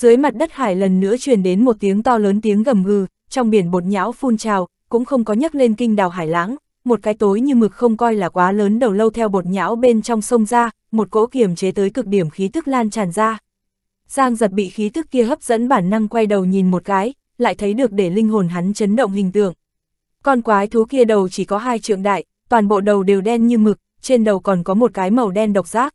dưới mặt đất hải lần nữa truyền đến một tiếng to lớn tiếng gầm gừ, trong biển bột nhão phun trào, cũng không có nhấc lên kinh đào hải lãng, một cái tối như mực không coi là quá lớn đầu lâu theo bột nhão bên trong sông ra, một cỗ kiềm chế tới cực điểm khí tức lan tràn ra. Giang giật bị khí tức kia hấp dẫn bản năng quay đầu nhìn một cái, lại thấy được để linh hồn hắn chấn động hình tượng. Con quái thú kia đầu chỉ có hai trượng đại, toàn bộ đầu đều đen như mực, trên đầu còn có một cái màu đen độc giác.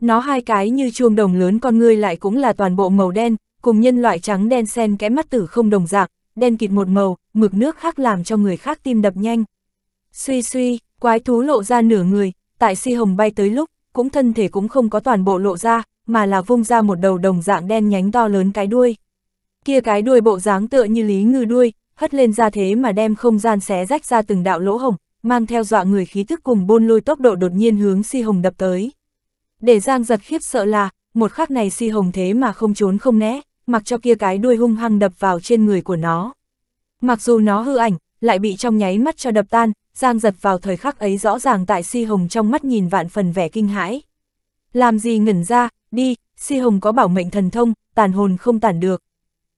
Nó hai cái như chuông đồng lớn con ngươi lại cũng là toàn bộ màu đen, cùng nhân loại trắng đen xen kẽ mắt tử không đồng dạng, đen kịt một màu, mực nước khác làm cho người khác tim đập nhanh. Suy suy, quái thú lộ ra nửa người, tại si hồng bay tới lúc, cũng thân thể cũng không có toàn bộ lộ ra, mà là vung ra một đầu đồng dạng đen nhánh to lớn cái đuôi. Kia cái đuôi bộ dáng tựa như lý ngư đuôi, hất lên ra thế mà đem không gian xé rách ra từng đạo lỗ hồng, mang theo dọa người khí thức cùng bôn lôi tốc độ đột nhiên hướng si hồng đập tới. Để Giang giật khiếp sợ là, một khắc này si hồng thế mà không trốn không né, mặc cho kia cái đuôi hung hăng đập vào trên người của nó. Mặc dù nó hư ảnh, lại bị trong nháy mắt cho đập tan, Giang giật vào thời khắc ấy rõ ràng tại si hồng trong mắt nhìn vạn phần vẻ kinh hãi. Làm gì ngẩn ra, đi, si hồng có bảo mệnh thần thông, tàn hồn không tàn được.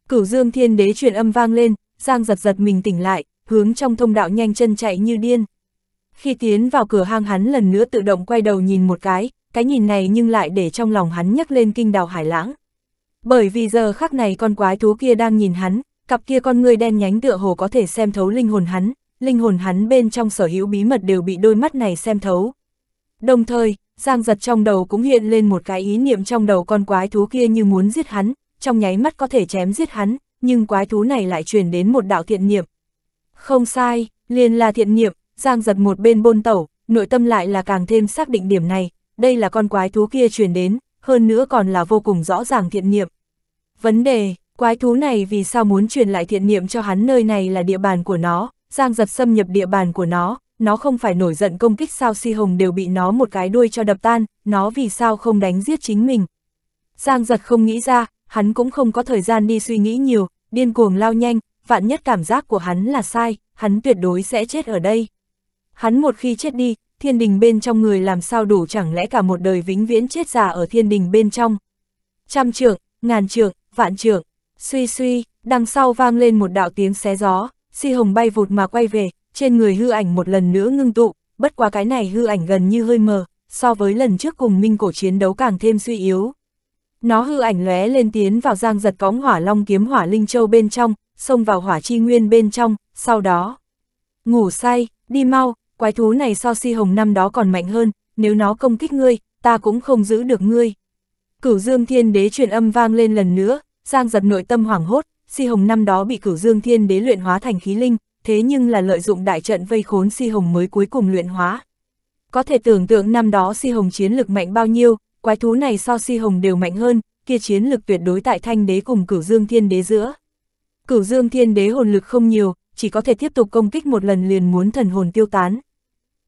Cửu dương thiên đế truyền âm vang lên, Giang giật giật mình tỉnh lại, hướng trong thông đạo nhanh chân chạy như điên. Khi tiến vào cửa hang hắn lần nữa tự động quay đầu nhìn một cái, cái nhìn này nhưng lại để trong lòng hắn nhắc lên kinh đào hải lãng. Bởi vì giờ khắc này con quái thú kia đang nhìn hắn, cặp kia con người đen nhánh tựa hồ có thể xem thấu linh hồn hắn, linh hồn hắn bên trong sở hữu bí mật đều bị đôi mắt này xem thấu. Đồng thời, Giang giật trong đầu cũng hiện lên một cái ý niệm trong đầu con quái thú kia như muốn giết hắn, trong nháy mắt có thể chém giết hắn, nhưng quái thú này lại truyền đến một đạo thiện niệm. Không sai, liền là thiện niệm, Giang giật một bên bôn tẩu, nội tâm lại là càng thêm xác định điểm này, đây là con quái thú kia truyền đến, hơn nữa còn là vô cùng rõ ràng thiện niệm. Vấn đề, quái thú này vì sao muốn truyền lại thiện niệm cho hắn nơi này là địa bàn của nó, Giang giật xâm nhập địa bàn của nó, nó không phải nổi giận công kích sao si hồng đều bị nó một cái đuôi cho đập tan, nó vì sao không đánh giết chính mình. Giang giật không nghĩ ra, hắn cũng không có thời gian đi suy nghĩ nhiều, điên cuồng lao nhanh, vạn nhất cảm giác của hắn là sai, hắn tuyệt đối sẽ chết ở đây. Hắn một khi chết đi, thiên đình bên trong người làm sao đủ chẳng lẽ cả một đời vĩnh viễn chết già ở thiên đình bên trong. Trăm trượng, ngàn trượng, vạn trượng, suy suy, đằng sau vang lên một đạo tiếng xé gió, si hồng bay vụt mà quay về, trên người hư ảnh một lần nữa ngưng tụ, bất quá cái này hư ảnh gần như hơi mờ, so với lần trước cùng minh cổ chiến đấu càng thêm suy yếu. Nó hư ảnh lóe lên tiến vào giang giật cõng hỏa long kiếm hỏa linh châu bên trong, xông vào hỏa chi nguyên bên trong, sau đó. Ngủ say, đi mau, quái thú này so si hồng năm đó còn mạnh hơn, nếu nó công kích ngươi, ta cũng không giữ được ngươi. Cửu dương thiên đế truyền âm vang lên lần nữa, giang giật nội tâm hoảng hốt, si hồng năm đó bị cửu dương thiên đế luyện hóa thành khí linh, thế nhưng là lợi dụng đại trận vây khốn si hồng mới cuối cùng luyện hóa. Có thể tưởng tượng năm đó si hồng chiến lực mạnh bao nhiêu, quái thú này so si hồng đều mạnh hơn, kia chiến lực tuyệt đối tại thanh đế cùng cửu dương thiên đế giữa. Cửu dương thiên đế hồn lực không nhiều, chỉ có thể tiếp tục công kích một lần liền muốn thần hồn tiêu tán.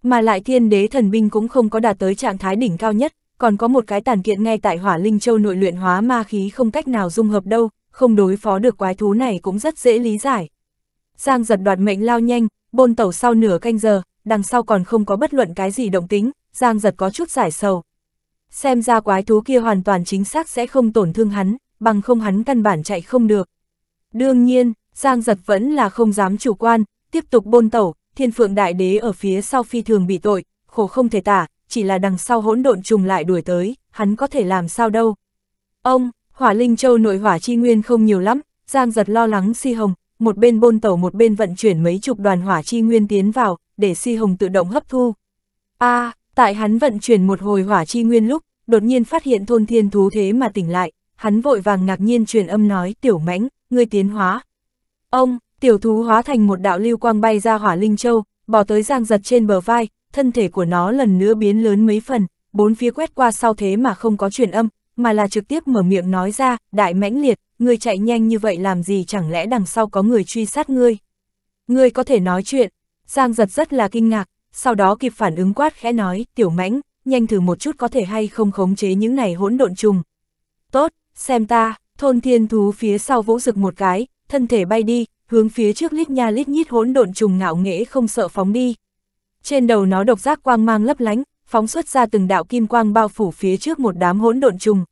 Mà lại thiên đế thần binh cũng không có đạt tới trạng thái đỉnh cao nhất, còn có một cái tàn kiện ngay tại hỏa linh châu nội luyện hóa ma khí không cách nào dung hợp đâu, không đối phó được quái thú này cũng rất dễ lý giải. Giang giật đoạt mệnh lao nhanh, bôn tẩu sau nửa canh giờ, đằng sau còn không có bất luận cái gì động tính, Giang giật có chút giải sầu. Xem ra quái thú kia hoàn toàn chính xác sẽ không tổn thương hắn, bằng không hắn căn bản chạy không được. Đương nhiên, Giang giật vẫn là không dám chủ quan, tiếp tục bôn tẩu, thiên phượng đại đế ở phía sau phi thường bị tội, khổ không thể tả, chỉ là đằng sau hỗn độn trùng lại đuổi tới, hắn có thể làm sao đâu. Ông, hỏa linh châu nội hỏa chi nguyên không nhiều lắm, Giang giật lo lắng si hồng, một bên bôn tẩu một bên vận chuyển mấy chục đoàn hỏa chi nguyên tiến vào, để si hồng tự động hấp thu. a à, tại hắn vận chuyển một hồi hỏa chi nguyên lúc, đột nhiên phát hiện thôn thiên thú thế mà tỉnh lại, hắn vội vàng ngạc nhiên truyền âm nói tiểu mãnh, ngươi tiến hóa. Ông, tiểu thú hóa thành một đạo lưu quang bay ra hỏa linh châu, bỏ tới giang giật trên bờ vai, thân thể của nó lần nữa biến lớn mấy phần, bốn phía quét qua sau thế mà không có truyền âm, mà là trực tiếp mở miệng nói ra, đại mãnh liệt, ngươi chạy nhanh như vậy làm gì chẳng lẽ đằng sau có người truy sát ngươi. Ngươi có thể nói chuyện, Giang giật rất là kinh ngạc, sau đó kịp phản ứng quát khẽ nói, tiểu mãnh, nhanh thử một chút có thể hay không khống chế những này hỗn độn trùng. Tốt, xem ta, thôn thiên thú phía sau vỗ rực một cái, thân thể bay đi, hướng phía trước lít nha lít nhít hỗn độn trùng ngạo nghễ không sợ phóng đi. Trên đầu nó độc giác quang mang lấp lánh, phóng xuất ra từng đạo kim quang bao phủ phía trước một đám hỗn độn trùng.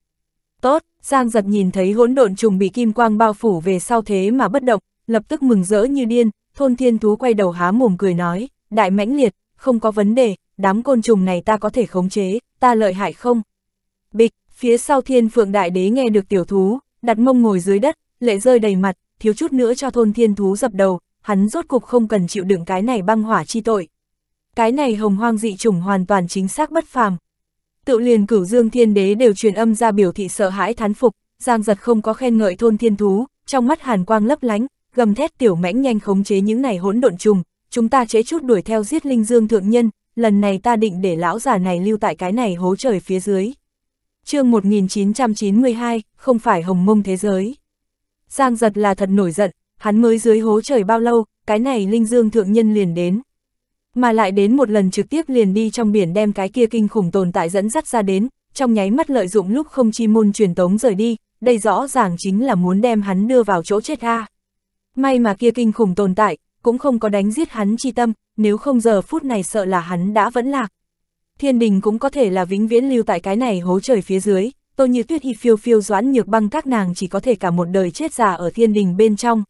Tốt, Giang giật nhìn thấy hỗn độn trùng bị kim quang bao phủ về sau thế mà bất động, lập tức mừng rỡ như điên, thôn thiên thú quay đầu há mồm cười nói, đại mãnh liệt, không có vấn đề, đám côn trùng này ta có thể khống chế, ta lợi hại không? Bịch, phía sau thiên phượng đại đế nghe được tiểu thú, đặt mông ngồi dưới đất, lệ rơi đầy mặt, thiếu chút nữa cho thôn thiên thú dập đầu, hắn rốt cục không cần chịu đựng cái này băng hỏa chi tội. Cái này hồng hoang dị chủng hoàn toàn chính xác bất phàm. Tự liền cửu dương thiên đế đều truyền âm ra biểu thị sợ hãi thán phục, giang giật không có khen ngợi thôn thiên thú, trong mắt hàn quang lấp lánh, gầm thét tiểu mãnh nhanh khống chế những này hỗn độn trùng, chúng ta chế chút đuổi theo giết linh dương thượng nhân, lần này ta định để lão già này lưu tại cái này hố trời phía dưới. chương 1992, không phải hồng mông thế giới. Giang giật là thật nổi giận, hắn mới dưới hố trời bao lâu, cái này linh dương thượng nhân liền đến. Mà lại đến một lần trực tiếp liền đi trong biển đem cái kia kinh khủng tồn tại dẫn dắt ra đến, trong nháy mắt lợi dụng lúc không chi môn truyền tống rời đi, đây rõ ràng chính là muốn đem hắn đưa vào chỗ chết ha. May mà kia kinh khủng tồn tại, cũng không có đánh giết hắn chi tâm, nếu không giờ phút này sợ là hắn đã vẫn lạc. Thiên đình cũng có thể là vĩnh viễn lưu tại cái này hố trời phía dưới, tôi như tuyết y phiêu phiêu doãn nhược băng các nàng chỉ có thể cả một đời chết già ở thiên đình bên trong.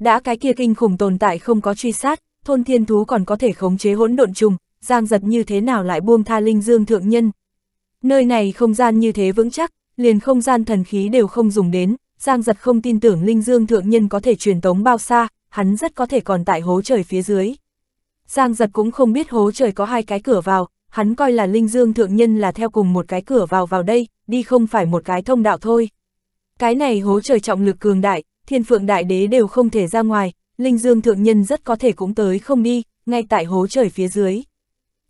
Đã cái kia kinh khủng tồn tại không có truy sát, thôn thiên thú còn có thể khống chế hỗn độn trùng, giang giật như thế nào lại buông tha linh dương thượng nhân. Nơi này không gian như thế vững chắc, liền không gian thần khí đều không dùng đến, giang giật không tin tưởng linh dương thượng nhân có thể truyền tống bao xa, hắn rất có thể còn tại hố trời phía dưới. Giang giật cũng không biết hố trời có hai cái cửa vào, hắn coi là linh dương thượng nhân là theo cùng một cái cửa vào vào đây, đi không phải một cái thông đạo thôi. Cái này hố trời trọng lực cường đại, thiên phượng đại đế đều không thể ra ngoài, linh dương thượng nhân rất có thể cũng tới không đi, ngay tại hố trời phía dưới.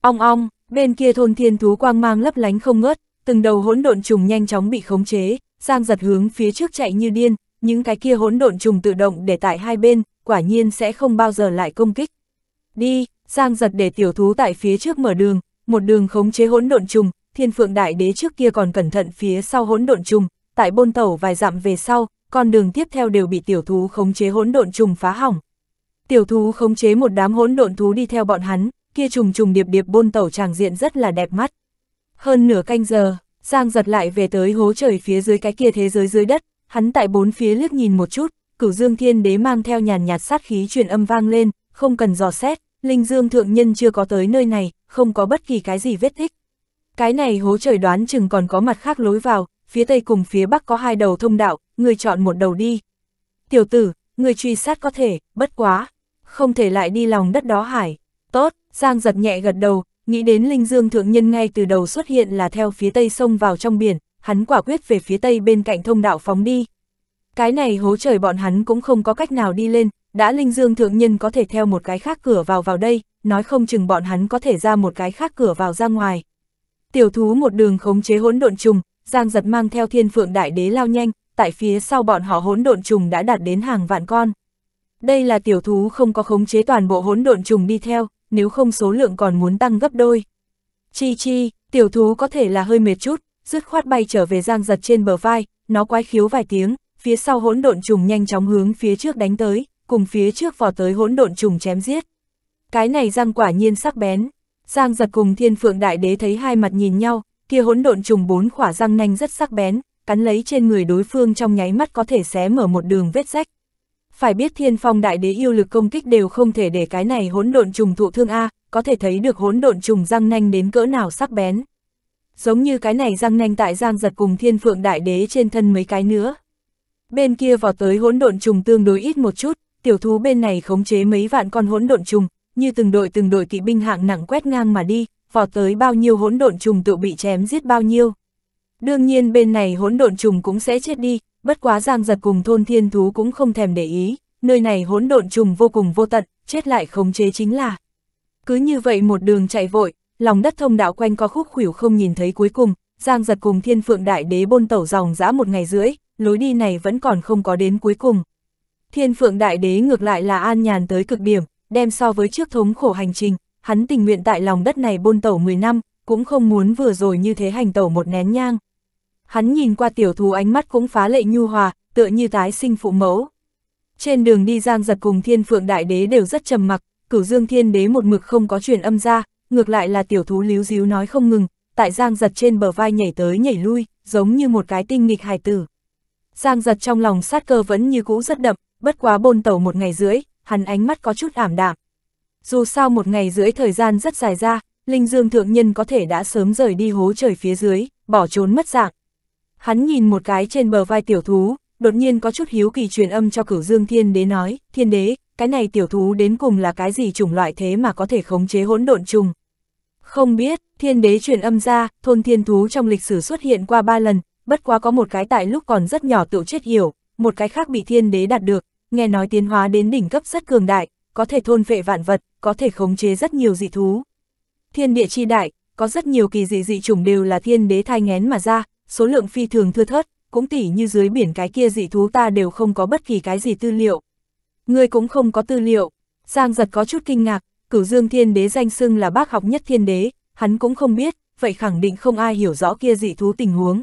Ong ong, bên kia thôn thiên thú quang mang lấp lánh không ngớt, từng đầu hỗn độn trùng nhanh chóng bị khống chế, giang giật hướng phía trước chạy như điên, những cái kia hỗn độn trùng tự động để tại hai bên, quả nhiên sẽ không bao giờ lại công kích. Đi, giang giật để tiểu thú tại phía trước mở đường, một đường khống chế hỗn độn trùng, thiên phượng đại đế trước kia còn cẩn thận phía sau hỗn độn trùng, tại bôn tẩu vài dặm về sau, con đường tiếp theo đều bị tiểu thú khống chế hỗn độn trùng phá hỏng. Tiểu thú khống chế một đám hỗn độn thú đi theo bọn hắn, kia trùng trùng điệp điệp bôn tẩu tràng diện rất là đẹp mắt. Hơn nửa canh giờ, Giang giật lại về tới hố trời phía dưới cái kia thế giới dưới đất, hắn tại bốn phía liếc nhìn một chút, cửu dương thiên đế mang theo nhàn nhạt sát khí truyền âm vang lên, không cần dò xét, linh dương thượng nhân chưa có tới nơi này, không có bất kỳ cái gì vết thích. Cái này hố trời đoán chừng còn có mặt khác lối vào, phía tây cùng phía bắc có hai đầu thông đạo, người chọn một đầu đi. Tiểu tử, người truy sát có thể, bất quá, không thể lại đi lòng đất đó hải. Tốt, Giang giật nhẹ gật đầu, nghĩ đến Linh Dương Thượng Nhân ngay từ đầu xuất hiện là theo phía tây sông vào trong biển, hắn quả quyết về phía tây bên cạnh thông đạo phóng đi. Cái này hố trời bọn hắn cũng không có cách nào đi lên, đã Linh Dương Thượng Nhân có thể theo một cái khác cửa vào vào đây, nói không chừng bọn hắn có thể ra một cái khác cửa vào ra ngoài. Tiểu thú một đường khống chế hỗn độn trùng, Giang giật mang theo thiên phượng đại đế lao nhanh, tại phía sau bọn họ hỗn độn trùng đã đạt đến hàng vạn con. Đây là tiểu thú không có khống chế toàn bộ hỗn độn trùng đi theo, nếu không số lượng còn muốn tăng gấp đôi. Chi chi, tiểu thú có thể là hơi mệt chút, dứt khoát bay trở về giang giật trên bờ vai, nó quái khiếu vài tiếng, phía sau hỗn độn trùng nhanh chóng hướng phía trước đánh tới, cùng phía trước vò tới hỗn độn trùng chém giết. Cái này răng quả nhiên sắc bén. Giang giật cùng thiên phượng đại đế thấy hai mặt nhìn nhau, kia hỗn độn trùng bốn khỏa răng nanh rất sắc bén, cắn lấy trên người đối phương trong nháy mắt có thể xé mở một đường vết rách. Phải biết thiên phong đại đế yêu lực công kích đều không thể để cái này hỗn độn trùng thụ thương A, có thể thấy được hỗn độn trùng răng nanh đến cỡ nào sắc bén. Giống như cái này răng nanh tại giang giật cùng thiên phượng đại đế trên thân mấy cái nữa. Bên kia vào tới hỗn độn trùng tương đối ít một chút, tiểu thú bên này khống chế mấy vạn con hỗn độn trùng, như từng đội từng đội kỵ binh hạng nặng quét ngang mà đi, vọt tới bao nhiêu hỗn độn trùng tự bị chém giết bao nhiêu. Đương nhiên bên này hỗn độn trùng cũng sẽ chết đi, bất quá giang giật cùng thôn thiên thú cũng không thèm để ý, nơi này hỗn độn trùng vô cùng vô tận, chết lại khống chế chính là. Cứ như vậy một đường chạy vội, lòng đất thông đạo quanh có khúc khuỷu không nhìn thấy cuối cùng, giang giật cùng thiên phượng đại đế bôn tẩu dòng dã một ngày rưỡi, lối đi này vẫn còn không có đến cuối cùng. Thiên phượng đại đế ngược lại là an nhàn tới cực điểm, đem so với trước thống khổ hành trình, hắn tình nguyện tại lòng đất này bôn tẩu 10 năm, cũng không muốn vừa rồi như thế hành tẩu một nén nhang. Hắn nhìn qua tiểu thú ánh mắt cũng phá lệ nhu hòa, tựa như tái sinh phụ mẫu. Trên đường đi Giang giật cùng thiên phượng đại đế đều rất trầm mặc, cửu dương thiên đế một mực không có truyền âm ra, ngược lại là tiểu thú líu díu nói không ngừng, tại Giang giật trên bờ vai nhảy tới nhảy lui, giống như một cái tinh nghịch hài tử. Giang giật trong lòng sát cơ vẫn như cũ rất đậm, bất quá bôn tẩu một ngày rưỡi, hắn ánh mắt có chút ảm đạm. Dù sao một ngày rưỡi thời gian rất dài ra, Linh Dương Thượng Nhân có thể đã sớm rời đi hố trời phía dưới, bỏ trốn mất dạng. Hắn nhìn một cái trên bờ vai tiểu thú, đột nhiên có chút hiếu kỳ truyền âm cho cửu Dương Thiên Đế nói, Thiên Đế, cái này tiểu thú đến cùng là cái gì chủng loại thế mà có thể khống chế hỗn độn trùng. Không biết, Thiên Đế truyền âm ra, thôn thiên thú trong lịch sử xuất hiện qua ba lần, bất quá có một cái tại lúc còn rất nhỏ tự chết hiểu, một cái khác bị Thiên Đế đạt được, nghe nói tiến hóa đến đỉnh cấp rất cường đại, có thể thôn vệ vạn vật, có thể khống chế rất nhiều dị thú. Thiên địa chi đại, có rất nhiều kỳ dị dị chủng đều là thiên đế thai ngén mà ra, số lượng phi thường thưa thớt, cũng tỉ như dưới biển cái kia dị thú ta đều không có bất kỳ cái gì tư liệu. Ngươi cũng không có tư liệu, Giang giật có chút kinh ngạc, cửu dương thiên đế danh xưng là bác học nhất thiên đế, hắn cũng không biết, vậy khẳng định không ai hiểu rõ kia dị thú tình huống.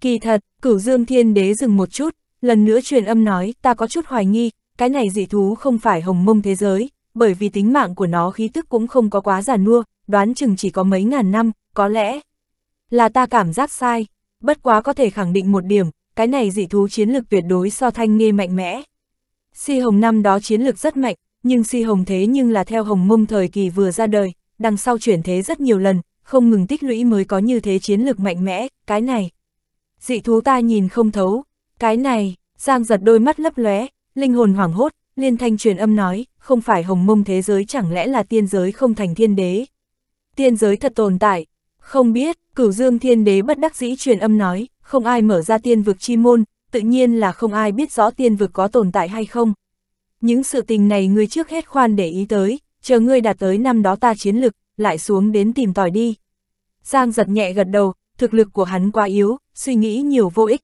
Kỳ thật, cửu dương thiên đế dừng một chút, lần nữa truyền âm nói, ta có chút hoài nghi, cái này dị thú không phải hồng mông thế giới, bởi vì tính mạng của nó khí tức cũng không có quá già nua, đoán chừng chỉ có mấy ngàn năm, có lẽ là ta cảm giác sai, bất quá có thể khẳng định một điểm, cái này dị thú chiến lực tuyệt đối so thanh nghe mạnh mẽ. Si Hồng năm đó chiến lực rất mạnh, nhưng Si Hồng thế nhưng là theo Hồng Mông thời kỳ vừa ra đời, đằng sau chuyển thế rất nhiều lần, không ngừng tích lũy mới có như thế chiến lực mạnh mẽ, cái này. Dị thú ta nhìn không thấu, cái này, Giang giật đôi mắt lấp lóe, linh hồn hoảng hốt, liên thanh truyền âm nói, không phải hồng mông thế giới chẳng lẽ là tiên giới không thành thiên đế. Tiên giới thật tồn tại, không biết, cửu dương thiên đế bất đắc dĩ truyền âm nói, không ai mở ra tiên vực chi môn, tự nhiên là không ai biết rõ tiên vực có tồn tại hay không. Những sự tình này ngươi trước hết khoan để ý tới, chờ ngươi đạt tới năm đó ta chiến lực, lại xuống đến tìm tòi đi. Giang giật nhẹ gật đầu, thực lực của hắn quá yếu, suy nghĩ nhiều vô ích.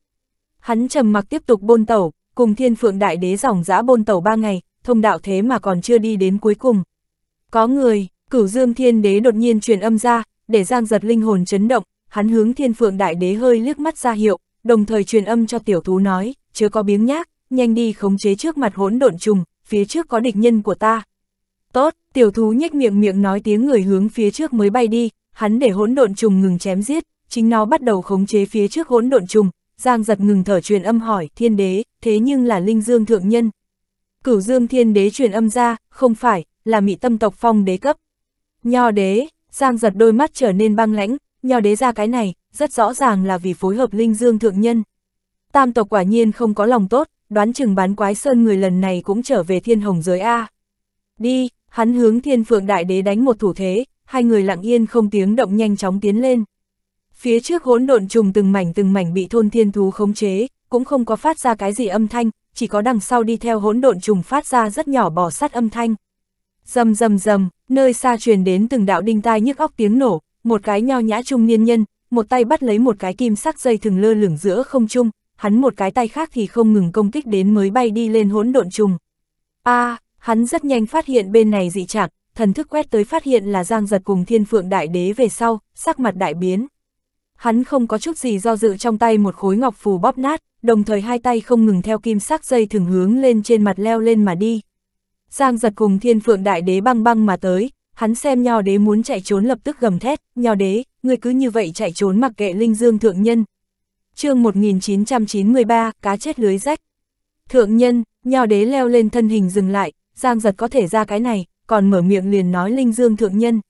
Hắn trầm mặc tiếp tục bôn tẩu, cùng thiên phượng đại đế dòng dã bôn tẩu ba ngày, thông đạo thế mà còn chưa đi đến cuối cùng. Có người, cửu dương thiên đế đột nhiên truyền âm ra, để giang giật linh hồn chấn động, hắn hướng thiên phượng đại đế hơi liếc mắt ra hiệu, đồng thời truyền âm cho tiểu thú nói, chưa có biếng nhác, nhanh đi khống chế trước mặt hỗn độn trùng, phía trước có địch nhân của ta. Tốt, tiểu thú nhếch miệng miệng nói tiếng người hướng phía trước mới bay đi, hắn để hỗn độn trùng ngừng chém giết, chính nó bắt đầu khống chế phía trước hỗn độn trùng, Giang giật ngừng thở truyền âm hỏi, thiên đế, thế nhưng là linh dương thượng nhân. Cửu dương thiên đế truyền âm ra, không phải, là mị tâm tộc phong đế cấp. Nho đế, Giang giật đôi mắt trở nên băng lãnh, nho đế ra cái này, rất rõ ràng là vì phối hợp linh dương thượng nhân. Tam tộc quả nhiên không có lòng tốt, đoán chừng bán quái sơn người lần này cũng trở về thiên hồng giới A. Đi, hắn hướng thiên phượng đại đế đánh một thủ thế, hai người lặng yên không tiếng động nhanh chóng tiến lên. Phía trước hỗn độn trùng từng mảnh từng mảnh bị thôn thiên thú khống chế, cũng không có phát ra cái gì âm thanh, chỉ có đằng sau đi theo hỗn độn trùng phát ra rất nhỏ bò sát âm thanh. rầm rầm rầm nơi xa truyền đến từng đạo đinh tai nhức óc tiếng nổ, một cái nho nhã trung niên nhân, một tay bắt lấy một cái kim sắc dây thừng lơ lửng giữa không trung, hắn một cái tay khác thì không ngừng công kích đến mới bay đi lên hỗn độn trùng. A, hắn rất nhanh phát hiện bên này dị trạng, thần thức quét tới phát hiện là Giang Giật cùng Thiên Phượng Đại Đế về sau, sắc mặt đại biến hắn không có chút gì do dự trong tay một khối ngọc phù bóp nát, đồng thời hai tay không ngừng theo kim sắc dây thường hướng lên trên mặt leo lên mà đi. Giang giật cùng thiên phượng đại đế băng băng mà tới, hắn xem nho đế muốn chạy trốn lập tức gầm thét, nho đế, người cứ như vậy chạy trốn mặc kệ linh dương thượng nhân. chương 1993, cá chết lưới rách. Thượng nhân, nho đế leo lên thân hình dừng lại, giang giật có thể ra cái này, còn mở miệng liền nói linh dương thượng nhân.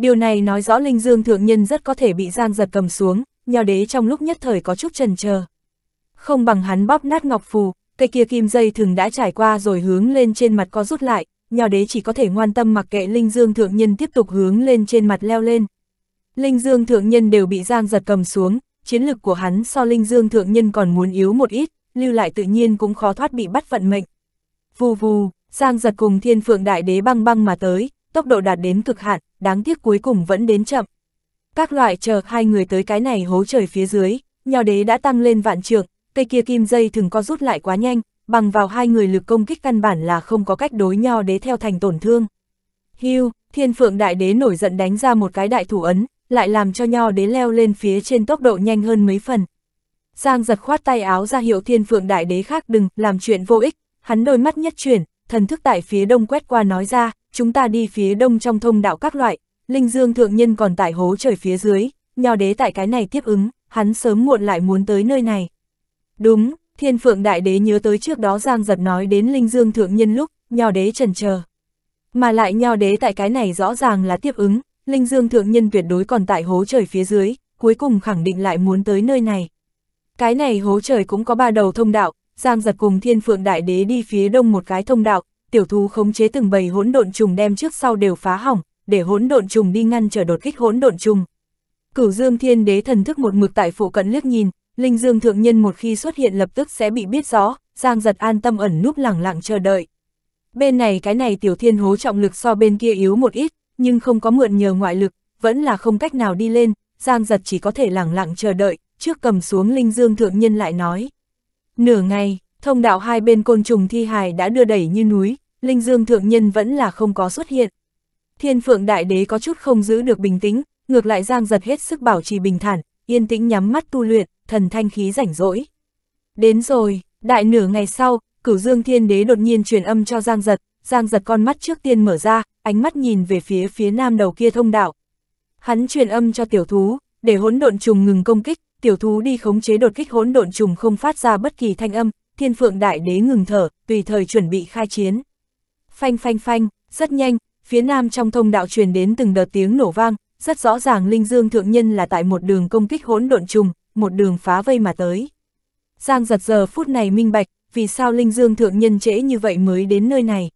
Điều này nói rõ Linh Dương Thượng Nhân rất có thể bị Giang giật cầm xuống, nho đế trong lúc nhất thời có chút trần chờ Không bằng hắn bóp nát ngọc phù, cây kia kim dây thường đã trải qua rồi hướng lên trên mặt có rút lại, nho đế chỉ có thể ngoan tâm mặc kệ Linh Dương Thượng Nhân tiếp tục hướng lên trên mặt leo lên. Linh Dương Thượng Nhân đều bị Giang giật cầm xuống, chiến lực của hắn so Linh Dương Thượng Nhân còn muốn yếu một ít, lưu lại tự nhiên cũng khó thoát bị bắt vận mệnh. Vù vù, Giang giật cùng Thiên Phượng Đại Đế băng băng mà tới, tốc độ đạt đến cực hạn, đáng tiếc cuối cùng vẫn đến chậm. Các loại chờ hai người tới cái này hố trời phía dưới, nho đế đã tăng lên vạn trượng, cây kia kim dây thường co rút lại quá nhanh, bằng vào hai người lực công kích căn bản là không có cách đối nho đế theo thành tổn thương. Hưu, thiên phượng đại đế nổi giận đánh ra một cái đại thủ ấn, lại làm cho nho đế leo lên phía trên tốc độ nhanh hơn mấy phần. Giang giật khoát tay áo ra hiệu thiên phượng đại đế khác đừng làm chuyện vô ích, hắn đôi mắt nhất chuyển, thần thức tại phía đông quét qua nói ra, chúng ta đi phía đông trong thông đạo các loại, Linh Dương Thượng Nhân còn tại hố trời phía dưới, nho đế tại cái này tiếp ứng, hắn sớm muộn lại muốn tới nơi này. Đúng, thiên phượng đại đế nhớ tới trước đó Giang giật nói đến linh dương thượng nhân lúc, nho đế trần chờ Mà lại nho đế tại cái này rõ ràng là tiếp ứng, linh dương thượng nhân tuyệt đối còn tại hố trời phía dưới, cuối cùng khẳng định lại muốn tới nơi này. Cái này hố trời cũng có ba đầu thông đạo, Giang giật cùng thiên phượng đại đế đi phía đông một cái thông đạo, tiểu thú khống chế từng bầy hỗn độn trùng đem trước sau đều phá hỏng, để hỗn độn trùng đi ngăn trở đột kích hỗn độn trùng. Cửu Dương Thiên Đế thần thức một mực tại phụ cận liếc nhìn, Linh Dương thượng nhân một khi xuất hiện lập tức sẽ bị biết rõ, Giang giật an tâm ẩn núp lẳng lặng chờ đợi. Bên này cái này tiểu thiên hố trọng lực so bên kia yếu một ít, nhưng không có mượn nhờ ngoại lực, vẫn là không cách nào đi lên, Giang giật chỉ có thể lẳng lặng chờ đợi, trước cầm xuống Linh Dương thượng nhân lại nói. Nửa ngày, thông đạo hai bên côn trùng thi hài đã đưa đẩy như núi, Linh Dương thượng nhân vẫn là không có xuất hiện. Thiên phượng đại đế có chút không giữ được bình tĩnh, ngược lại giang giật hết sức bảo trì bình thản, yên tĩnh nhắm mắt tu luyện, thần thanh khí rảnh rỗi. Đến rồi, đại nửa ngày sau, cửu dương thiên đế đột nhiên truyền âm cho giang giật, giang giật con mắt trước tiên mở ra, ánh mắt nhìn về phía phía nam đầu kia thông đạo. Hắn truyền âm cho tiểu thú, để hỗn độn trùng ngừng công kích, tiểu thú đi khống chế đột kích hỗn độn trùng không phát ra bất kỳ thanh âm, thiên phượng đại đế ngừng thở, tùy thời chuẩn bị khai chiến. Phanh phanh phanh, rất nhanh, phía nam trong thông đạo truyền đến từng đợt tiếng nổ vang, rất rõ ràng Linh Dương Thượng Nhân là tại một đường công kích hỗn độn trùng, một đường phá vây mà tới. Giang giật giờ phút này minh bạch, vì sao Linh Dương Thượng Nhân trễ như vậy mới đến nơi này.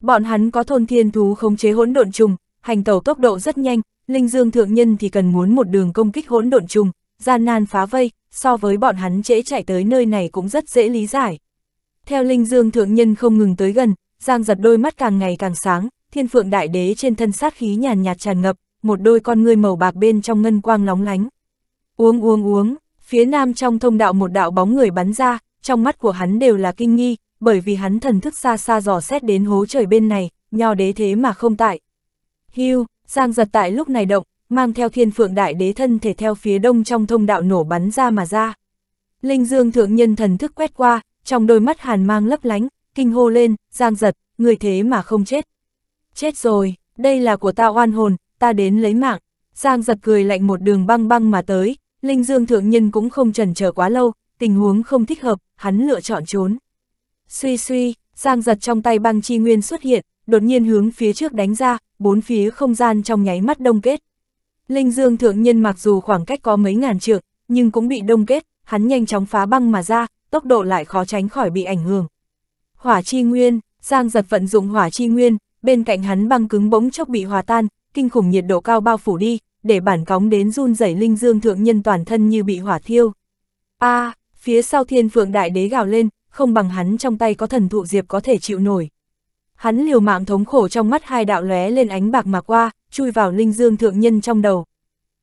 Bọn hắn có thôn thiên thú khống chế hỗn độn trùng, hành tàu tốc độ rất nhanh, Linh Dương Thượng Nhân thì cần muốn một đường công kích hỗn độn trùng, gian nan phá vây, so với bọn hắn trễ chạy tới nơi này cũng rất dễ lý giải. Theo Linh Dương Thượng Nhân không ngừng tới gần, Giang giật đôi mắt càng ngày càng sáng, thiên phượng đại đế trên thân sát khí nhàn nhạt tràn ngập, một đôi con ngươi màu bạc bên trong ngân quang lóng lánh. Uống uống uống, phía nam trong thông đạo một đạo bóng người bắn ra, trong mắt của hắn đều là kinh nghi, bởi vì hắn thần thức xa xa dò xét đến hố trời bên này, nho đế thế mà không tại. Hưu, Giang giật tại lúc này động, mang theo thiên phượng đại đế thân thể theo phía đông trong thông đạo nổ bắn ra mà ra. Linh Dương thượng nhân thần thức quét qua, trong đôi mắt hàn mang lấp lánh, kinh hô lên, Giang giật, người thế mà không chết. Chết rồi, đây là của ta oan hồn, ta đến lấy mạng. Giang giật cười lạnh một đường băng băng mà tới, Linh Dương thượng nhân cũng không trần chờ quá lâu, tình huống không thích hợp, hắn lựa chọn trốn. Suy suy, Giang giật trong tay băng chi nguyên xuất hiện, đột nhiên hướng phía trước đánh ra, bốn phía không gian trong nháy mắt đông kết. Linh Dương thượng nhân mặc dù khoảng cách có mấy ngàn trượng, nhưng cũng bị đông kết, hắn nhanh chóng phá băng mà ra, tốc độ lại khó tránh khỏi bị ảnh hưởng. Hỏa chi nguyên, Giang giật vận dụng hỏa chi nguyên, bên cạnh hắn băng cứng bỗng chốc bị hòa tan, kinh khủng nhiệt độ cao bao phủ đi, để bản cóng đến run rẩy linh dương thượng nhân toàn thân như bị hỏa thiêu. A, phía sau thiên phượng đại đế gào lên, không bằng hắn trong tay có thần thụ diệp có thể chịu nổi. Hắn liều mạng thống khổ trong mắt hai đạo lóe lên ánh bạc mà qua, chui vào linh dương thượng nhân trong đầu.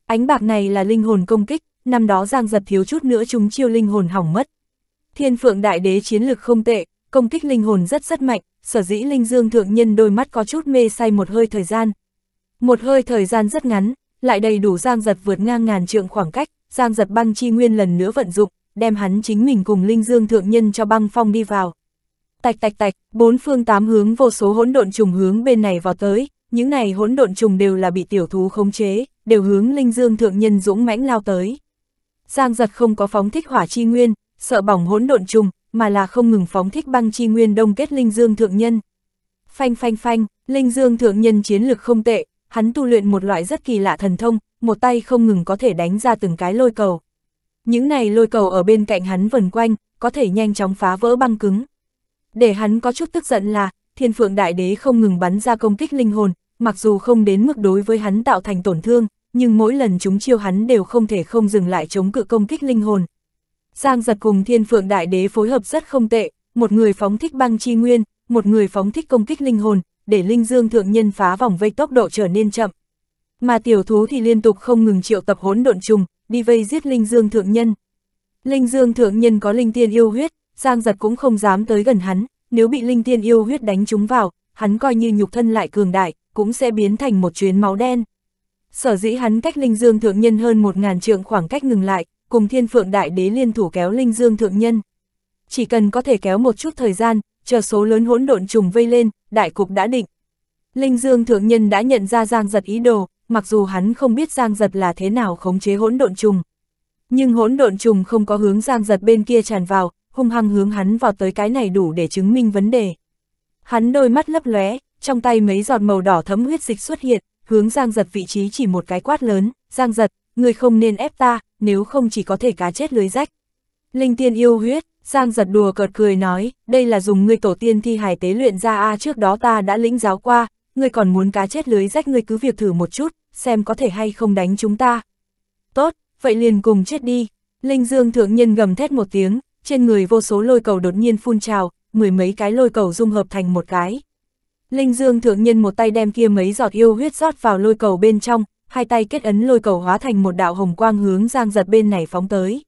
Ánh bạc này là linh hồn công kích, năm đó giang giật thiếu chút nữa chúng chiêu linh hồn hỏng mất. Thiên phượng đại đế chiến lực không tệ, công kích linh hồn rất rất mạnh, sở dĩ linh dương thượng nhân đôi mắt có chút mê say một hơi thời gian. Một hơi thời gian rất ngắn, lại đầy đủ giang giật vượt ngang ngàn trượng khoảng cách, giang giật băng chi nguyên lần nữa vận dụng, đem hắn chính mình cùng linh dương thượng nhân cho băng phong đi vào. Tạch tạch tạch, bốn phương tám hướng vô số hỗn độn trùng hướng bên này vào tới, những này hỗn độn trùng đều là bị tiểu thú khống chế, đều hướng linh dương thượng nhân dũng mãnh lao tới. Giang giật không có phóng thích hỏa chi nguyên, sợ bỏng hỗn độn trùng, mà là không ngừng phóng thích băng chi nguyên đông kết linh dương thượng nhân. Phanh phanh phanh, linh dương thượng nhân chiến lực không tệ, hắn tu luyện một loại rất kỳ lạ thần thông, một tay không ngừng có thể đánh ra từng cái lôi cầu. Những này lôi cầu ở bên cạnh hắn vần quanh, có thể nhanh chóng phá vỡ băng cứng. Để hắn có chút tức giận là, thiên phượng đại đế không ngừng bắn ra công kích linh hồn, mặc dù không đến mức đối với hắn tạo thành tổn thương, nhưng mỗi lần chúng chiêu hắn đều không thể không dừng lại chống cự công kích linh hồn. Giang giật cùng thiên phượng đại đế phối hợp rất không tệ, một người phóng thích băng chi nguyên, một người phóng thích công kích linh hồn, để linh dương thượng nhân phá vòng vây tốc độ trở nên chậm. Mà tiểu thú thì liên tục không ngừng triệu tập hỗn độn trùng, đi vây giết linh dương thượng nhân. Linh dương thượng nhân có linh tiên yêu huyết, Giang giật cũng không dám tới gần hắn, nếu bị linh tiên yêu huyết đánh trúng vào, hắn coi như nhục thân lại cường đại, cũng sẽ biến thành một chuyến máu đen. Sở dĩ hắn cách linh dương thượng nhân hơn một ngàn trượng khoảng cách ngừng lại, cùng thiên phượng đại đế liên thủ kéo linh dương thượng nhân. Chỉ cần có thể kéo một chút thời gian, chờ số lớn hỗn độn trùng vây lên, đại cục đã định. Linh dương thượng nhân đã nhận ra Giang giật ý đồ, mặc dù hắn không biết Giang giật là thế nào khống chế hỗn độn trùng. Nhưng hỗn độn trùng không có hướng Giang giật bên kia tràn vào, hung hăng hướng hắn vào tới cái này đủ để chứng minh vấn đề. Hắn đôi mắt lấp lóe, trong tay mấy giọt màu đỏ thấm huyết dịch xuất hiện, hướng Giang giật vị trí chỉ một cái quát lớn, Giang giật, người không nên ép ta, nếu không chỉ có thể cá chết lưới rách. Linh tiên yêu huyết, Giang giật đùa cợt cười nói, đây là dùng ngươi tổ tiên thi hài tế luyện ra a trước đó ta đã lĩnh giáo qua, ngươi còn muốn cá chết lưới rách ngươi cứ việc thử một chút, xem có thể hay không đánh chúng ta. Tốt, vậy liền cùng chết đi. Linh Dương thượng nhân gầm thét một tiếng, trên người vô số lôi cầu đột nhiên phun trào, mười mấy cái lôi cầu dung hợp thành một cái. Linh Dương thượng nhân một tay đem kia mấy giọt yêu huyết rót vào lôi cầu bên trong, hai tay kết ấn lôi cầu hóa thành một đạo hồng quang hướng Giang giật bên này phóng tới.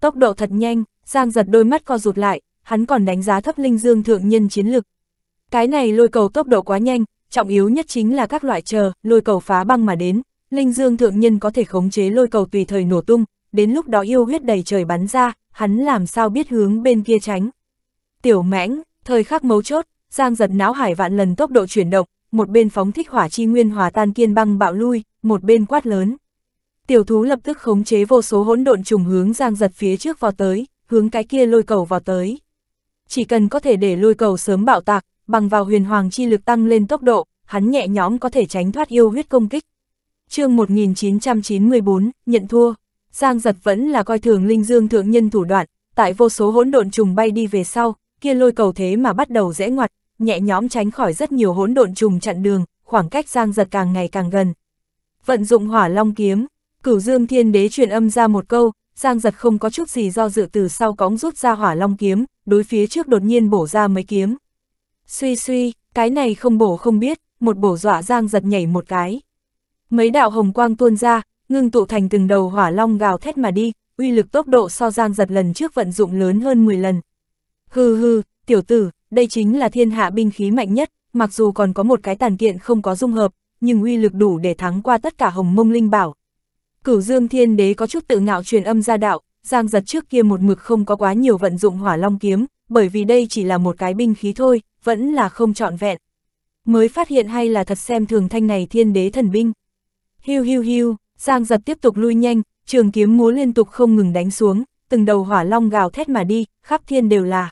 Tốc độ thật nhanh, Giang giật đôi mắt co rụt lại, hắn còn đánh giá thấp Linh Dương thượng nhân chiến lực. Cái này lôi cầu tốc độ quá nhanh, trọng yếu nhất chính là các loại chờ, lôi cầu phá băng mà đến, Linh Dương thượng nhân có thể khống chế lôi cầu tùy thời nổ tung, đến lúc đó yêu huyết đầy trời bắn ra, hắn làm sao biết hướng bên kia tránh. Tiểu mãnh, thời khắc mấu chốt, Giang giật não hải vạn lần tốc độ chuyển động, một bên phóng thích hỏa chi nguyên hòa tan kiên băng bạo lui, một bên quát lớn. Tiểu thú lập tức khống chế vô số hỗn độn trùng hướng Giang giật phía trước vào tới, hướng cái kia lôi cầu vào tới. Chỉ cần có thể để lôi cầu sớm bạo tạc, bằng vào huyền hoàng chi lực tăng lên tốc độ, hắn nhẹ nhõm có thể tránh thoát yêu huyết công kích. chương 1994, nhận thua. Giang giật vẫn là coi thường linh dương thượng nhân thủ đoạn, tại vô số hỗn độn trùng bay đi về sau, kia lôi cầu thế mà bắt đầu rẽ ngoặt, nhẹ nhõm tránh khỏi rất nhiều hỗn độn trùng chặn đường, khoảng cách Giang giật càng ngày càng gần. Vận dụng hỏa long kiếm, cửu dương thiên đế truyền âm ra một câu, Giang giật không có chút gì do dự từ sau cóng rút ra hỏa long kiếm, đối phía trước đột nhiên bổ ra mấy kiếm. Suy suy, cái này không bổ không biết, một bổ dọa Giang giật nhảy một cái. Mấy đạo hồng quang tuôn ra, ngưng tụ thành từng đầu hỏa long gào thét mà đi, uy lực tốc độ so Giang giật lần trước vận dụng lớn hơn 10 lần. Hừ hừ, tiểu tử, đây chính là thiên hạ binh khí mạnh nhất, mặc dù còn có một cái tàn kiện không có dung hợp, nhưng uy lực đủ để thắng qua tất cả hồng mông linh bảo. Cửu Dương Thiên Đế có chút tự ngạo truyền âm ra đạo, Giang giật trước kia một mực không có quá nhiều vận dụng hỏa long kiếm, bởi vì đây chỉ là một cái binh khí thôi, vẫn là không trọn vẹn. Mới phát hiện hay là thật xem thường thanh này thiên đế thần binh. Hiu hiu hiu, Giang giật tiếp tục lui nhanh, trường kiếm múa liên tục không ngừng đánh xuống, từng đầu hỏa long gào thét mà đi, khắp thiên đều là.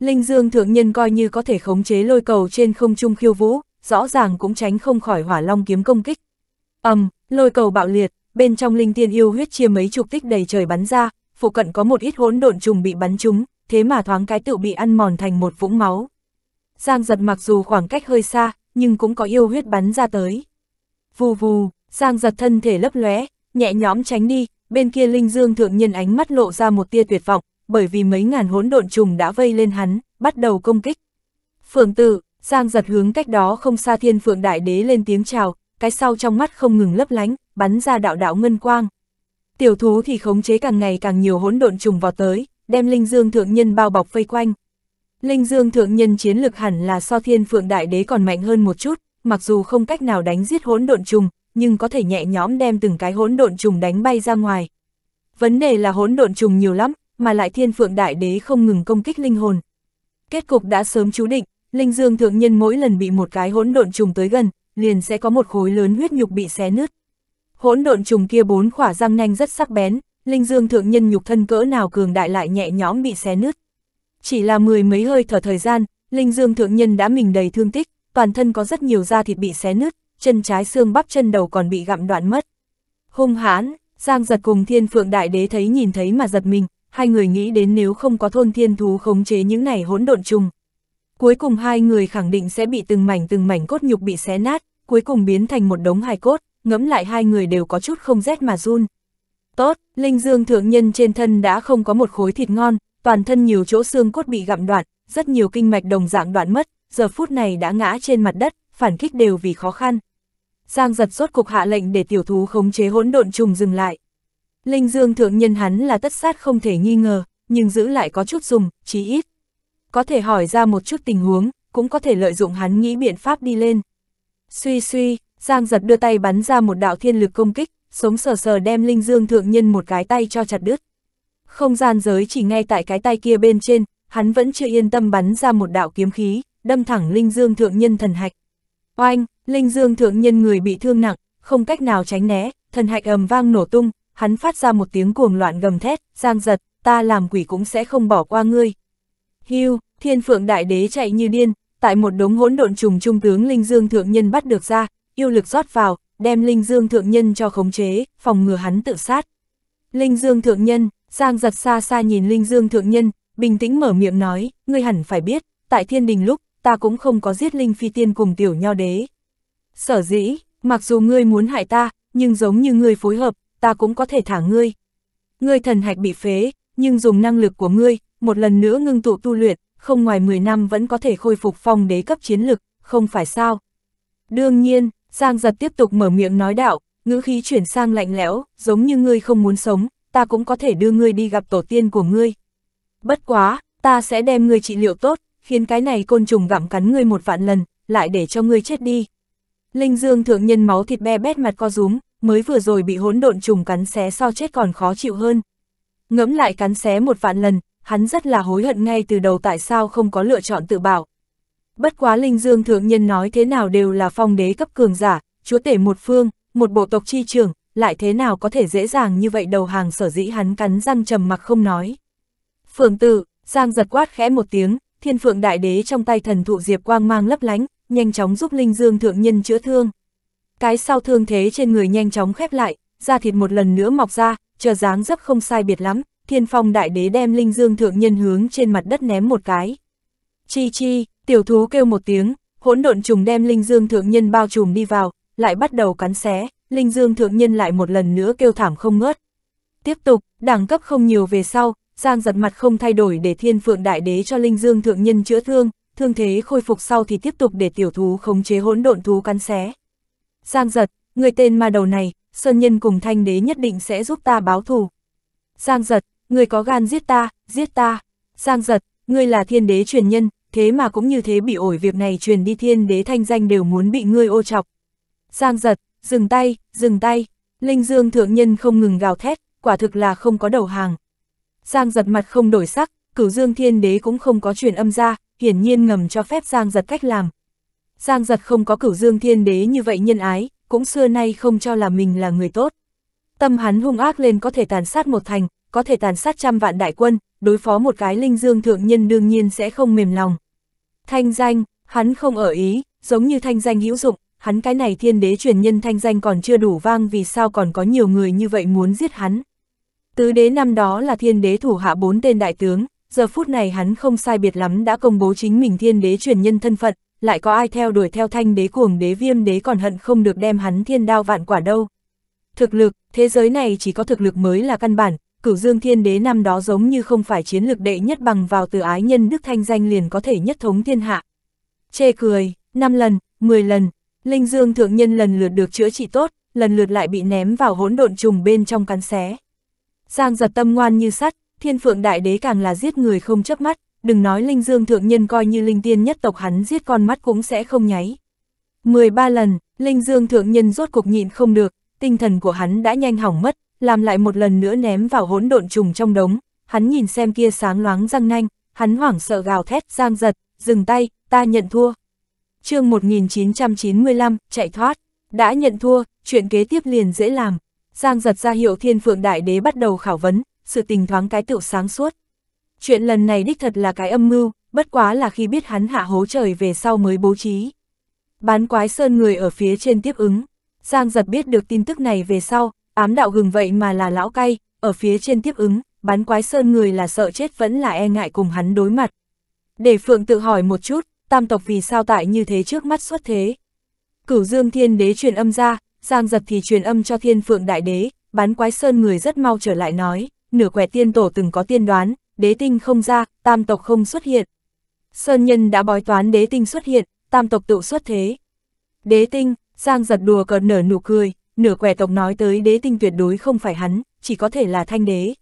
Linh Dương thượng nhân coi như có thể khống chế lôi cầu trên không trung khiêu vũ, rõ ràng cũng tránh không khỏi hỏa long kiếm công kích. ầm, um, lôi cầu bạo liệt, bên trong linh tiên yêu huyết chia mấy chục tích đầy trời bắn ra, phụ cận có một ít hỗn độn trùng bị bắn trúng, thế mà thoáng cái tự bị ăn mòn thành một vũng máu. Giang giật mặc dù khoảng cách hơi xa, nhưng cũng có yêu huyết bắn ra tới. Vù vù, Giang giật thân thể lấp lóe, nhẹ nhõm tránh đi, bên kia linh dương thượng nhân ánh mắt lộ ra một tia tuyệt vọng, bởi vì mấy ngàn hỗn độn trùng đã vây lên hắn, bắt đầu công kích. Phượng tử, Giang giật hướng cách đó không xa thiên phượng đại đế lên tiếng chào, cái sau trong mắt không ngừng lấp lánh, bắn ra đạo đạo ngân quang. Tiểu thú thì khống chế càng ngày càng nhiều hỗn độn trùng vào tới, đem linh dương thượng nhân bao bọc vây quanh. Linh dương thượng nhân chiến lực hẳn là so thiên phượng đại đế còn mạnh hơn một chút, mặc dù không cách nào đánh giết hỗn độn trùng, nhưng có thể nhẹ nhõm đem từng cái hỗn độn trùng đánh bay ra ngoài. Vấn đề là hỗn độn trùng nhiều lắm, mà lại thiên phượng đại đế không ngừng công kích linh hồn. Kết cục đã sớm chú định, linh dương thượng nhân mỗi lần bị một cái hỗn độn trùng tới gần, liền sẽ có một khối lớn huyết nhục bị xé nứt. Hỗn độn trùng kia bốn khỏa răng nanh rất sắc bén, linh dương thượng nhân nhục thân cỡ nào cường đại lại nhẹ nhõm bị xé nứt. Chỉ là mười mấy hơi thở thời gian, linh dương thượng nhân đã mình đầy thương tích, toàn thân có rất nhiều da thịt bị xé nứt, chân trái xương bắp chân đầu còn bị gặm đoạn mất. Hung hãn, Giang giật cùng thiên phượng đại đế thấy nhìn thấy mà giật mình, hai người nghĩ đến nếu không có thôn thiên thú khống chế những này hỗn độn trùng. Cuối cùng hai người khẳng định sẽ bị từng mảnh từng mảnh cốt nhục bị xé nát, cuối cùng biến thành một đống hài cốt, ngẫm lại hai người đều có chút không rét mà run. Tốt, Linh Dương thượng nhân trên thân đã không có một khối thịt ngon, toàn thân nhiều chỗ xương cốt bị gặm đoạn, rất nhiều kinh mạch đồng dạng đoạn mất, giờ phút này đã ngã trên mặt đất, phản kích đều vì khó khăn. Giang giật rốt cục hạ lệnh để tiểu thú khống chế hỗn độn trùng dừng lại. Linh Dương thượng nhân hắn là tất sát không thể nghi ngờ, nhưng giữ lại có chút dùng, chí ít. Có thể hỏi ra một chút tình huống, cũng có thể lợi dụng hắn nghĩ biện pháp đi lên. Suy suy, Giang giật đưa tay bắn ra một đạo thiên lực công kích, sống sờ sờ đem Linh Dương thượng nhân một cái tay cho chặt đứt. Không gian giới chỉ ngay tại cái tay kia bên trên, hắn vẫn chưa yên tâm bắn ra một đạo kiếm khí, đâm thẳng Linh Dương thượng nhân thần hạch. Oanh, Linh Dương thượng nhân người bị thương nặng, không cách nào tránh né, thần hạch ầm vang nổ tung, hắn phát ra một tiếng cuồng loạn gầm thét, giang giật, ta làm quỷ cũng sẽ không bỏ qua ngươi. Hưu, thiên phượng đại đế chạy như điên, tại một đống hỗn độn trùng trung tướng Linh Dương Thượng Nhân bắt được ra, yêu lực rót vào, đem Linh Dương Thượng Nhân cho khống chế, phòng ngừa hắn tự sát. Linh Dương Thượng Nhân, Giang giật xa xa nhìn Linh Dương Thượng Nhân, bình tĩnh mở miệng nói, ngươi hẳn phải biết, tại thiên đình lúc, ta cũng không có giết Linh Phi Tiên cùng tiểu nho đế. Sở dĩ, mặc dù ngươi muốn hại ta, nhưng giống như ngươi phối hợp, ta cũng có thể thả ngươi. Ngươi thần hạch bị phế, nhưng dùng năng lực của ngươi, một lần nữa ngưng tụ tu luyện, không ngoài 10 năm vẫn có thể khôi phục phong đế cấp chiến lực, không phải sao. Đương nhiên, Giang giật tiếp tục mở miệng nói đạo, ngữ khí chuyển sang lạnh lẽo, giống như ngươi không muốn sống, ta cũng có thể đưa ngươi đi gặp tổ tiên của ngươi. Bất quá, ta sẽ đem ngươi trị liệu tốt, khiến cái này côn trùng gặm cắn ngươi một vạn lần, lại để cho ngươi chết đi. Linh Dương thượng nhân máu thịt be bét mặt co rúm, mới vừa rồi bị hỗn độn trùng cắn xé so chết còn khó chịu hơn. Ngẫm lại cắn xé một vạn lần, hắn rất là hối hận ngay từ đầu tại sao không có lựa chọn tự bảo. Bất quá Linh Dương thượng nhân nói thế nào đều là phong đế cấp cường giả, chúa tể một phương, một bộ tộc chi trưởng, lại thế nào có thể dễ dàng như vậy đầu hàng sở dĩ hắn cắn răng trầm mặc không nói. Phượng tử, Giang giật quát khẽ một tiếng, thiên phượng đại đế trong tay thần thụ diệp quang mang lấp lánh, nhanh chóng giúp Linh Dương thượng nhân chữa thương. Cái sau thương thế trên người nhanh chóng khép lại, da thịt một lần nữa mọc ra, chờ dáng dấp không sai biệt lắm, thiên phong đại đế đem Linh Dương thượng nhân hướng trên mặt đất ném một cái. Chi chi, tiểu thú kêu một tiếng, hỗn độn trùng đem Linh Dương thượng nhân bao trùm đi vào, lại bắt đầu cắn xé, Linh Dương thượng nhân lại một lần nữa kêu thảm không ngớt. Tiếp tục, đẳng cấp không nhiều về sau, Giang giật mặt không thay đổi để thiên phượng đại đế cho Linh Dương thượng nhân chữa thương, thương thế khôi phục sau thì tiếp tục để tiểu thú khống chế hỗn độn thú cắn xé. Giang giật, người tên ma đầu này, Sơn Nhân cùng Thanh Đế nhất định sẽ giúp ta báo thù. Giang giật, người có gan giết ta, giết ta. Giang giật, ngươi là thiên đế truyền nhân, thế mà cũng như thế bị ổi việc này truyền đi thiên đế thanh danh đều muốn bị ngươi ô chọc. Giang giật, dừng tay, dừng tay. Linh Dương thượng nhân không ngừng gào thét, quả thực là không có đầu hàng. Giang giật mặt không đổi sắc, cửu dương thiên đế cũng không có truyền âm ra, hiển nhiên ngầm cho phép Giang giật cách làm. Giang giật không có cửu dương thiên đế như vậy nhân ái, cũng xưa nay không cho là mình là người tốt. Tâm hắn hung ác lên có thể tàn sát một thành, có thể tàn sát trăm vạn đại quân, đối phó một cái linh dương thượng nhân đương nhiên sẽ không mềm lòng. Thanh danh, hắn không ở ý, giống như thanh danh hữu dụng, hắn cái này thiên đế truyền nhân thanh danh còn chưa đủ vang vì sao còn có nhiều người như vậy muốn giết hắn. Tứ đế năm đó là thiên đế thủ hạ bốn tên đại tướng, giờ phút này hắn không sai biệt lắm đã công bố chính mình thiên đế truyền nhân thân phận, lại có ai theo đuổi theo thanh đế cuồng đế viêm đế còn hận không được đem hắn thiên đao vạn quả đâu. Thực lực, thế giới này chỉ có thực lực mới là căn bản, cửu dương thiên đế năm đó giống như không phải chiến lực đệ nhất bằng vào từ ái nhân đức thanh danh liền có thể nhất thống thiên hạ. Chê cười, 5 lần, 10 lần, linh dương thượng nhân lần lượt được chữa trị tốt, lần lượt lại bị ném vào hỗn độn trùng bên trong cắn xé. Giang giật tâm ngoan như sắt, thiên phượng đại đế càng là giết người không chấp mắt, đừng nói linh dương thượng nhân coi như linh tiên nhất tộc hắn giết con mắt cũng sẽ không nháy. 13 lần, linh dương thượng nhân rốt cục nhịn không được, tinh thần của hắn đã nhanh hỏng mất, làm lại một lần nữa ném vào hỗn độn trùng trong đống, hắn nhìn xem kia sáng loáng răng nanh, hắn hoảng sợ gào thét giang giật, dừng tay, ta nhận thua. chương 1995, chạy thoát, đã nhận thua, chuyện kế tiếp liền dễ làm. Giang giật ra hiệu thiên phượng đại đế bắt đầu khảo vấn, sự tình thoáng cái tựu sáng suốt. Chuyện lần này đích thật là cái âm mưu, bất quá là khi biết hắn hạ hố trời về sau mới bố trí. Bán quái sơn người ở phía trên tiếp ứng. Giang giật biết được tin tức này về sau, ám đạo gừng vậy mà là lão cay, ở phía trên tiếp ứng, bán quái sơn người là sợ chết vẫn là e ngại cùng hắn đối mặt. Để Phượng tự hỏi một chút, tam tộc vì sao tại như thế trước mắt xuất thế. Cửu Dương Thiên Đế truyền âm ra, Giang giật thì truyền âm cho Thiên Phượng Đại Đế, bán quái sơn người rất mau trở lại nói, nửa quẻ tiên tổ từng có tiên đoán, đế tinh không ra, tam tộc không xuất hiện. Sơn nhân đã bói toán đế tinh xuất hiện, tam tộc tự xuất thế. Đế tinh, Giang giật đùa cợt nở nụ cười, nửa quẻ tộc nói tới đế tinh tuyệt đối không phải hắn, chỉ có thể là thanh đế.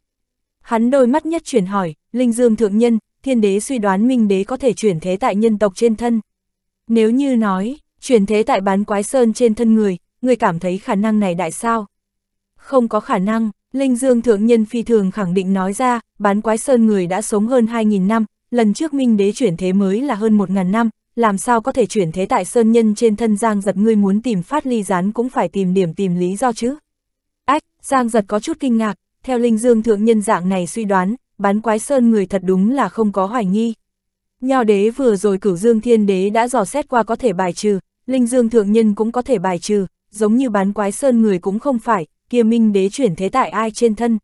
Hắn đôi mắt nhất chuyển hỏi, Linh Dương Thượng Nhân, thiên đế suy đoán minh đế có thể chuyển thế tại nhân tộc trên thân. Nếu như nói, chuyển thế tại bán quái sơn trên thân người, người cảm thấy khả năng này đại sao? Không có khả năng, Linh Dương Thượng Nhân phi thường khẳng định nói ra, bán quái sơn người đã sống hơn 2.000 năm, lần trước Minh Đế chuyển thế mới là hơn 1.000 năm, làm sao có thể chuyển thế tại sơn nhân trên thân giang giật ngươi muốn tìm phát ly rán cũng phải tìm điểm tìm lý do chứ. Ách, Giang giật có chút kinh ngạc, theo Linh Dương Thượng Nhân dạng này suy đoán, bán quái sơn người thật đúng là không có hoài nghi. Nho đế vừa rồi cửu Dương Thiên Đế đã dò xét qua có thể bài trừ, Linh Dương Thượng Nhân cũng có thể bài trừ, giống như bán quái sơn người cũng không phải, kia Minh Đế chuyển thế tại ai trên thân.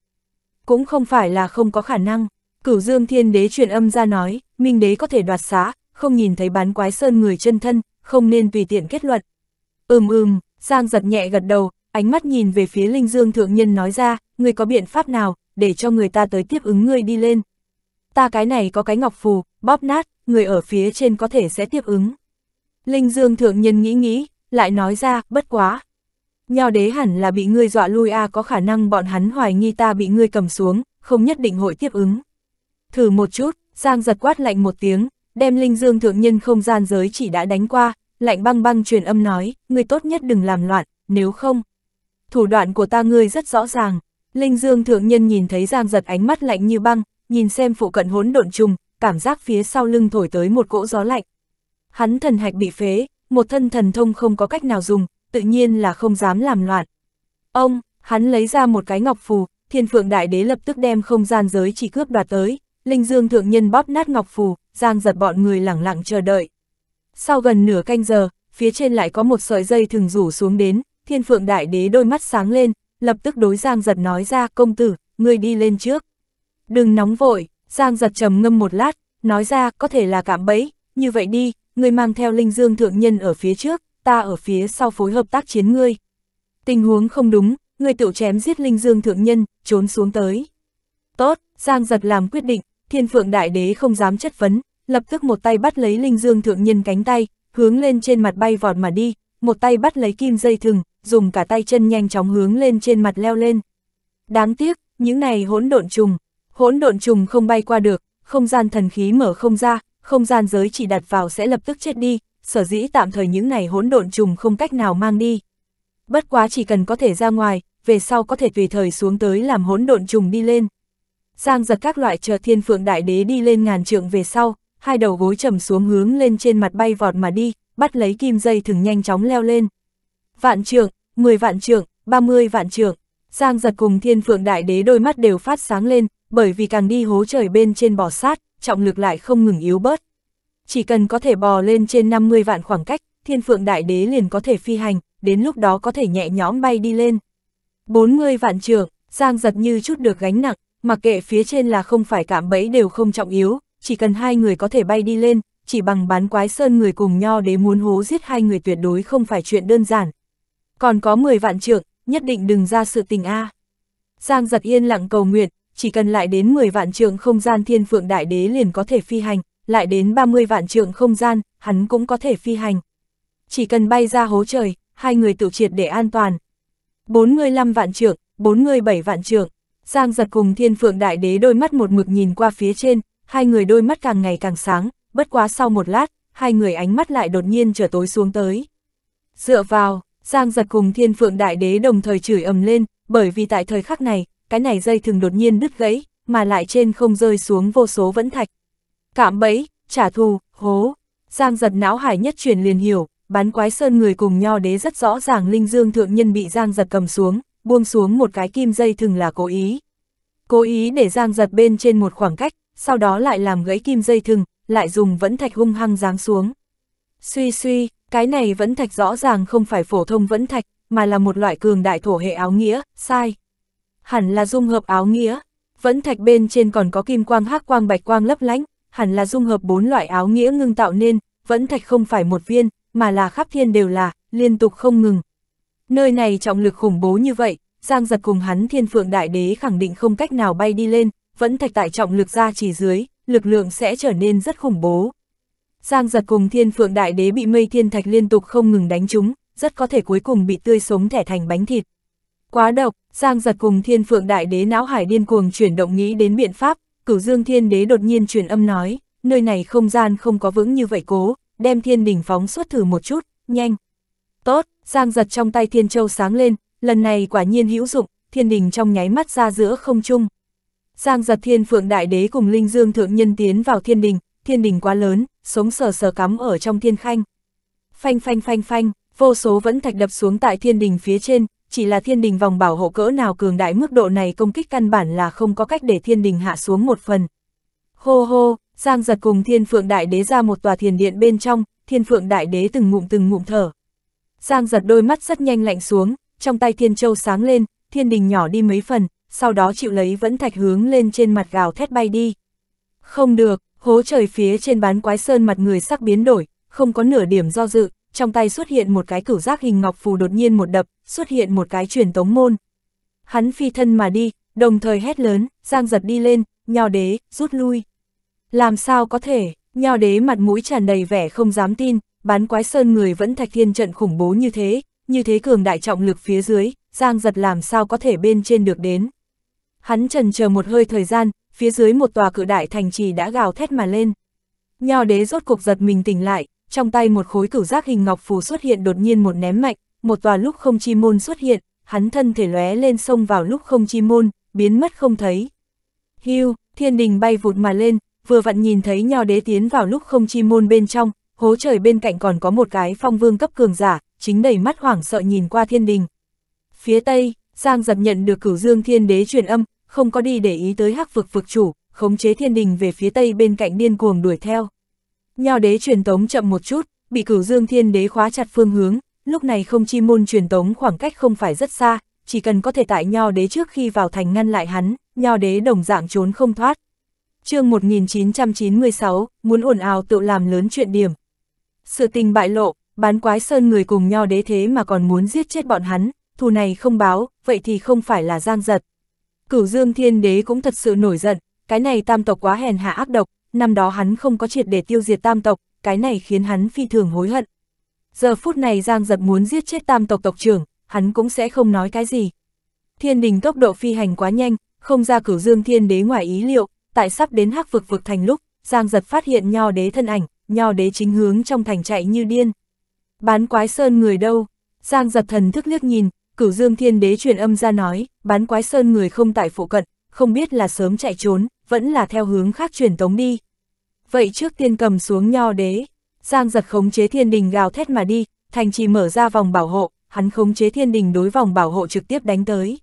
Cũng không phải là không có khả năng, cửu Dương Thiên Đế truyền âm ra nói, Minh Đế có thể đoạt xá, không nhìn thấy bán quái sơn người chân thân, không nên tùy tiện kết luận. Ừm ừm, Giang giật nhẹ gật đầu, ánh mắt nhìn về phía Linh Dương Thượng Nhân nói ra, người có biện pháp nào, để cho người ta tới tiếp ứng người đi lên. Ta cái này có cái ngọc phù, bóp nát, người ở phía trên có thể sẽ tiếp ứng. Linh Dương Thượng Nhân nghĩ nghĩ, lại nói ra, bất quá. Nho đế hẳn là bị ngươi dọa lui a có khả năng bọn hắn hoài nghi ta bị ngươi cầm xuống, không nhất định hội tiếp ứng. Thử một chút, Giang giật quát lạnh một tiếng, đem Linh Dương Thượng Nhân không gian giới chỉ đã đánh qua, lạnh băng băng truyền âm nói, ngươi tốt nhất đừng làm loạn, nếu không. Thủ đoạn của ta ngươi rất rõ ràng. Linh Dương Thượng Nhân nhìn thấy Giang giật ánh mắt lạnh như băng, nhìn xem phụ cận hỗn độn trùng, cảm giác phía sau lưng thổi tới một cỗ gió lạnh. Hắn thần hạch bị phế, một thân thần thông không có cách nào dùng, tự nhiên là không dám làm loạn. Ông, hắn lấy ra một cái ngọc phù, thiên phượng đại đế lập tức đem không gian giới chỉ cướp đoạt tới, linh dương thượng nhân bóp nát ngọc phù, giang giật bọn người lẳng lặng chờ đợi. Sau gần nửa canh giờ, phía trên lại có một sợi dây thường rủ xuống đến, thiên phượng đại đế đôi mắt sáng lên, lập tức đối giang giật nói ra công tử, người đi lên trước. Đừng nóng vội, giang giật trầm ngâm một lát, nói ra có thể là cảm bẫy, như vậy đi, người mang theo linh dương thượng nhân ở phía trước, ta ở phía sau phối hợp tác chiến ngươi. Tình huống không đúng, ngươi tự chém giết linh dương thượng nhân, trốn xuống tới. Tốt, Giang giật làm quyết định, thiên phượng đại đế không dám chất vấn, lập tức một tay bắt lấy linh dương thượng nhân cánh tay, hướng lên trên mặt bay vọt mà đi, một tay bắt lấy kim dây thừng, dùng cả tay chân nhanh chóng hướng lên trên mặt leo lên. Đáng tiếc, những này hỗn độn trùng, hỗn độn trùng không bay qua được, không gian thần khí mở không ra, không gian giới chỉ đặt vào sẽ lập tức chết đi, sở dĩ tạm thời những này hỗn độn trùng không cách nào mang đi. Bất quá chỉ cần có thể ra ngoài, về sau có thể tùy thời xuống tới làm hỗn độn trùng đi lên. Giang giật các loại chờ thiên phượng đại đế đi lên ngàn trượng về sau, hai đầu gối trầm xuống hướng lên trên mặt bay vọt mà đi, bắt lấy kim dây thừng nhanh chóng leo lên. Vạn trượng, 10 vạn trượng, 30 vạn trượng, Giang giật cùng thiên phượng đại đế đôi mắt đều phát sáng lên, bởi vì càng đi hố trời bên trên bò sát, trọng lực lại không ngừng yếu bớt. Chỉ cần có thể bò lên trên 50 vạn khoảng cách, thiên phượng đại đế liền có thể phi hành, đến lúc đó có thể nhẹ nhõm bay đi lên. 40 vạn trường, Giang giật như chút được gánh nặng, mặc kệ phía trên là không phải cảm bẫy đều không trọng yếu, chỉ cần hai người có thể bay đi lên, chỉ bằng bán quái sơn người cùng nho đế muốn hố giết hai người tuyệt đối không phải chuyện đơn giản. Còn có 10 vạn trượng, nhất định đừng ra sự tình A. Giang giật yên lặng cầu nguyện, chỉ cần lại đến 10 vạn trượng không gian thiên phượng đại đế liền có thể phi hành, lại đến 30 vạn trượng không gian, hắn cũng có thể phi hành. Chỉ cần bay ra hố trời, hai người tự triệt để an toàn. 45 vạn trượng, 47 vạn trượng, Giang giật cùng thiên phượng đại đế đôi mắt một mực nhìn qua phía trên, hai người đôi mắt càng ngày càng sáng, bất quá sau một lát, hai người ánh mắt lại đột nhiên trở tối xuống tới. Dựa vào, Giang giật cùng thiên phượng đại đế đồng thời chửi ầm lên, bởi vì tại thời khắc này, cái này dây thường đột nhiên đứt gãy, mà lại trên không rơi xuống vô số vẫn thạch. Cạm bẫy, trả thù, hố. Giang giật não hải nhất truyền liền hiểu, bán quái sơn người cùng nho đế rất rõ ràng linh dương thượng nhân bị Giang giật cầm xuống, buông xuống một cái kim dây thừng là cố ý. Cố ý để Giang giật bên trên một khoảng cách, sau đó lại làm gãy kim dây thừng, lại dùng vẫn thạch hung hăng giáng xuống. Suy suy, cái này vẫn thạch rõ ràng không phải phổ thông vẫn thạch, mà là một loại cường đại thổ hệ áo nghĩa, sai. Hẳn là dung hợp áo nghĩa, vẫn thạch bên trên còn có kim quang hắc quang bạch quang lấp lánh, hẳn là dung hợp bốn loại áo nghĩa ngưng tạo nên, vẫn thạch không phải một viên, mà là khắp thiên đều là, liên tục không ngừng. Nơi này trọng lực khủng bố như vậy, Giang giật cùng hắn thiên phượng đại đế khẳng định không cách nào bay đi lên, vẫn thạch tại trọng lực ra chỉ dưới, lực lượng sẽ trở nên rất khủng bố. Giang giật cùng thiên phượng đại đế bị mây thiên thạch liên tục không ngừng đánh chúng, rất có thể cuối cùng bị tươi sống thẻ thành bánh thịt. Quá độc, Giang giật cùng thiên phượng đại đế não hải điên cuồng chuyển động nghĩ đến biện pháp, cửu dương thiên đế đột nhiên truyền âm nói, nơi này không gian không có vững như vậy cố, đem thiên đỉnh phóng xuất thử một chút, nhanh. Tốt, Giang giật trong tay thiên châu sáng lên, lần này quả nhiên hữu dụng, thiên đỉnh trong nháy mắt ra giữa không trung. Giang giật thiên phượng đại đế cùng linh dương thượng nhân tiến vào thiên đình, thiên đình quá lớn, sống sờ sờ cắm ở trong thiên khanh. Phanh phanh phanh phanh, vô số vẫn thạch đập xuống tại thiên đình phía trên, chỉ là thiên đình vòng bảo hộ cỡ nào cường đại mức độ này công kích căn bản là không có cách để thiên đình hạ xuống một phần. Hô hô, Giang giật cùng thiên phượng đại đế ra một tòa thiền điện bên trong, thiên phượng đại đế từng ngụm từng ngụm thở. Giang giật đôi mắt rất nhanh lạnh xuống, trong tay thiên châu sáng lên, thiên đình nhỏ đi mấy phần, sau đó chịu lấy vẫn thạch hướng lên trên mặt gào thét bay đi. Không được, hố trời phía trên bán quái sơn mặt người sắc biến đổi, không có nửa điểm do dự, trong tay xuất hiện một cái cửu giác hình ngọc phù đột nhiên một đập, xuất hiện một cái truyền tống môn. Hắn phi thân mà đi, đồng thời hét lớn, giang giật đi lên, nho đế, rút lui. Làm sao có thể, nho đế mặt mũi tràn đầy vẻ không dám tin, bán quái sơn người vẫn thạch thiên trận khủng bố như thế, như thế cường đại trọng lực phía dưới, giang giật làm sao có thể bên trên được đến. Hắn trần chờ một hơi thời gian, phía dưới một tòa cự đại thành trì đã gào thét mà lên. Nho đế rốt cục giật mình tỉnh lại, trong tay một khối cửu giác hình ngọc phù xuất hiện đột nhiên một ném mạnh, một tòa lúc không chi môn xuất hiện, hắn thân thể lóe lên sông vào lúc không chi môn, biến mất không thấy. Hưu, thiên đình bay vụt mà lên, vừa vặn nhìn thấy nho đế tiến vào lúc không chi môn bên trong, hố trời bên cạnh còn có một cái phong vương cấp cường giả, chính đầy mắt hoảng sợ nhìn qua thiên đình. Phía tây, Giang dập nhận được cửu dương thiên đế truyền âm, không có đi để ý tới hắc vực vực chủ, khống chế thiên đình về phía tây bên cạnh điên cuồng đuổi theo. Nho đế truyền tống chậm một chút, bị cửu dương thiên đế khóa chặt phương hướng, lúc này không chi môn truyền tống khoảng cách không phải rất xa, chỉ cần có thể tại nho đế trước khi vào thành ngăn lại hắn, nho đế đồng dạng trốn không thoát. chương 1996, muốn ồn ào tự làm lớn chuyện điểm. Sự tình bại lộ, bán quái sơn người cùng nho đế thế mà còn muốn giết chết bọn hắn, thù này không báo, vậy thì không phải là giang giật. Cửu dương thiên đế cũng thật sự nổi giận, cái này tam tộc quá hèn hạ ác độc, năm đó hắn không có triệt để tiêu diệt tam tộc, cái này khiến hắn phi thường hối hận. Giờ phút này Giang Giật muốn giết chết tam tộc tộc trưởng, hắn cũng sẽ không nói cái gì. Thiên đình tốc độ phi hành quá nhanh, không ra cửu dương thiên đế ngoài ý liệu, tại sắp đến hắc vực vực thành lúc, Giang Giật phát hiện nho đế thân ảnh, nho đế chính hướng trong thành chạy như điên. Bán quái sơn người đâu? Giang Giật thần thức liếc nhìn, cửu dương thiên đế truyền âm ra nói, bán quái sơn người không tại phụ cận, không biết là sớm chạy trốn, vẫn là theo hướng khác truyền tống đi. Vậy trước tiên cầm xuống nho đế, Giang giật khống chế thiên đình gào thét mà đi, thành trì mở ra vòng bảo hộ, hắn khống chế thiên đình đối vòng bảo hộ trực tiếp đánh tới.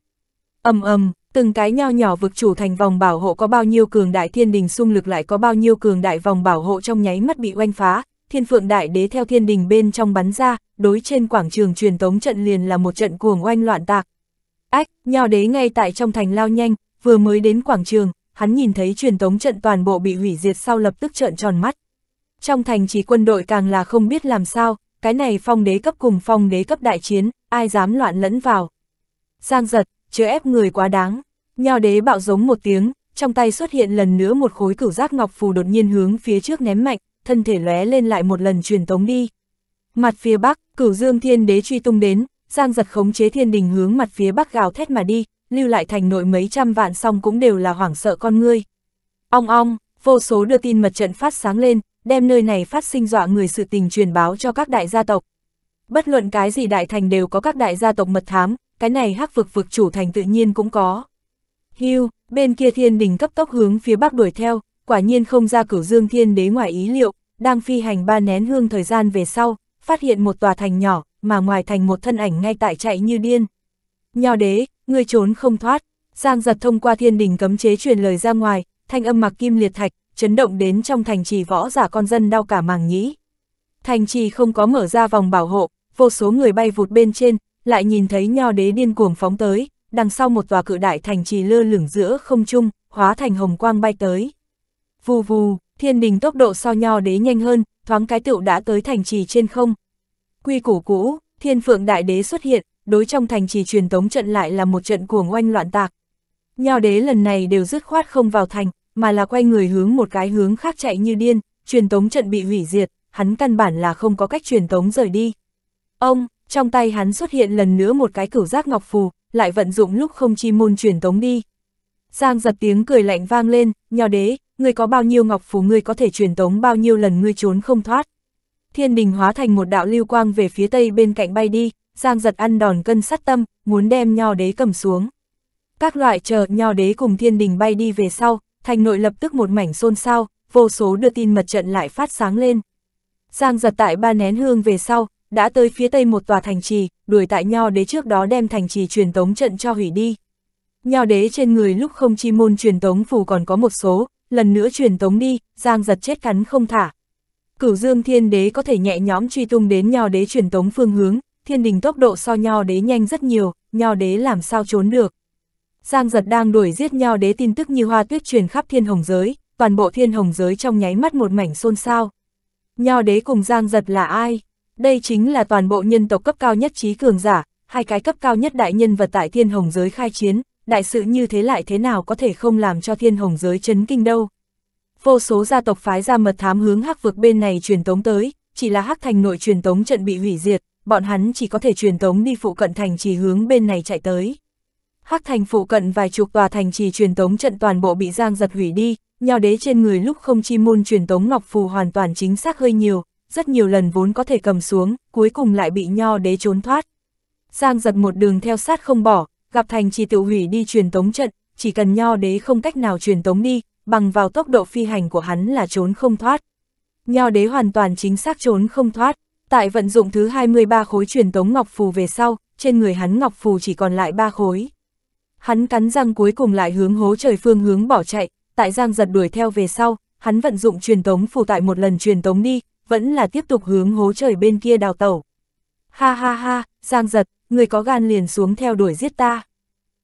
ầm ầm, từng cái nho nhỏ vực chủ thành vòng bảo hộ có bao nhiêu cường đại thiên đình xung lực lại có bao nhiêu cường đại vòng bảo hộ trong nháy mắt bị oanh phá, thiên phượng đại đế theo thiên đình bên trong bắn ra, đối trên quảng trường truyền tống trận liền là một trận cuồng oanh loạn tạc. Ách, nho đế ngay tại trong thành lao nhanh, vừa mới đến quảng trường, hắn nhìn thấy truyền tống trận toàn bộ bị hủy diệt sau lập tức trợn tròn mắt. Trong thành chỉ quân đội càng là không biết làm sao, cái này phong đế cấp cùng phong đế cấp đại chiến, ai dám loạn lẫn vào. Giang giật, chứa ép người quá đáng, nho đế bạo giống một tiếng, trong tay xuất hiện lần nữa một khối cửu giác ngọc phù đột nhiên hướng phía trước ném mạnh, thân thể lóe lên lại một lần truyền tống đi. Mặt phía bắc, cửu dương thiên đế truy tung đến, Giang giật khống chế thiên đình hướng mặt phía bắc gào thét mà đi, lưu lại thành nội mấy trăm vạn song cũng đều là hoảng sợ con ngươi. Ong ong, vô số đưa tin mật trận phát sáng lên, đem nơi này phát sinh dọa người sự tình truyền báo cho các đại gia tộc. Bất luận cái gì đại thành đều có các đại gia tộc mật thám, cái này hắc vực vực chủ thành tự nhiên cũng có. Hưu, bên kia thiên đình cấp tốc hướng phía bắc đuổi theo, quả nhiên không ra cửu dương thiên đế ngoài ý liệu, đang phi hành ba nén hương thời gian về sau, phát hiện một tòa thành nhỏ, mà ngoài thành một thân ảnh ngay tại chạy như điên. Nho đế, ngươi trốn không thoát, Giang giật thông qua thiên đình cấm chế truyền lời ra ngoài, thanh âm mặc kim liệt thạch, chấn động đến trong thành trì võ giả con dân đau cả màng nhĩ. Thành trì không có mở ra vòng bảo hộ, vô số người bay vụt bên trên, lại nhìn thấy nho đế điên cuồng phóng tới, đằng sau một tòa cự đại thành trì lơ lửng giữa không trung, hóa thành hồng quang bay tới. Vù vù, thiên đình tốc độ so nho đế nhanh hơn, thoáng cái tựu đã tới thành trì trên không. Quy củ cũ, thiên phượng đại đế xuất hiện, đối trong thành trì truyền tống trận lại là một trận cuồng oanh loạn tạc. Nho đế lần này đều dứt khoát không vào thành, mà là quay người hướng một cái hướng khác chạy như điên, truyền tống trận bị hủy diệt, hắn căn bản là không có cách truyền tống rời đi. Ông, trong tay hắn xuất hiện lần nữa một cái cửu giác ngọc phù, lại vận dụng lúc không chi môn truyền tống đi. Giang giật tiếng cười lạnh vang lên, nho đế, ngươi có bao nhiêu ngọc phù ngươi có thể truyền tống bao nhiêu lần ngươi trốn không thoát. Thiên đình hóa thành một đạo lưu quang về phía tây bên cạnh bay đi, Giang giật ăn đòn cân sắt tâm, muốn đem nho đế cầm xuống. Các loại chờ nho đế cùng thiên đình bay đi về sau, thành nội lập tức một mảnh xôn xao, vô số đưa tin mật trận lại phát sáng lên. Giang giật tại ba nén hương về sau, đã tới phía tây một tòa thành trì, đuổi tại nho đế trước đó đem thành trì truyền tống trận cho hủy đi. Nho đế trên người lúc không chi môn truyền tống phù còn có một số, lần nữa truyền tống đi, giang giật chết cắn không thả. Cửu dương thiên đế có thể nhẹ nhõm truy tung đến nho đế truyền tống phương hướng, thiên đình tốc độ so nho đế nhanh rất nhiều, nho đế làm sao trốn được. Giang giật đang đuổi giết nho đế tin tức như hoa tuyết truyền khắp thiên hồng giới, toàn bộ thiên hồng giới trong nháy mắt một mảnh xôn xao. Nho đế cùng Giang giật là ai? Đây chính là toàn bộ nhân tộc cấp cao nhất trí cường giả, hai cái cấp cao nhất đại nhân vật tại thiên hồng giới khai chiến, đại sự như thế lại thế nào có thể không làm cho thiên hồng giới chấn kinh đâu. Vô số gia tộc phái ra mật thám hướng hắc vực bên này truyền tống tới, chỉ là hắc thành nội truyền tống trận bị hủy diệt, bọn hắn chỉ có thể truyền tống đi phụ cận thành trì hướng bên này chạy tới. Hắc thành phụ cận vài chục tòa thành trì truyền tống trận toàn bộ bị giang giật hủy đi, nho đế trên người lúc không chi môn truyền tống ngọc phù hoàn toàn chính xác hơi nhiều, rất nhiều lần vốn có thể cầm xuống, cuối cùng lại bị nho đế trốn thoát. Giang giật một đường theo sát không bỏ, gặp thành trì tự hủy đi truyền tống trận, chỉ cần nho đế không cách nào truyền tống đi, bằng vào tốc độ phi hành của hắn là trốn không thoát. Nho đế hoàn toàn chính xác trốn không thoát, tại vận dụng thứ 23 khối truyền tống ngọc phù về sau, trên người hắn ngọc phù chỉ còn lại 3 khối. Hắn cắn răng cuối cùng lại hướng hố trời phương hướng bỏ chạy, tại giang giật đuổi theo về sau, hắn vận dụng truyền tống phù tại một lần truyền tống đi, vẫn là tiếp tục hướng hố trời bên kia đào tẩu. Ha ha ha, giang giật, người có gan liền xuống theo đuổi giết ta.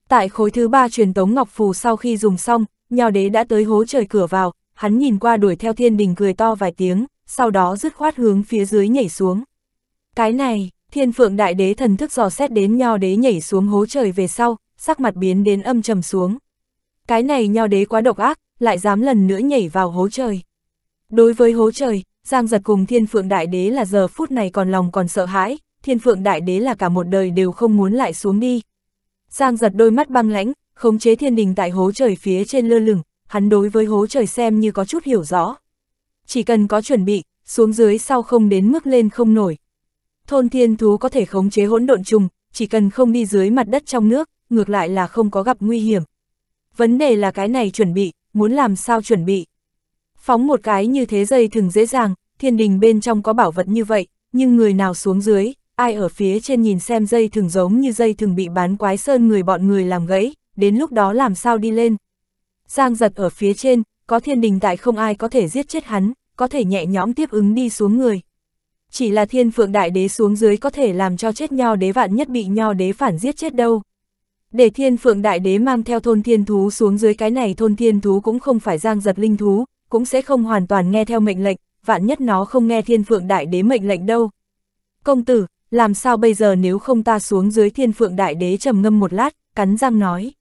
Tại khối thứ ba truyền tống ngọc phù sau khi dùng xong, nhào đế đã tới hố trời cửa vào, hắn nhìn qua đuổi theo thiên đình cười to vài tiếng, sau đó dứt khoát hướng phía dưới nhảy xuống. Cái này, thiên phượng đại đế thần thức dò xét đến nho đế nhảy xuống hố trời về sau, sắc mặt biến đến âm trầm xuống. Cái này nho đế quá độc ác, lại dám lần nữa nhảy vào hố trời. Đối với hố trời, Giang giật cùng thiên phượng đại đế là giờ phút này còn lòng còn sợ hãi, thiên phượng đại đế là cả một đời đều không muốn lại xuống đi. Giang giật đôi mắt băng lãnh, khống chế thiên đình tại hố trời phía trên lơ lửng, hắn đối với hố trời xem như có chút hiểu rõ. Chỉ cần có chuẩn bị, xuống dưới sau không đến mức lên không nổi. Thôn thiên thú có thể khống chế hỗn độn trùng, chỉ cần không đi dưới mặt đất trong nước, ngược lại là không có gặp nguy hiểm. Vấn đề là cái này chuẩn bị, muốn làm sao chuẩn bị. Phóng một cái như thế dây thường dễ dàng, thiên đình bên trong có bảo vật như vậy, nhưng người nào xuống dưới, ai ở phía trên nhìn xem dây thường giống như dây thường bị bán quái sơn người bọn người làm gãy, đến lúc đó làm sao đi lên. Giang giật ở phía trên, có thiên đình tại không ai có thể giết chết hắn, có thể nhẹ nhõm tiếp ứng đi xuống người. Chỉ là thiên phượng đại đế xuống dưới có thể làm cho chết nho đế vạn nhất bị nho đế phản giết chết đâu. Để thiên phượng đại đế mang theo thôn thiên thú xuống dưới cái này thôn thiên thú cũng không phải giang giật linh thú, cũng sẽ không hoàn toàn nghe theo mệnh lệnh, vạn nhất nó không nghe thiên phượng đại đế mệnh lệnh đâu. Công tử, làm sao bây giờ nếu không ta xuống dưới thiên phượng đại đế trầm ngâm một lát, cắn răng nói.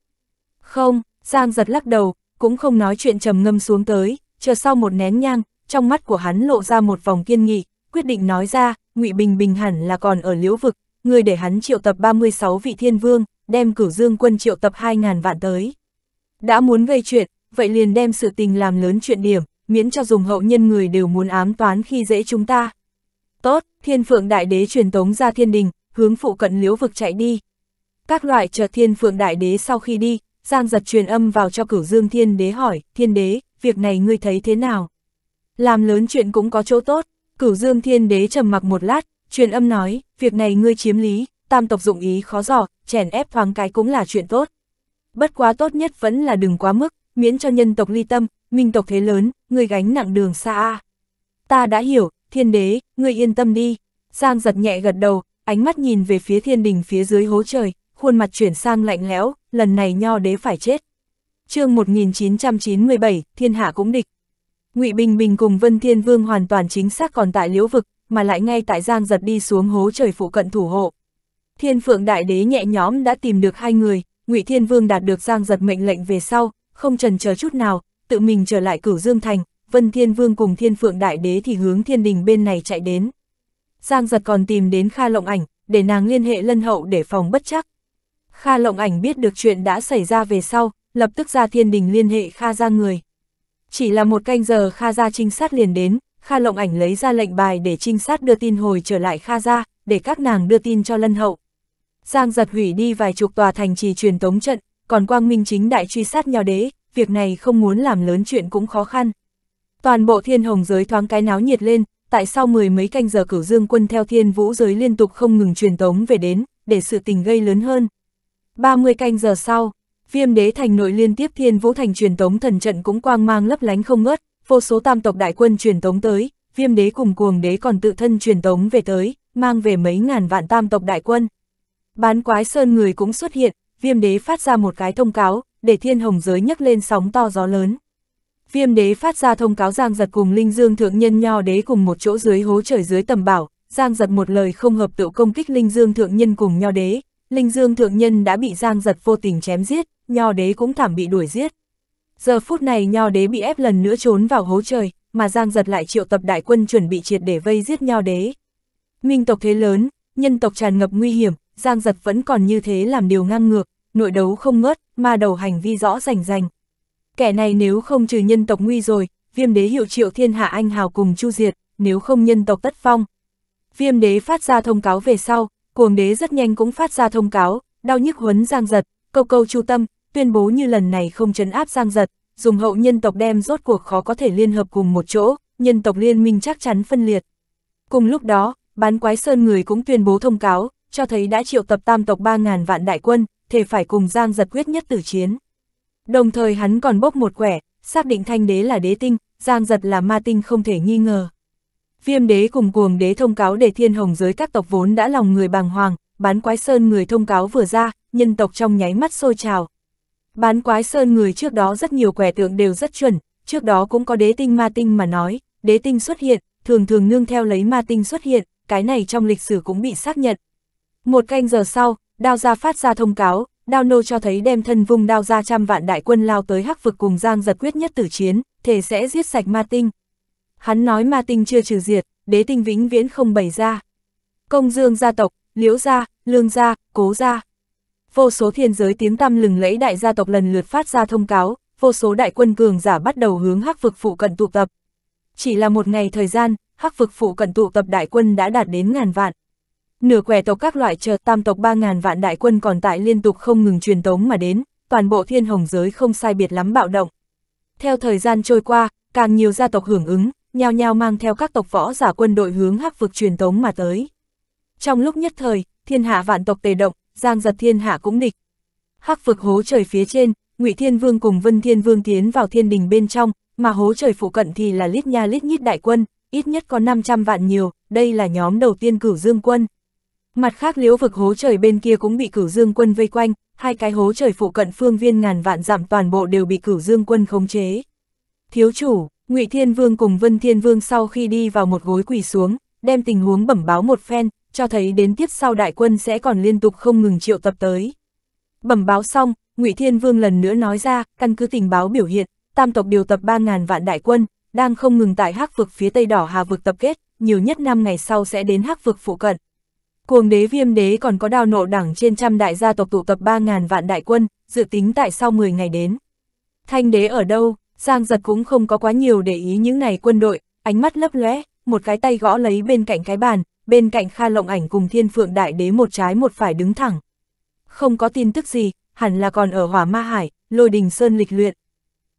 Không, Giang giật lắc đầu, cũng không nói chuyện trầm ngâm xuống tới, chờ sau một nén nhang, trong mắt của hắn lộ ra một vòng kiên nghị, quyết định nói ra, ngụy Bình Bình hẳn là còn ở liễu vực, người để hắn triệu tập 36 vị thiên vương, đem cửu dương quân triệu tập 2.000 vạn tới. Đã muốn gây chuyện, vậy liền đem sự tình làm lớn chuyện điểm, miễn cho dùng hậu nhân người đều muốn ám toán khi dễ chúng ta. Tốt, thiên phượng đại đế truyền tống ra thiên đình, hướng phụ cận liễu vực chạy đi. Các loại chờ thiên phượng đại đế sau khi đi, Giang giật truyền âm vào cho cửu dương thiên đế hỏi, thiên đế, việc này ngươi thấy thế nào? Làm lớn chuyện cũng có chỗ tốt, cửu dương thiên đế trầm mặc một lát, truyền âm nói, việc này ngươi chiếm lý, tam tộc dụng ý khó dò, chèn ép thoáng cái cũng là chuyện tốt. Bất quá tốt nhất vẫn là đừng quá mức, miễn cho nhân tộc ly tâm, minh tộc thế lớn, ngươi gánh nặng đường xa. Ta đã hiểu, thiên đế, ngươi yên tâm đi. Giang giật nhẹ gật đầu, ánh mắt nhìn về phía thiên đình phía dưới hố trời, khuôn mặt chuyển sang lạnh lẽo, lần này nho đế phải chết. chương 1997, thiên hạ cũng địch. ngụy Bình Bình cùng Vân Thiên Vương hoàn toàn chính xác còn tại liễu vực, mà lại ngay tại Giang giật đi xuống hố trời phụ cận thủ hộ. Thiên Phượng Đại Đế nhẹ nhóm đã tìm được hai người, ngụy Thiên Vương đạt được Giang giật mệnh lệnh về sau, không trần chờ chút nào, tự mình trở lại cửu Dương Thành, Vân Thiên Vương cùng Thiên Phượng Đại Đế thì hướng thiên đình bên này chạy đến. Giang giật còn tìm đến Kha Lộng Ảnh, để nàng liên hệ lân hậu để phòng bất chắc. Kha Lộng Ảnh biết được chuyện đã xảy ra về sau, lập tức ra thiên đình liên hệ Kha ra người. Chỉ là một canh giờ Kha ra trinh sát liền đến, Kha Lộng Ảnh lấy ra lệnh bài để trinh sát đưa tin hồi trở lại Kha ra, để các nàng đưa tin cho lân hậu. Giang giật hủy đi vài chục tòa thành trì truyền tống trận, còn Quang Minh chính đại truy sát nhau đế, việc này không muốn làm lớn chuyện cũng khó khăn. Toàn bộ thiên hồng giới thoáng cái náo nhiệt lên, tại sau mười mấy canh giờ cửu dương quân theo thiên vũ giới liên tục không ngừng truyền tống về đến, để sự tình gây lớn hơn. 30 canh giờ sau, viêm đế thành nội liên tiếp thiên vũ thành truyền tống thần trận cũng quang mang lấp lánh không ngớt, vô số tam tộc đại quân truyền tống tới, viêm đế cùng cuồng đế còn tự thân truyền tống về tới, mang về mấy ngàn vạn tam tộc đại quân. Bán quái sơn người cũng xuất hiện, viêm đế phát ra một cái thông cáo, để thiên hồng giới nhấc lên sóng to gió lớn. Viêm đế phát ra thông cáo Giang Giật cùng Linh Dương Thượng Nhân Nho đế cùng một chỗ dưới hố trời dưới tầm bảo, Giang Giật một lời không hợp tự công kích Linh Dương Thượng Nhân cùng Nho đế, Linh Dương Thượng Nhân đã bị Giang Giật vô tình chém giết, Nho đế cũng thảm bị đuổi giết. Giờ phút này Nho đế bị ép lần nữa trốn vào hố trời, mà Giang Giật lại triệu tập đại quân chuẩn bị triệt để vây giết Nho đế. Minh tộc thế lớn, nhân tộc tràn ngập nguy hiểm, Giang Giật vẫn còn như thế làm điều ngang ngược, nội đấu không ngớt, mà đầu hành vi rõ rành rành. Kẻ này nếu không trừ nhân tộc nguy rồi, viêm đế hiệu triệu thiên hạ anh hào cùng chu diệt, nếu không nhân tộc tất phong. Viêm đế phát ra thông cáo về sau, cuồng đế rất nhanh cũng phát ra thông cáo, đau nhức huấn giang giật, câu câu chu tâm, tuyên bố như lần này không chấn áp giang giật, dùng hậu nhân tộc đem rốt cuộc khó có thể liên hợp cùng một chỗ, nhân tộc liên minh chắc chắn phân liệt. Cùng lúc đó, bán quái sơn người cũng tuyên bố thông cáo, cho thấy đã triệu tập tam tộc 3.000 vạn đại quân, thể phải cùng giang giật quyết nhất tử chiến. Đồng thời hắn còn bốc một quẻ, xác định thanh đế là đế tinh, giang giật là ma tinh không thể nghi ngờ. Viêm đế cùng cuồng đế thông cáo để thiên hồng giới các tộc vốn đã lòng người bàng hoàng, bán quái sơn người thông cáo vừa ra, nhân tộc trong nháy mắt sôi trào. Bán quái sơn người trước đó rất nhiều quẻ tượng đều rất chuẩn, trước đó cũng có đế tinh ma tinh mà nói, đế tinh xuất hiện, thường thường nương theo lấy ma tinh xuất hiện, cái này trong lịch sử cũng bị xác nhận. Một canh giờ sau, đao gia phát ra thông cáo, đao nô cho thấy đem thân vung đao ra trăm vạn đại quân lao tới hắc vực cùng giang giật quyết nhất tử chiến, thể sẽ giết sạch ma tinh. Hắn nói ma tinh chưa trừ diệt, đế tinh vĩnh viễn không bày ra. Công dương gia tộc, liễu gia, lương gia, cố gia. Vô số thiên giới tiếng tăm lừng lẫy đại gia tộc lần lượt phát ra thông cáo, vô số đại quân cường giả bắt đầu hướng hắc vực phụ cận tụ tập. Chỉ là một ngày thời gian, hắc vực phụ cận tụ tập đại quân đã đạt đến ngàn vạn. Nửa quẻ tộc các loại chờ tam tộc 3.000 vạn đại quân còn tại liên tục không ngừng truyền tống mà đến, toàn bộ thiên hồng giới không sai biệt lắm bạo động. Theo thời gian trôi qua, càng nhiều gia tộc hưởng ứng, nhao nhao mang theo các tộc võ giả quân đội hướng hắc vực truyền tống mà tới. Trong lúc nhất thời, thiên hạ vạn tộc tề động, giang giật thiên hạ cũng địch. Hắc vực hố trời phía trên, ngụy Thiên Vương cùng Vân Thiên Vương tiến vào thiên đình bên trong, mà hố trời phụ cận thì là lít nha lít nhít đại quân, ít nhất có 500 vạn nhiều, đây là nhóm đầu tiên cửu dương quân. Mặt khác liễu vực hố trời bên kia cũng bị cửu dương quân vây quanh, hai cái hố trời phụ cận phương viên ngàn vạn giảm toàn bộ đều bị cửu dương quân khống chế. Thiếu chủ, ngụy Thiên Vương cùng Vân Thiên Vương sau khi đi vào một gối quỳ xuống, đem tình huống bẩm báo một phen, cho thấy đến tiếp sau đại quân sẽ còn liên tục không ngừng triệu tập tới. Bẩm báo xong, ngụy Thiên Vương lần nữa nói ra, căn cứ tình báo biểu hiện, tam tộc điều tập 3.000 vạn đại quân, đang không ngừng tại hắc vực phía tây đỏ hà vực tập kết, nhiều nhất 5 ngày sau sẽ đến hắc vực phụ cận. Cuồng đế viêm đế còn có đào nộ đẳng trên trăm đại gia tộc tụ tập 3.000 vạn đại quân, dự tính tại sau 10 ngày đến. Thanh đế ở đâu, Giang giật cũng không có quá nhiều để ý những này quân đội, ánh mắt lấp lóe, một cái tay gõ lấy bên cạnh cái bàn, bên cạnh Kha Lộng Ảnh cùng Thiên Phượng Đại Đế một trái một phải đứng thẳng. Không có tin tức gì, hẳn là còn ở Hỏa Ma Hải, Lôi Đình Sơn lịch luyện.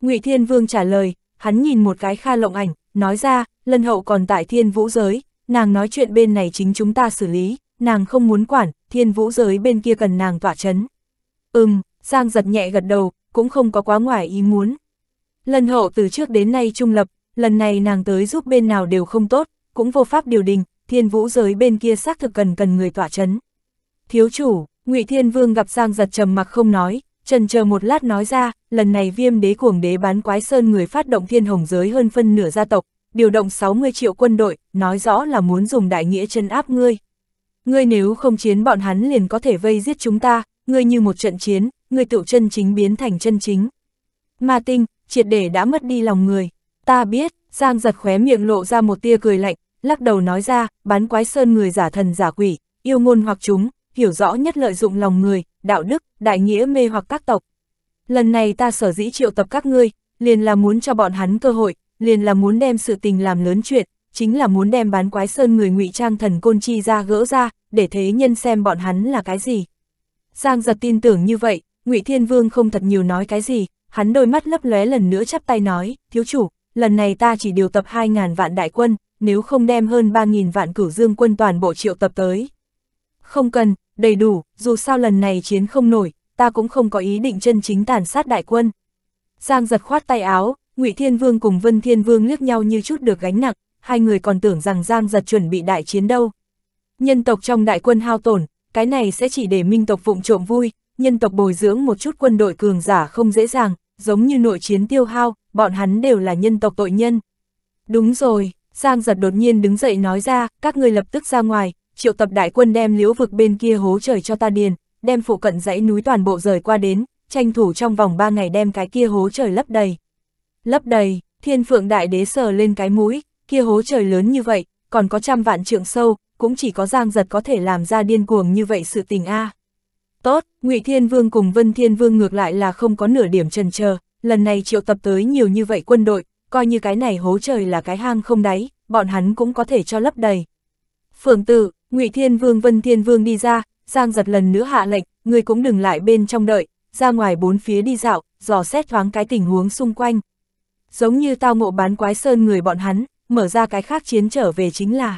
Ngụy Thiên Vương trả lời, hắn nhìn một cái Kha Lộng Ảnh, nói ra, Lân Hậu còn tại Thiên Vũ giới, nàng nói chuyện bên này chính chúng ta xử lý, nàng không muốn quản, thiên vũ giới bên kia cần nàng tỏa chấn. Ừm, Giang giật nhẹ gật đầu, cũng không có quá ngoài ý muốn. Lần hậu từ trước đến nay trung lập, lần này nàng tới giúp bên nào đều không tốt, cũng vô pháp điều đình, thiên vũ giới bên kia xác thực cần cần người tỏa chấn. Thiếu chủ, ngụy Thiên Vương gặp Giang giật trầm mặc không nói, trần chờ một lát nói ra, lần này viêm đế cuồng đế bán quái sơn người phát động thiên hồng giới hơn phân nửa gia tộc, điều động 60 triệu quân đội, nói rõ là muốn dùng đại nghĩa chân áp ngươi ngươi nếu không chiến bọn hắn liền có thể vây giết chúng ta, ngươi như một trận chiến, ngươi tự chân chính biến thành chân chính. Ma tinh, triệt để đã mất đi lòng người. Ta biết, Giang giật khóe miệng lộ ra một tia cười lạnh, lắc đầu nói ra, bán quái sơn người giả thần giả quỷ, yêu ngôn hoặc chúng, hiểu rõ nhất lợi dụng lòng người, đạo đức, đại nghĩa mê hoặc các tộc. Lần này ta sở dĩ triệu tập các ngươi, liền là muốn cho bọn hắn cơ hội, liền là muốn đem sự tình làm lớn chuyện, chính là muốn đem bán quái sơn người ngụy trang thần côn chi ra gỡ ra, để thế nhân xem bọn hắn là cái gì. Giang giật tin tưởng như vậy, ngụy Thiên Vương không thật nhiều nói cái gì, hắn đôi mắt lấp lóe lần nữa chắp tay nói, thiếu chủ, lần này ta chỉ điều tập 2.000 vạn đại quân, nếu không đem hơn 3.000 vạn cửu dương quân toàn bộ triệu tập tới. Không cần, đầy đủ, dù sao lần này chiến không nổi, ta cũng không có ý định chân chính tàn sát đại quân. Giang giật khoát tay áo, ngụy Thiên Vương cùng Vân Thiên Vương liếc nhau như chút được gánh nặng, hai người còn tưởng rằng Giang giật chuẩn bị đại chiến đâu. Nhân tộc trong đại quân hao tổn, cái này sẽ chỉ để minh tộc vụng trộm vui, nhân tộc bồi dưỡng một chút quân đội cường giả không dễ dàng, giống như nội chiến tiêu hao, bọn hắn đều là nhân tộc tội nhân. Đúng rồi, Giang giật đột nhiên đứng dậy nói ra, các người lập tức ra ngoài, triệu tập đại quân đem liễu vực bên kia hố trời cho ta điền, đem phụ cận dãy núi toàn bộ rời qua đến, tranh thủ trong vòng 3 ngày đem cái kia hố trời lấp đầy. Lấp đầy, thiên phượng đại đế sờ lên cái mũi, kia hố trời lớn như vậy, còn có trăm vạn trượng sâu, cũng chỉ có giang giật có thể làm ra điên cuồng như vậy sự tình a. Tốt, ngụy Thiên Vương cùng Vân Thiên Vương ngược lại là không có nửa điểm trần chờ lần này triệu tập tới nhiều như vậy quân đội, coi như cái này hố trời là cái hang không đáy, bọn hắn cũng có thể cho lấp đầy. Phượng tử, ngụy Thiên Vương Vân Thiên Vương đi ra, Giang giật lần nữa hạ lệnh, người cũng đừng lại bên trong đợi, ra ngoài bốn phía đi dạo, dò xét thoáng cái tình huống xung quanh. Giống như tao ngộ bán quái sơn người bọn hắn, mở ra cái khác chiến trở về chính là.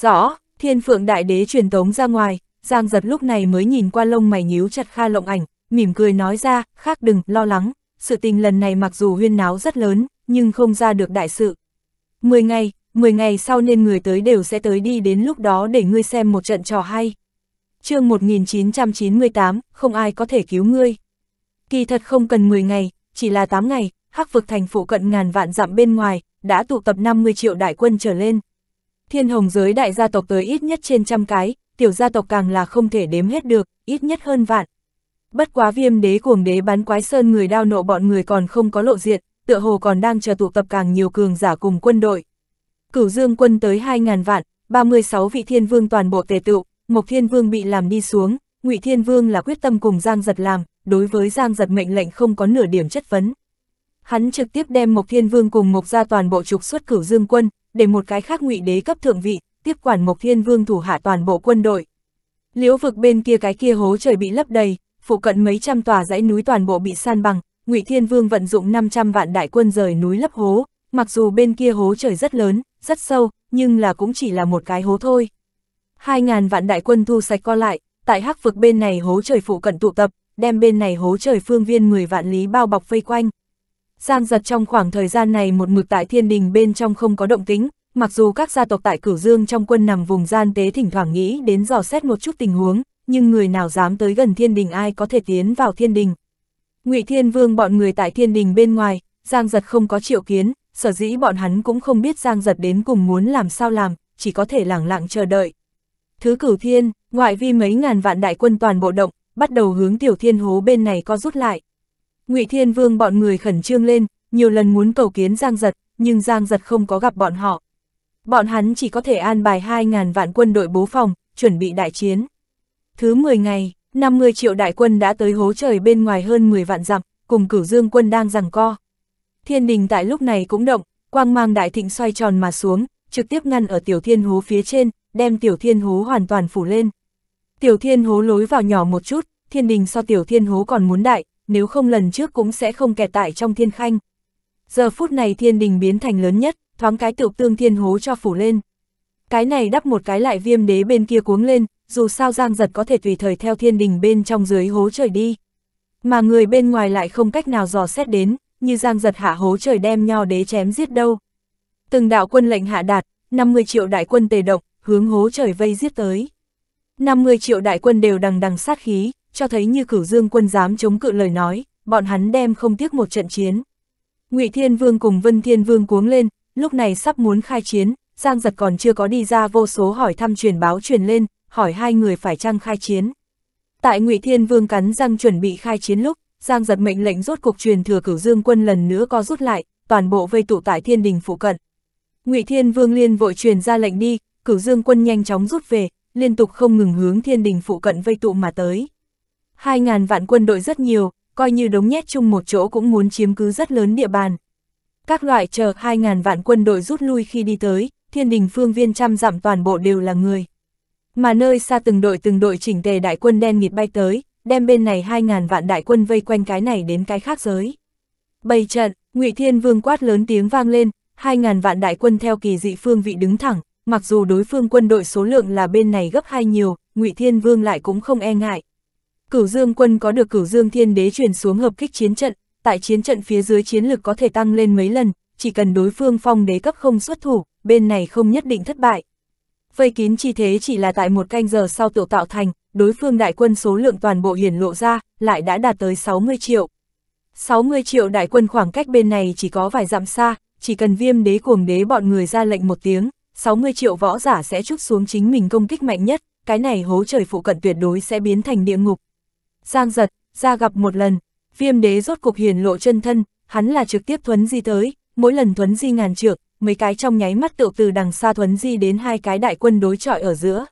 Rõ, thiên phượng đại đế truyền tống ra ngoài, Giang giật lúc này mới nhìn qua lông mày nhíu chặt kha lộng ảnh, mỉm cười nói ra, khác đừng, lo lắng, sự tình lần này mặc dù huyên náo rất lớn, nhưng không ra được đại sự. Mười ngày, mười ngày sau nên người tới đều sẽ tới đi đến lúc đó để ngươi xem một trận trò hay. chương 1998, không ai có thể cứu ngươi. Kỳ thật không cần 10 ngày, chỉ là 8 ngày, hắc vực thành phụ cận ngàn vạn dặm bên ngoài, đã tụ tập 50 triệu đại quân trở lên. Thiên hồng giới đại gia tộc tới ít nhất trên trăm cái, tiểu gia tộc càng là không thể đếm hết được, ít nhất hơn vạn. Bất quá viêm đế cuồng đế bắn quái sơn người đao nộ bọn người còn không có lộ diện, tựa hồ còn đang chờ tụ tập càng nhiều cường giả cùng quân đội. Cửu dương quân tới 2.000 vạn, 36 vị thiên vương toàn bộ tề tựu, Mộc Thiên Vương bị làm đi xuống, Ngụy Thiên Vương là quyết tâm cùng Giang Giật làm, đối với Giang Giật mệnh lệnh không có nửa điểm chất vấn. Hắn trực tiếp đem Mộc Thiên Vương cùng Mộc ra toàn bộ trục xuất cửu dương quân, để một cái khác ngụy đế cấp thượng vị, tiếp quản Mộc Thiên Vương thủ hạ toàn bộ quân đội. Liễu vực bên kia cái kia hố trời bị lấp đầy, phụ cận mấy trăm tòa dãy núi toàn bộ bị san bằng, Ngụy Thiên Vương vận dụng 500 vạn đại quân rời núi lấp hố, mặc dù bên kia hố trời rất lớn, rất sâu, nhưng là cũng chỉ là một cái hố thôi. 2000 vạn đại quân thu sạch co lại, tại hắc vực bên này hố trời phụ cận tụ tập, đem bên này hố trời phương viên 10 vạn lý bao bọc vây quanh. Giang giật trong khoảng thời gian này một mực tại thiên đình bên trong không có động tính, mặc dù các gia tộc tại Cửu Dương trong quân nằm vùng gian tế thỉnh thoảng nghĩ đến dò xét một chút tình huống, nhưng người nào dám tới gần thiên đình ai có thể tiến vào thiên đình. ngụy Thiên Vương bọn người tại thiên đình bên ngoài, Giang giật không có triệu kiến, sở dĩ bọn hắn cũng không biết Giang giật đến cùng muốn làm sao làm, chỉ có thể lẳng lặng chờ đợi. Thứ cửu thiên, ngoại vi mấy ngàn vạn đại quân toàn bộ động, bắt đầu hướng tiểu thiên hố bên này co rút lại. ngụy Thiên Vương bọn người khẩn trương lên, nhiều lần muốn cầu kiến Giang giật, nhưng Giang giật không có gặp bọn họ. Bọn hắn chỉ có thể an bài 2.000 vạn quân đội bố phòng, chuẩn bị đại chiến. Thứ 10 ngày, 50 triệu đại quân đã tới hố trời bên ngoài hơn 10 vạn dặm, cùng cửu dương quân đang giằng co. Thiên đình tại lúc này cũng động, quang mang đại thịnh xoay tròn mà xuống, trực tiếp ngăn ở tiểu thiên hố phía trên, đem tiểu thiên hố hoàn toàn phủ lên. Tiểu thiên hố lối vào nhỏ một chút, thiên đình so tiểu thiên hố còn muốn đại, nếu không lần trước cũng sẽ không kẹt tại trong thiên khanh. Giờ phút này thiên đình biến thành lớn nhất, thoáng cái tựu tương thiên hố cho phủ lên. Cái này đắp một cái lại viêm đế bên kia cuống lên, dù sao giang giật có thể tùy thời theo thiên đình bên trong dưới hố trời đi. Mà người bên ngoài lại không cách nào dò xét đến, như giang giật hạ hố trời đem nho đế chém giết đâu. Từng đạo quân lệnh hạ đạt, 50 triệu đại quân tề động, hướng hố trời vây giết tới. 50 triệu đại quân đều đằng đằng sát khí, cho thấy như cửu dương quân dám chống cự lời nói, bọn hắn đem không tiếc một trận chiến. ngụy Thiên Vương cùng Vân Thiên Vương cuống lên, lúc này sắp muốn khai chiến, Giang giật còn chưa có đi ra vô số hỏi thăm truyền báo truyền lên, hỏi hai người phải chăng khai chiến. Tại ngụy Thiên Vương cắn răng chuẩn bị khai chiến lúc, Giang giật mệnh lệnh rốt cuộc truyền thừa cửu dương quân lần nữa co rút lại, toàn bộ vây tụ tại thiên đình phụ cận. ngụy Thiên Vương liên vội truyền ra lệnh đi, cửu dương quân nhanh chóng rút về, liên tục không ngừng hướng thiên đình phụ cận vây tụ mà tới. Hai ngàn vạn quân đội rất nhiều, coi như đống nhét chung một chỗ cũng muốn chiếm cứ rất lớn địa bàn. Các loại chờ 2.000 vạn quân đội rút lui khi đi tới, thiên đình phương viên trăm dặm toàn bộ đều là người. Mà nơi xa từng đội từng đội chỉnh tề đại quân đen nghịt bay tới, đem bên này 2.000 vạn đại quân vây quanh cái này đến cái khác giới. Bày trận, ngụy Thiên Vương quát lớn tiếng vang lên, 2.000 vạn đại quân theo kỳ dị phương vị đứng thẳng, mặc dù đối phương quân đội số lượng là bên này gấp hai nhiều, Ngụy Thiên Vương lại cũng không e ngại. Cửu Dương quân có được Cửu Dương Thiên Đế truyền xuống hợp kích chiến trận, tại chiến trận phía dưới chiến lực có thể tăng lên mấy lần, chỉ cần đối phương phong đế cấp không xuất thủ, bên này không nhất định thất bại. Vây kín chi thế chỉ là tại một canh giờ sau tiểu tạo thành, đối phương đại quân số lượng toàn bộ hiển lộ ra, lại đã đạt tới 60 triệu. 60 triệu đại quân khoảng cách bên này chỉ có vài dặm xa, chỉ cần viêm đế cuồng đế bọn người ra lệnh một tiếng, 60 triệu võ giả sẽ trút xuống chính mình công kích mạnh nhất, cái này hố trời phụ cận tuyệt đối sẽ biến thành địa ngục. Giang giật, ra gặp một lần, viêm đế rốt cục hiển lộ chân thân, hắn là trực tiếp thuấn di tới, mỗi lần thuấn di ngàn trượng, mấy cái trong nháy mắt tự từ đằng xa thuấn di đến hai cái đại quân đối chọi ở giữa.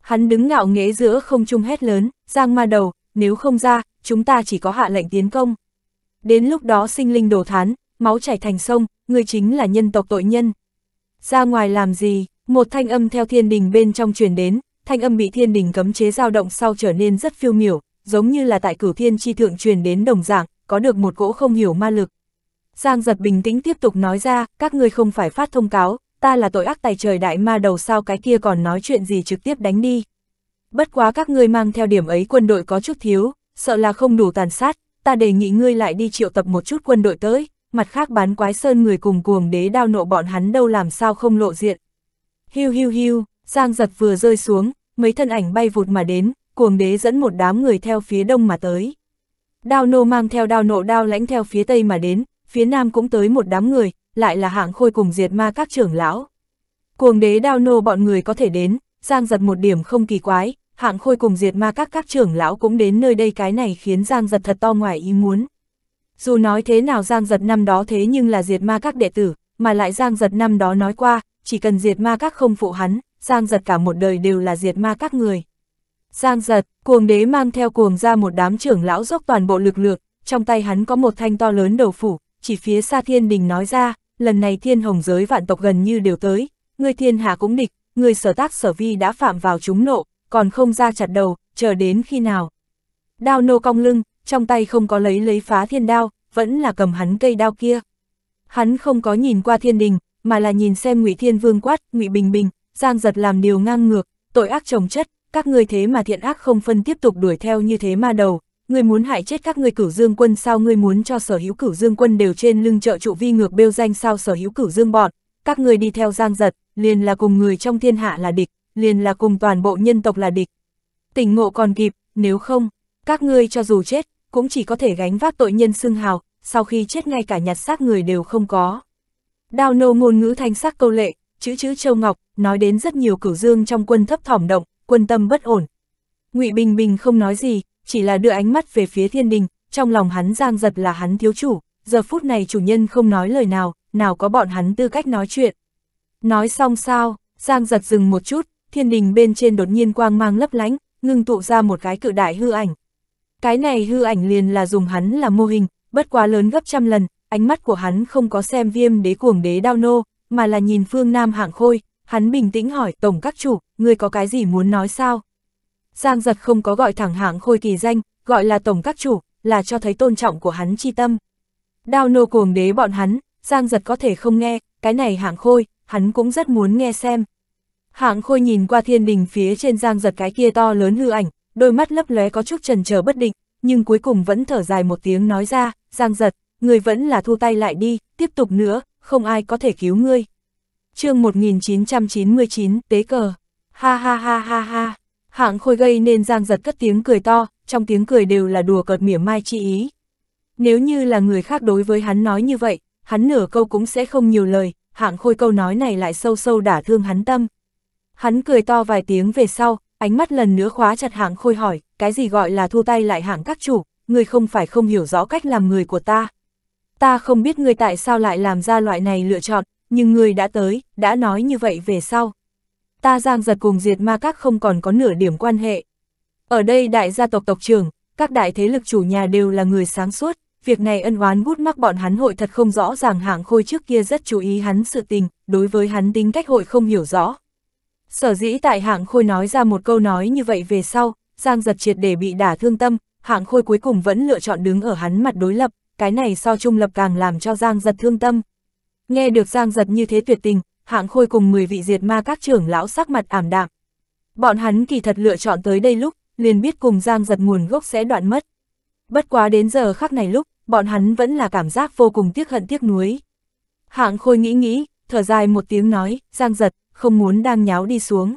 Hắn đứng ngạo nghễ giữa không trung hét lớn, giang ma đầu, nếu không ra, chúng ta chỉ có hạ lệnh tiến công. Đến lúc đó sinh linh đổ thán, máu chảy thành sông, người chính là nhân tộc tội nhân. Ra ngoài làm gì, một thanh âm theo thiên đình bên trong truyền đến, thanh âm bị thiên đình cấm chế dao động sau trở nên rất phiêu miểu, giống như là tại cửu thiên chi thượng truyền đến đồng dạng, có được một cỗ không hiểu ma lực. Giang giật bình tĩnh tiếp tục nói ra, các ngươi không phải phát thông cáo, ta là tội ác tài trời đại ma đầu sao cái kia còn nói chuyện gì trực tiếp đánh đi. Bất quá các ngươi mang theo điểm ấy quân đội có chút thiếu, sợ là không đủ tàn sát, ta đề nghị ngươi lại đi triệu tập một chút quân đội tới, mặt khác bán quái sơn người cùng cuồng đế đao nộ bọn hắn đâu làm sao không lộ diện. Hiu hiu hiu, Giang giật vừa rơi xuống, mấy thân ảnh bay vụt mà đến, cuồng đế dẫn một đám người theo phía đông mà tới. Đao nô mang theo đao nộ đao lãnh theo phía tây mà đến, phía nam cũng tới một đám người, lại là hạng khôi cùng diệt ma các trưởng lão. Cuồng đế đao nô bọn người có thể đến, Giang giật một điểm không kỳ quái, hạng khôi cùng diệt ma các các trưởng lão cũng đến nơi đây cái này khiến Giang giật thật to ngoài ý muốn. Dù nói thế nào Giang giật năm đó thế nhưng là diệt ma các đệ tử, mà lại Giang giật năm đó nói qua, chỉ cần diệt ma các không phụ hắn, Giang giật cả một đời đều là diệt ma các người. Giang giật, cuồng đế mang theo cuồng ra một đám trưởng lão dốc toàn bộ lực lượng, trong tay hắn có một thanh to lớn đầu phủ, chỉ phía xa thiên đình nói ra, lần này thiên hồng giới vạn tộc gần như đều tới, người thiên hạ cũng địch, người sở tác sở vi đã phạm vào chúng nộ, còn không ra chặt đầu, chờ đến khi nào. Đao nô cong lưng, trong tay không có lấy lấy phá thiên đao, vẫn là cầm hắn cây đao kia. Hắn không có nhìn qua thiên đình, mà là nhìn xem ngụy Thiên Vương quát, ngụy Bình Bình, Giang giật làm điều ngang ngược, tội ác trồng chất, các ngươi thế mà thiện ác không phân tiếp tục đuổi theo như thế mà đầu, ngươi muốn hại chết các ngươi cửu dương quân sao ngươi muốn cho sở hữu cửu dương quân đều trên lưng trợ trụ vi ngược bêu danh sao sở hữu cửu dương bọn, các ngươi đi theo giang giật, liền là cùng người trong thiên hạ là địch, liền là cùng toàn bộ nhân tộc là địch. Tỉnh ngộ còn kịp, nếu không, các ngươi cho dù chết, cũng chỉ có thể gánh vác tội nhân xưng hào, sau khi chết ngay cả nhặt xác người đều không có. Đao nô ngôn ngữ thanh sắc câu lệ, chữ chữ châu ngọc, nói đến rất nhiều cửu dương trong quân thấp thỏm động, quân tâm bất ổn. ngụy Bình Bình không nói gì, chỉ là đưa ánh mắt về phía thiên đình, trong lòng hắn giang giật là hắn thiếu chủ, giờ phút này chủ nhân không nói lời nào, nào có bọn hắn tư cách nói chuyện. Nói xong sao, giang giật dừng một chút, thiên đình bên trên đột nhiên quang mang lấp lánh, ngưng tụ ra một cái cự đại hư ảnh. Cái này hư ảnh liền là dùng hắn là mô hình, bất quá lớn gấp trăm lần, ánh mắt của hắn không có xem viêm đế cuồng đế đao nô, mà là nhìn phương Nam hạng khôi, hắn bình tĩnh hỏi tổng các chủ, ngươi có cái gì muốn nói sao? Giang giật không có gọi thẳng hạng khôi kỳ danh, gọi là tổng các chủ, là cho thấy tôn trọng của hắn chi tâm. Đao nô cuồng đế bọn hắn, Giang giật có thể không nghe, cái này hạng khôi, hắn cũng rất muốn nghe xem. Hạng khôi nhìn qua thiên đình phía trên Giang giật cái kia to lớn hư ảnh, đôi mắt lấp lóe có chút trần chờ bất định, nhưng cuối cùng vẫn thở dài một tiếng nói ra, Giang giật, người vẫn là thu tay lại đi, tiếp tục nữa, không ai có thể cứu ngươi. chương 1999, tế cờ, ha ha ha ha ha, hạng khôi gây nên giang giật cất tiếng cười to, trong tiếng cười đều là đùa cợt mỉa mai chi ý. Nếu như là người khác đối với hắn nói như vậy, hắn nửa câu cũng sẽ không nhiều lời, hạng khôi câu nói này lại sâu sâu đả thương hắn tâm. Hắn cười to vài tiếng về sau, ánh mắt lần nữa khóa chặt hạng khôi hỏi, cái gì gọi là thu tay lại hạng các chủ, người không phải không hiểu rõ cách làm người của ta. Ta không biết người tại sao lại làm ra loại này lựa chọn, nhưng người đã tới, đã nói như vậy về sau. Ta giang giật cùng diệt ma các không còn có nửa điểm quan hệ. Ở đây đại gia tộc tộc trưởng, các đại thế lực chủ nhà đều là người sáng suốt, việc này ân oán bút mắc bọn hắn hội thật không rõ ràng hạng khôi trước kia rất chú ý hắn sự tình, đối với hắn tính cách hội không hiểu rõ. Sở dĩ tại hạng khôi nói ra một câu nói như vậy về sau, Giang giật triệt để bị đả thương tâm, hạng khôi cuối cùng vẫn lựa chọn đứng ở hắn mặt đối lập, cái này so trung lập càng làm cho Giang giật thương tâm. Nghe được Giang giật như thế tuyệt tình, hạng khôi cùng 10 vị diệt ma các trưởng lão sắc mặt ảm đạm. Bọn hắn kỳ thật lựa chọn tới đây lúc, liền biết cùng Giang giật nguồn gốc sẽ đoạn mất. Bất quá đến giờ khắc này lúc, bọn hắn vẫn là cảm giác vô cùng tiếc hận tiếc nuối. Hạng khôi nghĩ nghĩ, thở dài một tiếng nói, Giang giật, không muốn đang nháo đi xuống.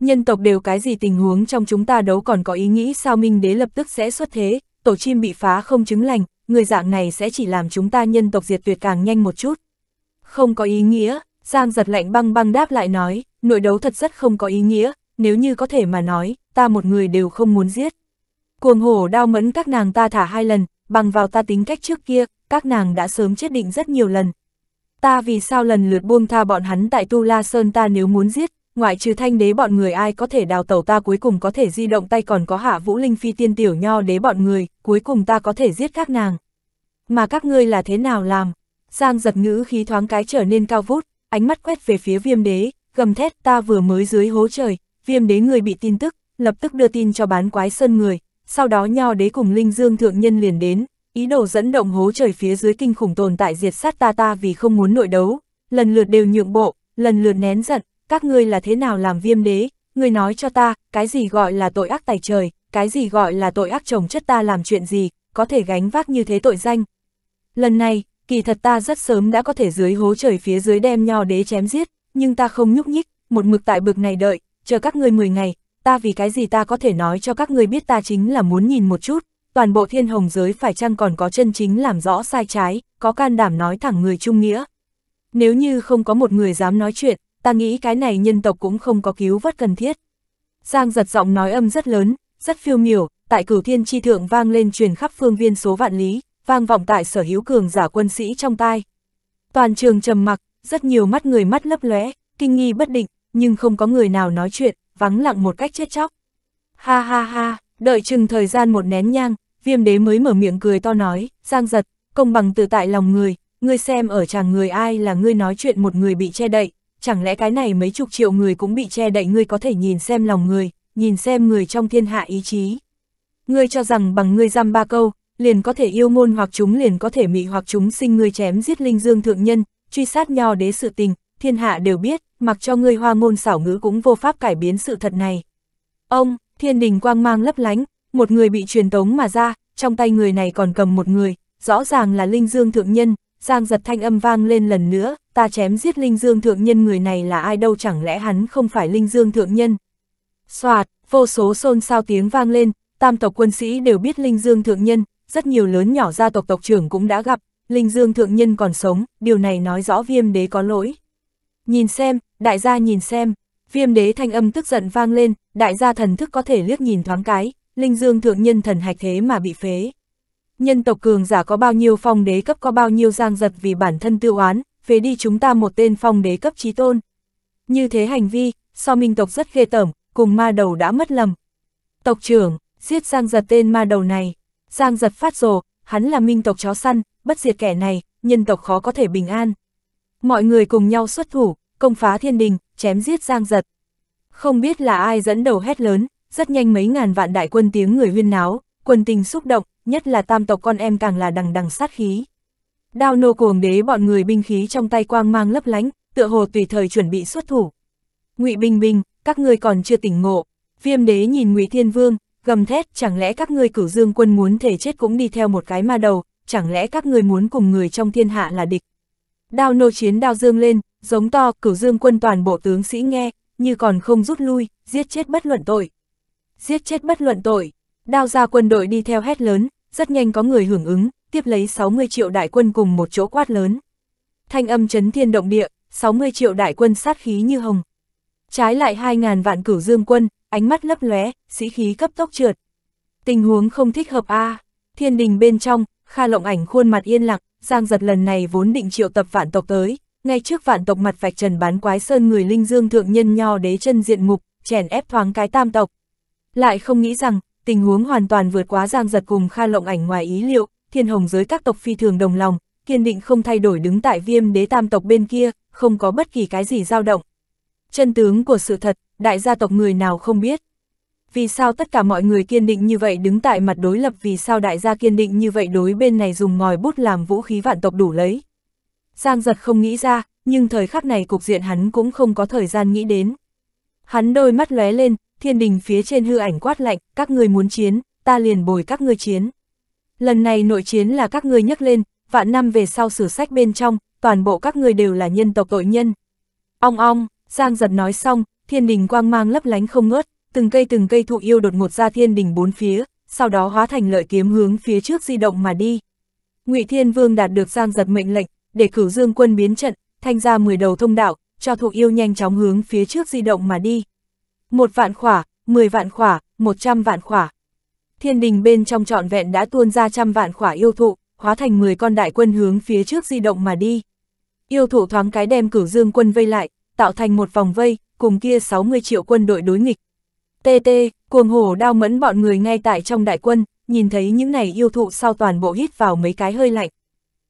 Nhân tộc đều cái gì tình huống trong chúng ta đấu còn có ý nghĩ sao Minh Đế lập tức sẽ xuất thế, tổ chim bị phá không chứng lành, người dạng này sẽ chỉ làm chúng ta nhân tộc diệt tuyệt càng nhanh một chút. Không có ý nghĩa, Giang giật lạnh băng băng đáp lại nói, nội đấu thật rất không có ý nghĩa, nếu như có thể mà nói, ta một người đều không muốn giết. Cuồng hổ đao mẫn các nàng ta thả hai lần, bằng vào ta tính cách trước kia, các nàng đã sớm chết định rất nhiều lần. Ta vì sao lần lượt buông tha bọn hắn tại Tu La Sơn ta nếu muốn giết, ngoại trừ thanh đế bọn người ai có thể đào tẩu ta cuối cùng có thể di động tay còn có hạ vũ linh phi tiên tiểu nho đế bọn người, cuối cùng ta có thể giết các nàng. Mà các ngươi là thế nào làm? Giang giật ngữ khí thoáng cái trở nên cao vút, ánh mắt quét về phía viêm đế, gầm thét ta vừa mới dưới hố trời, viêm đế người bị tin tức, lập tức đưa tin cho bán quái sơn người, sau đó nho đế cùng linh dương thượng nhân liền đến, ý đồ dẫn động hố trời phía dưới kinh khủng tồn tại diệt sát ta ta vì không muốn nội đấu, lần lượt đều nhượng bộ, lần lượt nén giận, các ngươi là thế nào làm viêm đế, ngươi nói cho ta, cái gì gọi là tội ác tài trời, cái gì gọi là tội ác chồng chất ta làm chuyện gì, có thể gánh vác như thế tội danh. Lần này, kỳ thật ta rất sớm đã có thể dưới hố trời phía dưới đem nho đế chém giết, nhưng ta không nhúc nhích, một mực tại bực này đợi, chờ các ngươi 10 ngày, ta vì cái gì ta có thể nói cho các ngươi biết ta chính là muốn nhìn một chút, toàn bộ thiên hồng giới phải chăng còn có chân chính làm rõ sai trái, có can đảm nói thẳng người trung nghĩa. Nếu như không có một người dám nói chuyện, ta nghĩ cái này nhân tộc cũng không có cứu vớt cần thiết. Giang giật giọng nói âm rất lớn, rất phiêu miểu, tại cửu thiên chi thượng vang lên truyền khắp phương viên số vạn lý, vang vọng tại sở hữu cường giả quân sĩ trong tai. Toàn trường trầm mặc, rất nhiều mắt người mắt lấp lóe, kinh nghi bất định, nhưng không có người nào nói chuyện, vắng lặng một cách chết chóc. Ha ha ha, đợi chừng thời gian một nén nhang, viêm đế mới mở miệng cười to nói, giang giật, công bằng tự tại lòng người, ngươi xem ở chàng người ai là ngươi nói chuyện một người bị che đậy, chẳng lẽ cái này mấy chục triệu người cũng bị che đậy ngươi có thể nhìn xem lòng người, nhìn xem người trong thiên hạ ý chí. Ngươi cho rằng bằng ngươi dăm ba câu, liền có thể yêu ngôn hoặc chúng liền có thể mị hoặc chúng sinh ngươi chém giết linh dương thượng nhân, truy sát nho đế sự tình, thiên hạ đều biết, mặc cho ngươi hoa ngôn xảo ngữ cũng vô pháp cải biến sự thật này. Ông, thiên đình quang mang lấp lánh, một người bị truyền tống mà ra, trong tay người này còn cầm một người, rõ ràng là Linh Dương Thượng Nhân, Giang giật thanh âm vang lên lần nữa, ta chém giết Linh Dương Thượng Nhân người này là ai đâu chẳng lẽ hắn không phải Linh Dương Thượng Nhân. Xoạt, vô số xôn xao tiếng vang lên, tam tộc quân sĩ đều biết Linh Dương Thượng Nhân, rất nhiều lớn nhỏ gia tộc tộc trưởng cũng đã gặp, Linh Dương Thượng Nhân còn sống, điều này nói rõ viêm đế có lỗi. Nhìn xem, đại gia nhìn xem, viêm đế thanh âm tức giận vang lên, đại gia thần thức có thể liếc nhìn thoáng cái, Linh Dương Thượng Nhân thần hạch thế mà bị phế. Nhân tộc cường giả có bao nhiêu phong đế cấp có bao nhiêu giang giật vì bản thân tiêu oán, phế đi chúng ta một tên phong đế cấp trí tôn. Như thế hành vi, so minh tộc rất ghê tởm, cùng ma đầu đã mất lầm. Tộc trưởng, giết giang giật tên ma đầu này. Giang giật phát rồ, hắn là minh tộc chó săn, bất diệt kẻ này, nhân tộc khó có thể bình an. Mọi người cùng nhau xuất thủ, công phá thiên đình, chém giết giang giật. Không biết là ai dẫn đầu hét lớn, rất nhanh mấy ngàn vạn đại quân tiếng người huyên náo, quân tình xúc động, nhất là tam tộc con em càng là đằng đằng sát khí. Đao nô cuồng đế bọn người binh khí trong tay quang mang lấp lánh, tựa hồ tùy thời chuẩn bị xuất thủ. Ngụy Bình Bình, các ngươi còn chưa tỉnh ngộ. Viêm đế nhìn Ngụy Thiên Vương, gầm thét, chẳng lẽ các ngươi cửu dương quân muốn thể chết cũng đi theo một cái ma đầu, chẳng lẽ các ngươi muốn cùng người trong thiên hạ là địch. Đao nô chiến đao dương lên, giống to, cửu dương quân toàn bộ tướng sĩ nghe, như còn không rút lui, giết chết bất luận tội. Giết chết bất luận tội, đao ra quân đội đi theo hét lớn, rất nhanh có người hưởng ứng, tiếp lấy 60 triệu đại quân cùng một chỗ quát lớn. Thanh âm chấn thiên động địa, 60 triệu đại quân sát khí như hồng. Trái lại 2.000 vạn cửu dương quân, ánh mắt lấp lóe, sĩ khí cấp tốc trượt. Tình huống không thích hợp a thiên đình bên trong, Kha lộng ảnh khuôn mặt yên lặng, Giang giật lần này vốn định triệu tập vạn tộc tới, ngay trước vạn tộc mặt vạch trần bán quái sơn người linh dương thượng nhân nho đế chân diện mục, chèn ép thoáng cái tam tộc. Lại không nghĩ rằng, tình huống hoàn toàn vượt quá giang giật cùng Kha lộng ảnh ngoài ý liệu, thiên hồng giới các tộc phi thường đồng lòng, kiên định không thay đổi đứng tại viêm đế tam tộc bên kia, không có bất kỳ cái gì dao động. Chân tướng của sự thật, đại gia tộc người nào không biết. Vì sao tất cả mọi người kiên định như vậy đứng tại mặt đối lập vì sao đại gia kiên định như vậy đối bên này dùng ngòi bút làm vũ khí vạn tộc đủ lấy. Giang giật không nghĩ ra, nhưng thời khắc này cục diện hắn cũng không có thời gian nghĩ đến. Hắn đôi mắt lóe lên, thiên đình phía trên hư ảnh quát lạnh, các người muốn chiến, ta liền bồi các ngươi chiến. Lần này nội chiến là các ngươi nhắc lên, vạn năm về sau sử sách bên trong, toàn bộ các ngươi đều là nhân tộc tội nhân. Ong ong, Giang giật nói xong, thiên đình quang mang lấp lánh không ngớt, từng cây từng cây thụ yêu đột ngột ra thiên đình bốn phía, sau đó hóa thành lợi kiếm hướng phía trước di động mà đi. Ngụy Thiên Vương đạt được Giang giật mệnh lệnh, để cửu dương quân biến trận, thanh ra 10 đầu thông đạo, cho thụ yêu nhanh chóng hướng phía trước di động mà đi. Một vạn khỏa, 10 vạn khỏa, 100 vạn khỏa. Thiên đình bên trong trọn vẹn đã tuôn ra trăm vạn khỏa yêu thụ, hóa thành 10 con đại quân hướng phía trước di động mà đi. Yêu thụ thoáng cái đem cửu dương quân vây lại, tạo thành một vòng vây, cùng kia 60 triệu quân đội đối nghịch. TT, cuồng hổ đao mẫn bọn người ngay tại trong đại quân, nhìn thấy những này yêu thụ sau toàn bộ hít vào mấy cái hơi lạnh.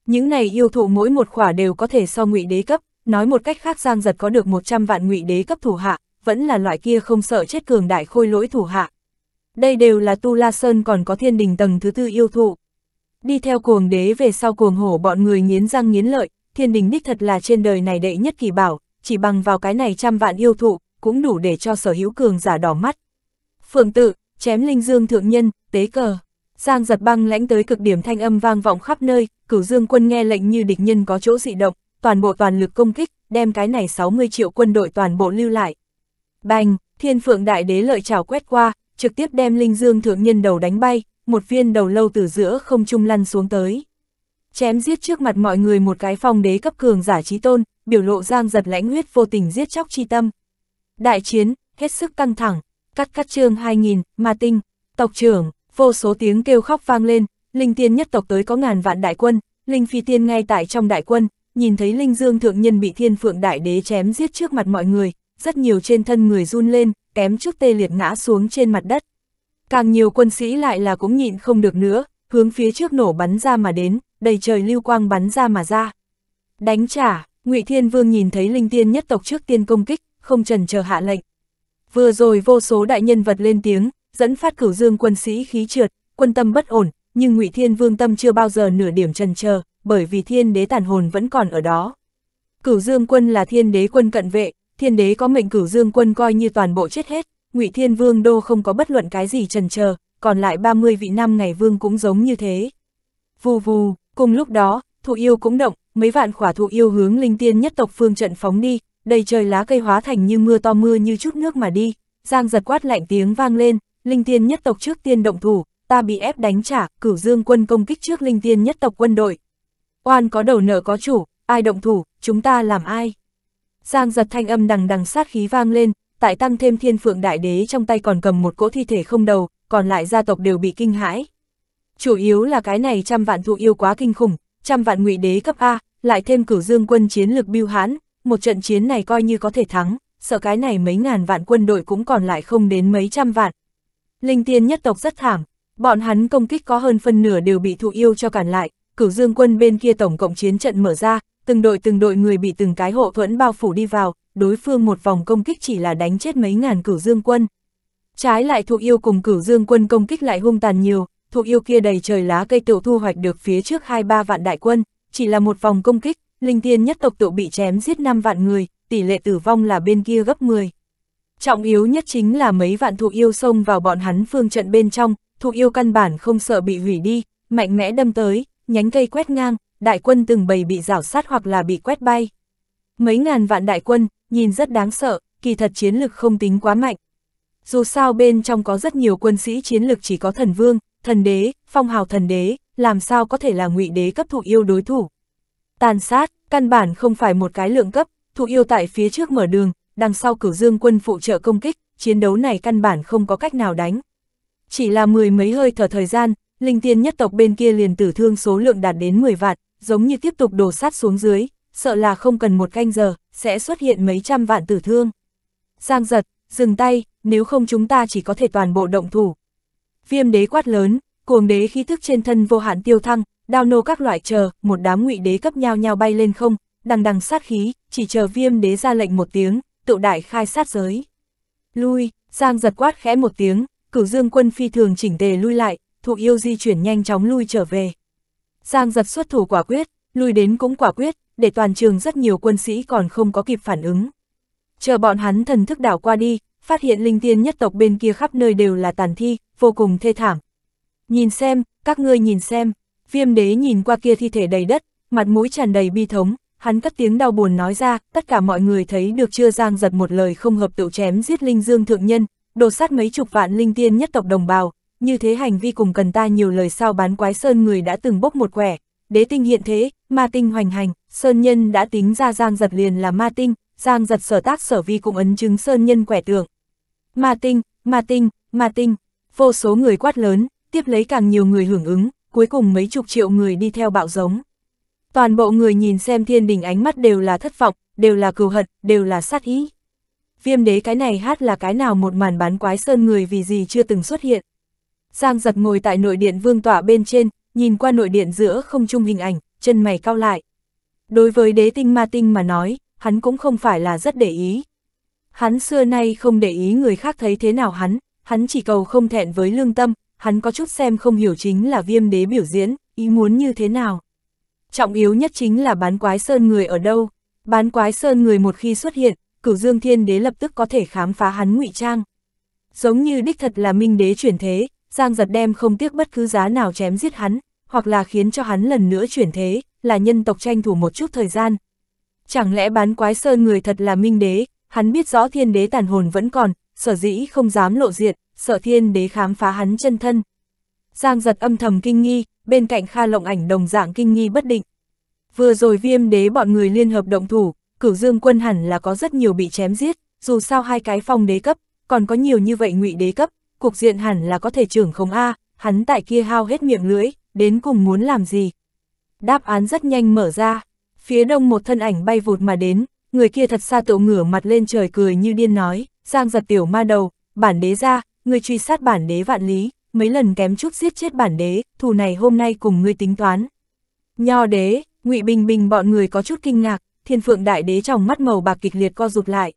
Những này yêu thụ mỗi một khỏa đều có thể so ngụy đế cấp, nói một cách khác Giang Giật có được 100 vạn ngụy đế cấp thủ hạ, vẫn là loại kia không sợ chết cường đại khôi lỗi thủ hạ. Đây đều là Tu La Sơn còn có thiên đình tầng thứ tư yêu thụ. Đi theo cuồng đế về sau cuồng hổ bọn người nghiến răng nghiến lợi, thiên đình đích thật là trên đời này đệ nhất kỳ bảo, chỉ bằng vào cái này trăm vạn yêu thụ, cũng đủ để cho sở hữu cường giả đỏ mắt. Phượng tự, chém linh dương thượng nhân, tế cờ. Giang giật băng lãnh tới cực điểm thanh âm vang vọng khắp nơi, cửu dương quân nghe lệnh như địch nhân có chỗ dị động, toàn bộ toàn lực công kích, đem cái này 60 triệu quân đội toàn bộ lưu lại. Bành, thiên phượng đại đế lợi trào quét qua, trực tiếp đem linh dương thượng nhân đầu đánh bay, một viên đầu lâu từ giữa không trung lăn xuống tới. Chém giết trước mặt mọi người một cái phong đế cấp cường giả trí tôn, biểu lộ giang giật lãnh huyết vô tình giết chóc chi tâm. Đại chiến, hết sức căng thẳng, cắt cắt chương 2000, ma tinh, tộc trưởng, vô số tiếng kêu khóc vang lên, linh tiên nhất tộc tới có ngàn vạn đại quân, linh phi tiên ngay tại trong đại quân, nhìn thấy linh dương thượng nhân bị thiên phượng đại đế chém giết trước mặt mọi người, rất nhiều trên thân người run lên, kém chút tê liệt ngã xuống trên mặt đất. Càng nhiều quân sĩ lại là cũng nhịn không được nữa, hướng phía trước nổ bắn ra mà đến, đầy trời lưu quang bắn ra mà ra. Đánh trả, ngụy Thiên Vương nhìn thấy linh tiên nhất tộc trước tiên công kích, không trần chờ hạ lệnh. Vừa rồi vô số đại nhân vật lên tiếng, dẫn phát cửu dương quân sĩ khí trượt, quân tâm bất ổn, nhưng ngụy Thiên Vương tâm chưa bao giờ nửa điểm trần chờ, bởi vì thiên đế tàn hồn vẫn còn ở đó. Cửu dương quân là thiên đế quân cận vệ, thiên đế có mệnh cửu dương quân coi như toàn bộ chết hết, ngụy Thiên Vương đô không có bất luận cái gì trần chờ, còn lại 30 vị năm ngày vương cũng giống như thế. Vù vù, cùng lúc đó, thụ yêu cũng động, mấy vạn khỏa thụ yêu hướng linh tiên nhất tộc phương trận phóng đi, đầy trời lá cây hóa thành như mưa to mưa như chút nước mà đi, giang giật quát lạnh tiếng vang lên, linh tiên nhất tộc trước tiên động thủ, ta bị ép đánh trả, cửu dương quân công kích trước linh tiên nhất tộc quân đội. Oan có đầu nợ có chủ, ai động thủ, chúng ta làm ai? Giang giật thanh âm đằng đằng sát khí vang lên, tại tăng thêm thiên phượng đại đế trong tay còn cầm một cỗ thi thể không đầu, còn lại gia tộc đều bị kinh hãi. Chủ yếu là cái này trăm vạn thụ yêu quá kinh khủng, trăm vạn ngụy đế cấp A, lại thêm cửu dương quân chiến lực biêu hãn, một trận chiến này coi như có thể thắng, sợ cái này mấy ngàn vạn quân đội cũng còn lại không đến mấy trăm vạn. Linh tiên nhất tộc rất thảm, bọn hắn công kích có hơn phân nửa đều bị thụ yêu cho cản lại, cửu dương quân bên kia tổng cộng chiến trận mở ra, từng đội từng đội người bị từng cái hộ thuẫn bao phủ đi vào, đối phương một vòng công kích chỉ là đánh chết mấy ngàn cửu dương quân. Trái lại thụ yêu cùng cửu dương quân công kích lại hung tàn nhiều, thuộc yêu kia đầy trời lá cây tựu thu hoạch được phía trước hai ba vạn đại quân, chỉ là một vòng công kích, linh tiên nhất tộc tựu bị chém giết 5 vạn người, tỷ lệ tử vong là bên kia gấp 10. Trọng yếu nhất chính là mấy vạn thụ yêu xông vào bọn hắn phương trận bên trong, thụ yêu căn bản không sợ bị hủy đi, mạnh mẽ đâm tới, nhánh cây quét ngang, đại quân từng bầy bị rảo sát hoặc là bị quét bay. Mấy ngàn vạn đại quân, nhìn rất đáng sợ, kỳ thật chiến lực không tính quá mạnh. Dù sao bên trong có rất nhiều quân sĩ chiến lực chỉ có thần vương, thần đế, phong hào thần đế, làm sao có thể là ngụy đế cấp thụ yêu đối thủ. Tàn sát, căn bản không phải một cái lượng cấp, thụ yêu tại phía trước mở đường, đằng sau cửu dương quân phụ trợ công kích, chiến đấu này căn bản không có cách nào đánh. Chỉ là mười mấy hơi thở thời gian, linh tiên nhất tộc bên kia liền tử thương số lượng đạt đến 10 vạn, giống như tiếp tục đổ sát xuống dưới, sợ là không cần một canh giờ, sẽ xuất hiện mấy trăm vạn tử thương. Giang giật, dừng tay, nếu không chúng ta chỉ có thể toàn bộ động thủ. Viêm đế quát lớn, cuồng đế khí thức trên thân vô hạn tiêu thăng, đao nô các loại chờ, một đám ngụy đế cấp nhau nhau bay lên không, đằng đằng sát khí, chỉ chờ viêm đế ra lệnh một tiếng, tự đại khai sát giới. Lui, Giang giật quát khẽ một tiếng, cửu dương quân phi thường chỉnh tề lui lại, thụ yêu di chuyển nhanh chóng lui trở về. Giang giật xuất thủ quả quyết, lui đến cũng quả quyết, để toàn trường rất nhiều quân sĩ còn không có kịp phản ứng. Chờ bọn hắn thần thức đảo qua đi, phát hiện linh tiên nhất tộc bên kia khắp nơi đều là tàn thi, vô cùng thê thảm. Nhìn xem, các ngươi nhìn xem, viêm đế nhìn qua kia thi thể đầy đất, mặt mũi tràn đầy bi thống, hắn cất tiếng đau buồn nói ra, tất cả mọi người thấy được chưa giang giật một lời không hợp tự chém giết linh dương thượng nhân, đổ sát mấy chục vạn linh tiên nhất tộc đồng bào, như thế hành vi cùng cần ta nhiều lời sao bán quái sơn người đã từng bốc một quẻ, đế tinh hiện thế, ma tinh hoành hành, sơn nhân đã tính ra giang giật liền là ma tinh, giang giật sở tác sở vi cũng ấn chứng sơn nhân quẻ tượng. Ma tinh, ma tinh, ma tinh, vô số người quát lớn, tiếp lấy càng nhiều người hưởng ứng, cuối cùng mấy chục triệu người đi theo bạo giống. Toàn bộ người nhìn xem thiên đình ánh mắt đều là thất vọng, đều là cừu hận, đều là sát ý. Viêm đế cái này hát là cái nào một màn bán quái sơn người vì gì chưa từng xuất hiện. Giang giật ngồi tại nội điện vương tỏa bên trên, nhìn qua nội điện giữa không trung hình ảnh, chân mày cao lại. Đối với đế tinh ma tinh mà nói, hắn cũng không phải là rất để ý. Hắn xưa nay không để ý người khác thấy thế nào hắn, hắn chỉ cầu không thẹn với lương tâm, hắn có chút xem không hiểu chính là viêm đế biểu diễn, ý muốn như thế nào. Trọng yếu nhất chính là bán quái sơn người ở đâu. Bán quái sơn người một khi xuất hiện, cửu dương thiên đế lập tức có thể khám phá hắn ngụy trang. Giống như đích thật là minh đế chuyển thế, Giang giật đem không tiếc bất cứ giá nào chém giết hắn, hoặc là khiến cho hắn lần nữa chuyển thế, là nhân tộc tranh thủ một chút thời gian. Chẳng lẽ bán quái sơn người thật là minh đế, hắn biết rõ thiên đế tàn hồn vẫn còn, sở dĩ không dám lộ diện, sợ thiên đế khám phá hắn chân thân. Giang giật âm thầm kinh nghi, bên cạnh Kha Lộng Ảnh đồng dạng kinh nghi bất định. Vừa rồi viêm đế bọn người liên hợp động thủ, cửu dương quân hẳn là có rất nhiều bị chém giết, dù sao hai cái phong đế cấp, còn có nhiều như vậy ngụy đế cấp, cục diện hẳn là có thể trưởng không A, hắn tại kia hao hết miệng lưỡi, đến cùng muốn làm gì. Đáp án rất nhanh mở ra, phía đông một thân ảnh bay vụt mà đến, người kia thật xa tổ ngửa mặt lên trời cười như điên nói, giang giật tiểu ma đầu, bản đế ra, người truy sát bản đế vạn lý, mấy lần kém chút giết chết bản đế, thù này hôm nay cùng ngươi tính toán. Nho đế, ngụy Bình Bình bọn người có chút kinh ngạc, thiên phượng đại đế trong mắt màu bạc kịch liệt co rụt lại.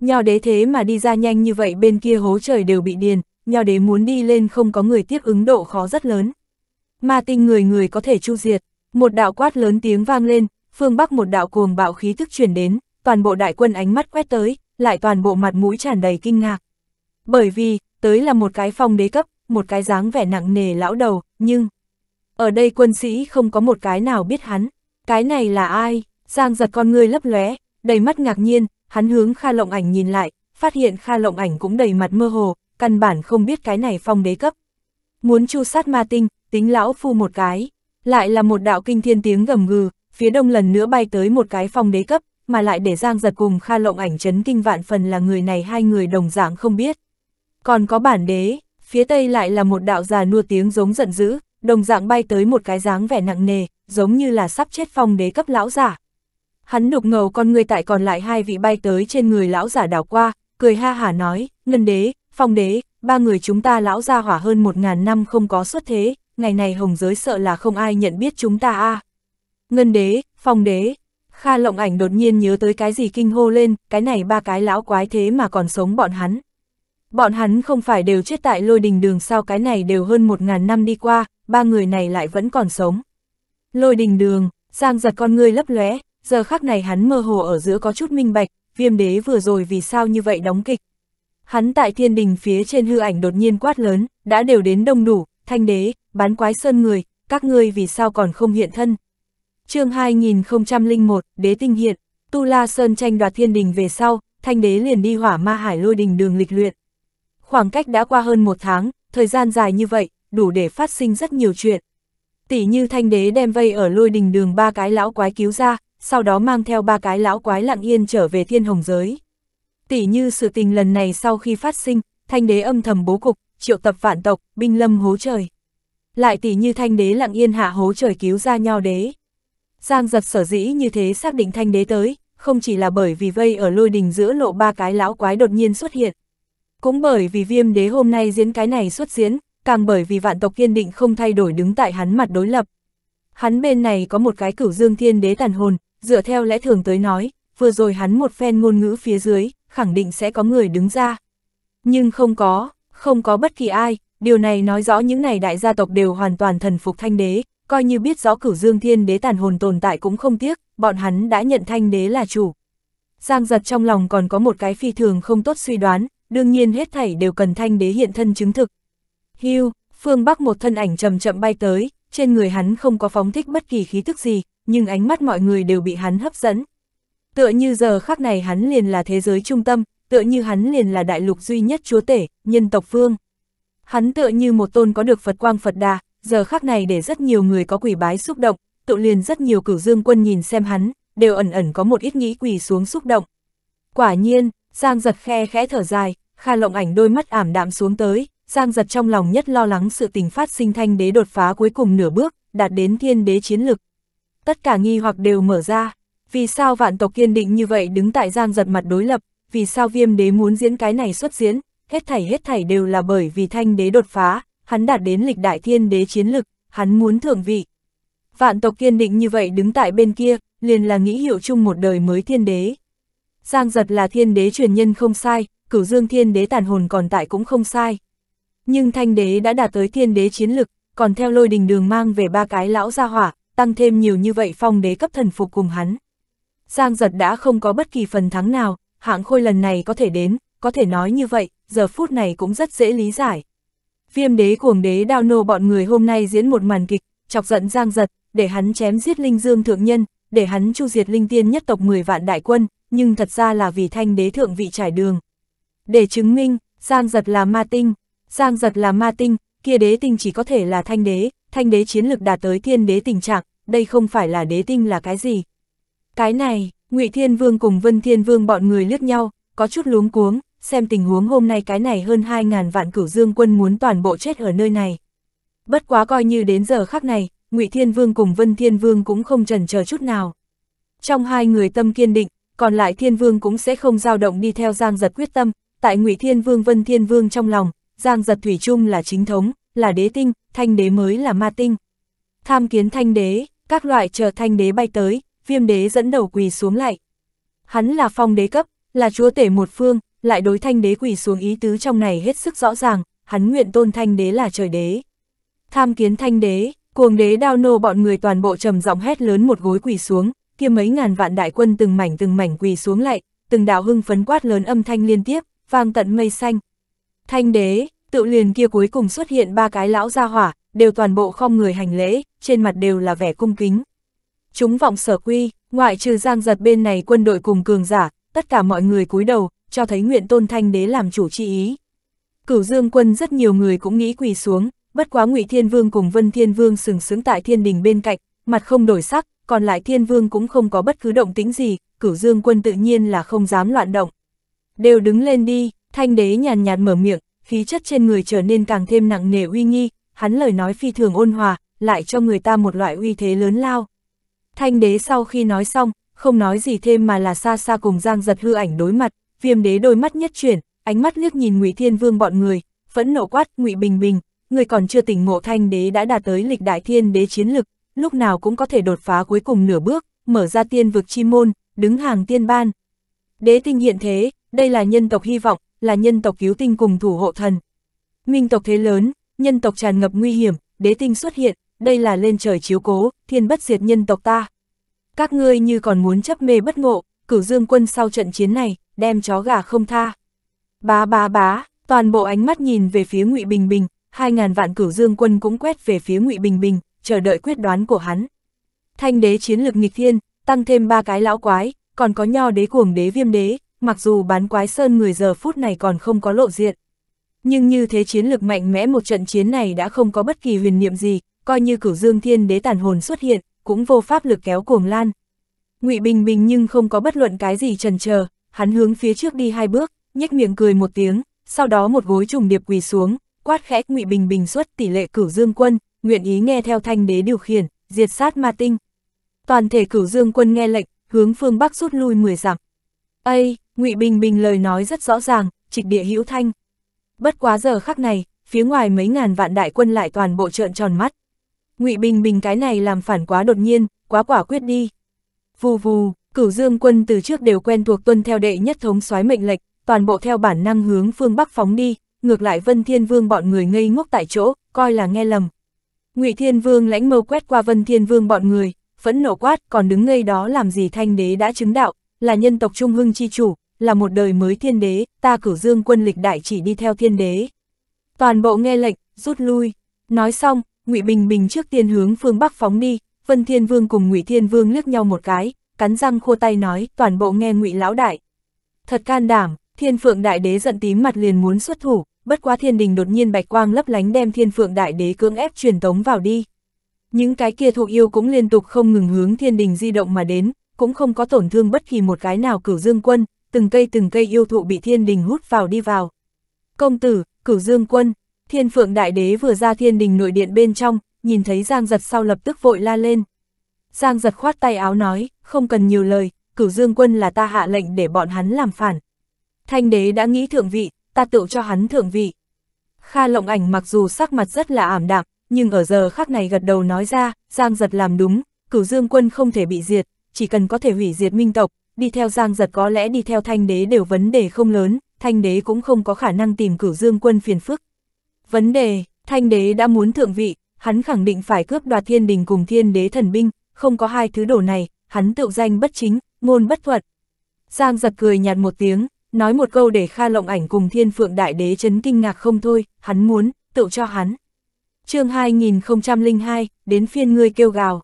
Nho đế thế mà đi ra nhanh như vậy bên kia hố trời đều bị điền, nho đế muốn đi lên không có người tiếp ứng độ khó rất lớn. Ma tinh người người có thể chu diệt, một đạo quát lớn tiếng vang lên, phương Bắc một đạo cuồng bạo khí thức truyền đến, toàn bộ đại quân ánh mắt quét tới, lại toàn bộ mặt mũi tràn đầy kinh ngạc. Bởi vì, tới là một cái phong đế cấp, một cái dáng vẻ nặng nề lão đầu, nhưng... Ở đây quân sĩ không có một cái nào biết hắn, cái này là ai? Giang giật con ngươi lấp lóe, đầy mắt ngạc nhiên, hắn hướng Kha Lộng Ảnh nhìn lại, phát hiện Kha Lộng Ảnh cũng đầy mặt mơ hồ, căn bản không biết cái này phong đế cấp. Muốn chu sát ma tinh, tính lão phu một cái, lại là một đạo kinh thiên tiếng gầm gừ, phía đông lần nữa bay tới một cái phong đế cấp, mà lại để Giang giật cùng Kha Lộng Ảnh chấn kinh vạn phần là người này hai người đồng dạng không biết. Còn có bản đế, phía tây lại là một đạo già nua tiếng giống giận dữ, đồng dạng bay tới một cái dáng vẻ nặng nề, giống như là sắp chết phong đế cấp lão giả. Hắn đục ngầu con người tại còn lại hai vị bay tới trên người lão giả đảo qua, cười ha hả nói, ngân đế, phong đế, ba người chúng ta lão gia hỏa hơn một ngàn năm không có xuất thế, ngày này hồng giới sợ là không ai nhận biết chúng ta a Ngân đế, phong đế, Kha lộng ảnh đột nhiên nhớ tới cái gì kinh hô lên, cái này ba cái lão quái thế mà còn sống bọn hắn. Bọn hắn không phải đều chết tại lôi đình đường sao cái này đều hơn một ngàn năm đi qua, ba người này lại vẫn còn sống. Lôi đình đường, giang giật con ngươi lấp lóe, giờ khắc này hắn mơ hồ ở giữa có chút minh bạch, viêm đế vừa rồi vì sao như vậy đóng kịch. Hắn tại thiên đình phía trên hư ảnh đột nhiên quát lớn, đã đều đến đông đủ, thanh đế, bán quái sơn người, các ngươi vì sao còn không hiện thân chương 2001, đế tinh hiện, Tu La Sơn tranh đoạt thiên đình về sau, thanh đế liền đi hỏa ma hải lôi đình đường lịch luyện. Khoảng cách đã qua hơn một tháng, thời gian dài như vậy, đủ để phát sinh rất nhiều chuyện. Tỷ như thanh đế đem vây ở lôi đình đường ba cái lão quái cứu ra, sau đó mang theo ba cái lão quái lặng yên trở về thiên hồng giới. Tỷ như sự tình lần này sau khi phát sinh, thanh đế âm thầm bố cục, triệu tập vạn tộc, binh lâm hố trời. Lại tỷ như thanh đế lặng yên hạ hố trời cứu ra nho đế. Giang giật sở dĩ như thế xác định thanh đế tới, không chỉ là bởi vì vây ở lôi đình giữa lộ ba cái lão quái đột nhiên xuất hiện. Cũng bởi vì viêm đế hôm nay diễn cái này xuất diễn, càng bởi vì vạn tộc kiên định không thay đổi đứng tại hắn mặt đối lập. Hắn bên này có một cái cửu dương thiên đế tàn hồn, dựa theo lẽ thường tới nói, vừa rồi hắn một phen ngôn ngữ phía dưới, khẳng định sẽ có người đứng ra. Nhưng không có, không có bất kỳ ai, điều này nói rõ những này đại gia tộc đều hoàn toàn thần phục thanh đế, coi như biết rõ cửu dương thiên đế tàn hồn tồn tại cũng không tiếc, bọn hắn đã nhận thanh đế là chủ. Giang giật trong lòng còn có một cái phi thường không tốt suy đoán, đương nhiên hết thảy đều cần thanh đế hiện thân chứng thực. Hưu, phương Bắc một thân ảnh chậm chậm bay tới, trên người hắn không có phóng thích bất kỳ khí thức gì, nhưng ánh mắt mọi người đều bị hắn hấp dẫn. Tựa như giờ khắc này hắn liền là thế giới trung tâm, tựa như hắn liền là đại lục duy nhất chúa tể, nhân tộc phương. Hắn tựa như một tôn có được Phật quang Phật đà, giờ khắc này để rất nhiều người có quỷ bái xúc động, tụ liền rất nhiều cửu dương quân nhìn xem hắn, đều ẩn ẩn có một ít nghĩ quỳ xuống xúc động. Quả nhiên, Giang giật khe khẽ thở dài, Kha lộng ảnh đôi mắt ảm đạm xuống tới, Giang giật trong lòng nhất lo lắng sự tình phát sinh thanh đế đột phá cuối cùng nửa bước, đạt đến thiên đế chiến lực. Tất cả nghi hoặc đều mở ra, vì sao vạn tộc kiên định như vậy đứng tại Giang giật mặt đối lập, vì sao viêm đế muốn diễn cái này xuất diễn, hết thảy hết thảy đều là bởi vì thanh đế đột phá, hắn đạt đến lịch đại thiên đế chiến lực, hắn muốn thượng vị. Vạn tộc kiên định như vậy đứng tại bên kia, liền là nghĩ hiệu chung một đời mới thiên đế. Giang giật là thiên đế truyền nhân không sai, cửu dương thiên đế tàn hồn còn tại cũng không sai. Nhưng thanh đế đã đạt tới thiên đế chiến lực, còn theo lôi đình đường mang về ba cái lão gia hỏa, tăng thêm nhiều như vậy phong đế cấp thần phục cùng hắn. Giang giật đã không có bất kỳ phần thắng nào, hạng khôi lần này có thể đến, có thể nói như vậy, giờ phút này cũng rất dễ lý giải. Viêm đế cuồng đế đao nô bọn người hôm nay diễn một màn kịch, chọc giận Giang giật, để hắn chém giết linh dương thượng nhân, để hắn chu diệt linh tiên nhất tộc 10 vạn đại quân, nhưng thật ra là vì thanh đế thượng vị trải đường. Để chứng minh, Giang giật là ma tinh, Giang giật là ma tinh, kia đế tinh chỉ có thể là thanh đế, thanh đế chiến lực đạt tới thiên đế tình trạng, đây không phải là đế tinh là cái gì. Cái này, ngụy Thiên Vương cùng Vân Thiên Vương bọn người liếc nhau, có chút luống cuống, xem tình huống hôm nay cái này hơn 2.000 vạn cửu dương quân muốn toàn bộ chết ở nơi này. Bất quá coi như đến giờ khắc này, ngụy Thiên Vương cùng Vân Thiên Vương cũng không chần chờ chút nào. Trong hai người tâm kiên định, còn lại Thiên Vương cũng sẽ không dao động đi theo Giang Giật quyết tâm, tại ngụy Thiên Vương Vân Thiên Vương trong lòng, Giang Giật Thủy Trung là chính thống, là đế tinh, thanh đế mới là ma tinh. Tham kiến thanh đế, các loại chờ thanh đế bay tới, viêm đế dẫn đầu quỳ xuống lại. Hắn là phong đế cấp, là chúa tể một phương, lại đối thanh đế quỳ xuống ý tứ trong này hết sức rõ ràng, hắn nguyện tôn thanh đế là trời đế. Tham kiến thanh đế, cuồng đế đao nô bọn người toàn bộ trầm giọng hét lớn một gối quỳ xuống, kia mấy ngàn vạn đại quân từng mảnh từng mảnh quỳ xuống lại, từng đạo hưng phấn quát lớn âm thanh liên tiếp, vang tận mây xanh. Thanh đế, tự liền kia cuối cùng xuất hiện ba cái lão gia hỏa, đều toàn bộ không người hành lễ, trên mặt đều là vẻ cung kính. Chúng vọng sở quy, ngoại trừ giang giật bên này quân đội cùng cường giả, tất cả mọi người cúi đầu, cho thấy nguyện tôn thanh đế làm chủ chi ý. Cửu dương quân rất nhiều người cũng nghĩ quỳ xuống, bất quá ngụy Thiên Vương cùng Vân Thiên Vương sừng sướng tại thiên đình bên cạnh, mặt không đổi sắc, còn lại Thiên Vương cũng không có bất cứ động tĩnh gì, cửu dương quân tự nhiên là không dám loạn động. Đều đứng lên đi, thanh đế nhàn nhạt mở miệng, khí chất trên người trở nên càng thêm nặng nề uy nghi, hắn lời nói phi thường ôn hòa, lại cho người ta một loại uy thế lớn lao. Thanh đế sau khi nói xong, không nói gì thêm mà là xa xa cùng Giang giật hư ảnh đối mặt, viêm đế đôi mắt nhất chuyển, ánh mắt liếc nhìn ngụy Thiên Vương bọn người, phẫn nộ quát ngụy Bình Bình, người còn chưa tỉnh ngộ thanh đế đã đạt tới lịch đại thiên đế chiến lực, lúc nào cũng có thể đột phá cuối cùng nửa bước, mở ra tiên vực chi môn, đứng hàng tiên ban. Đế tinh hiện thế, đây là nhân tộc hy vọng, là nhân tộc cứu tinh cùng thủ hộ thần. Minh tộc thế lớn, nhân tộc tràn ngập nguy hiểm, đế tinh xuất hiện, đây là lên trời chiếu cố, thiên bất diệt nhân tộc ta. Các ngươi như còn muốn chấp mê bất ngộ, cửu dương quân sau trận chiến này, đem chó gà không tha. Bá bá bá, toàn bộ ánh mắt nhìn về phía ngụy Bình Bình, hai ngàn vạn cửu dương quân cũng quét về phía ngụy Bình Bình, chờ đợi quyết đoán của hắn. Thanh đế chiến lực nghịch thiên, tăng thêm ba cái lão quái, còn có nho đế cuồng đế viêm đế, mặc dù bán quái sơn người giờ phút này còn không có lộ diện. Nhưng như thế chiến lực mạnh mẽ một trận chiến này đã không có bất kỳ huyền niệm gì, coi như cửu dương thiên đế tàn hồn xuất hiện, cũng vô pháp lực kéo cuồng lan ngụy Bình Bình nhưng không có bất luận cái gì trần chờ hắn hướng phía trước đi hai bước, nhếch miệng cười một tiếng, sau đó một gối trùng điệp quỳ xuống, quát khẽ ngụy Bình Bình xuất tỷ lệ cửu dương quân, nguyện ý nghe theo thanh đế điều khiển, diệt sát ma tinh. Toàn thể cửu dương quân nghe lệnh, hướng phương Bắc rút lui 10 dặm. Ây, ngụy Bình Bình lời nói rất rõ ràng, trịch địa hữu thanh. Bất quá giờ khắc này, phía ngoài mấy ngàn vạn đại quân lại toàn bộ trợn tròn mắt. ngụy Bình Bình cái này làm phản quá đột nhiên, quá quả quyết đi. Vù vù, cửu dương quân từ trước đều quen thuộc tuân theo đệ nhất thống soái mệnh lệnh, toàn bộ theo bản năng hướng phương Bắc phóng đi, ngược lại Vân Thiên Vương bọn người ngây ngốc tại chỗ, coi là nghe lầm. Ngụy Thiên Vương lãnh mâu quét qua Vân Thiên Vương bọn người, phẫn nộ quát, còn đứng ngây đó làm gì thanh đế đã chứng đạo, là nhân tộc trung hưng chi chủ, là một đời mới thiên đế, ta cửu dương quân lịch đại chỉ đi theo thiên đế. Toàn bộ nghe lệnh, rút lui. Nói xong, ngụy Bình Bình trước tiên hướng phương Bắc phóng đi, Vân Thiên Vương cùng ngụy Thiên Vương liếc nhau một cái, cắn răng khô tay nói, toàn bộ nghe ngụy lão đại. Thật can đảm, Thiên Phượng Đại Đế giận tím mặt liền muốn xuất thủ, bất quá thiên đình đột nhiên bạch quang lấp lánh đem Thiên Phượng Đại Đế cưỡng ép truyền tống vào đi. Những cái kia thụ yêu cũng liên tục không ngừng hướng thiên đình di động mà đến, cũng không có tổn thương bất kỳ một cái nào cửu dương quân, từng cây từng cây yêu thụ bị thiên đình hút vào đi vào. Công tử, cửu dương quân, thiên phượng đại đế vừa ra thiên đình nội điện bên trong, nhìn thấy Giang giật sau lập tức vội la lên. Giang giật khoát tay áo nói, không cần nhiều lời, cửu dương quân là ta hạ lệnh để bọn hắn làm phản. Thanh đế đã nghĩ thượng vị, ta tự cho hắn thượng vị. Kha lộng ảnh mặc dù sắc mặt rất là ảm đạm, nhưng ở giờ khắc này gật đầu nói ra, Giang giật làm đúng, cửu dương quân không thể bị diệt, chỉ cần có thể hủy diệt minh tộc, đi theo Giang giật có lẽ đi theo thanh đế đều vấn đề không lớn, thanh đế cũng không có khả năng tìm cửu dương quân phiền phức. Vấn đề, thanh đế đã muốn thượng vị, hắn khẳng định phải cướp đoạt thiên đình cùng thiên đế thần binh, không có hai thứ đồ này, hắn tự danh bất chính, ngôn bất thuật. Giang giật cười nhạt một tiếng, nói một câu để Kha Lộng Ảnh cùng Thiên Phượng Đại Đế chấn kinh ngạc không thôi, hắn muốn, tự cho hắn. chương 2002, đến phiên ngươi kêu gào.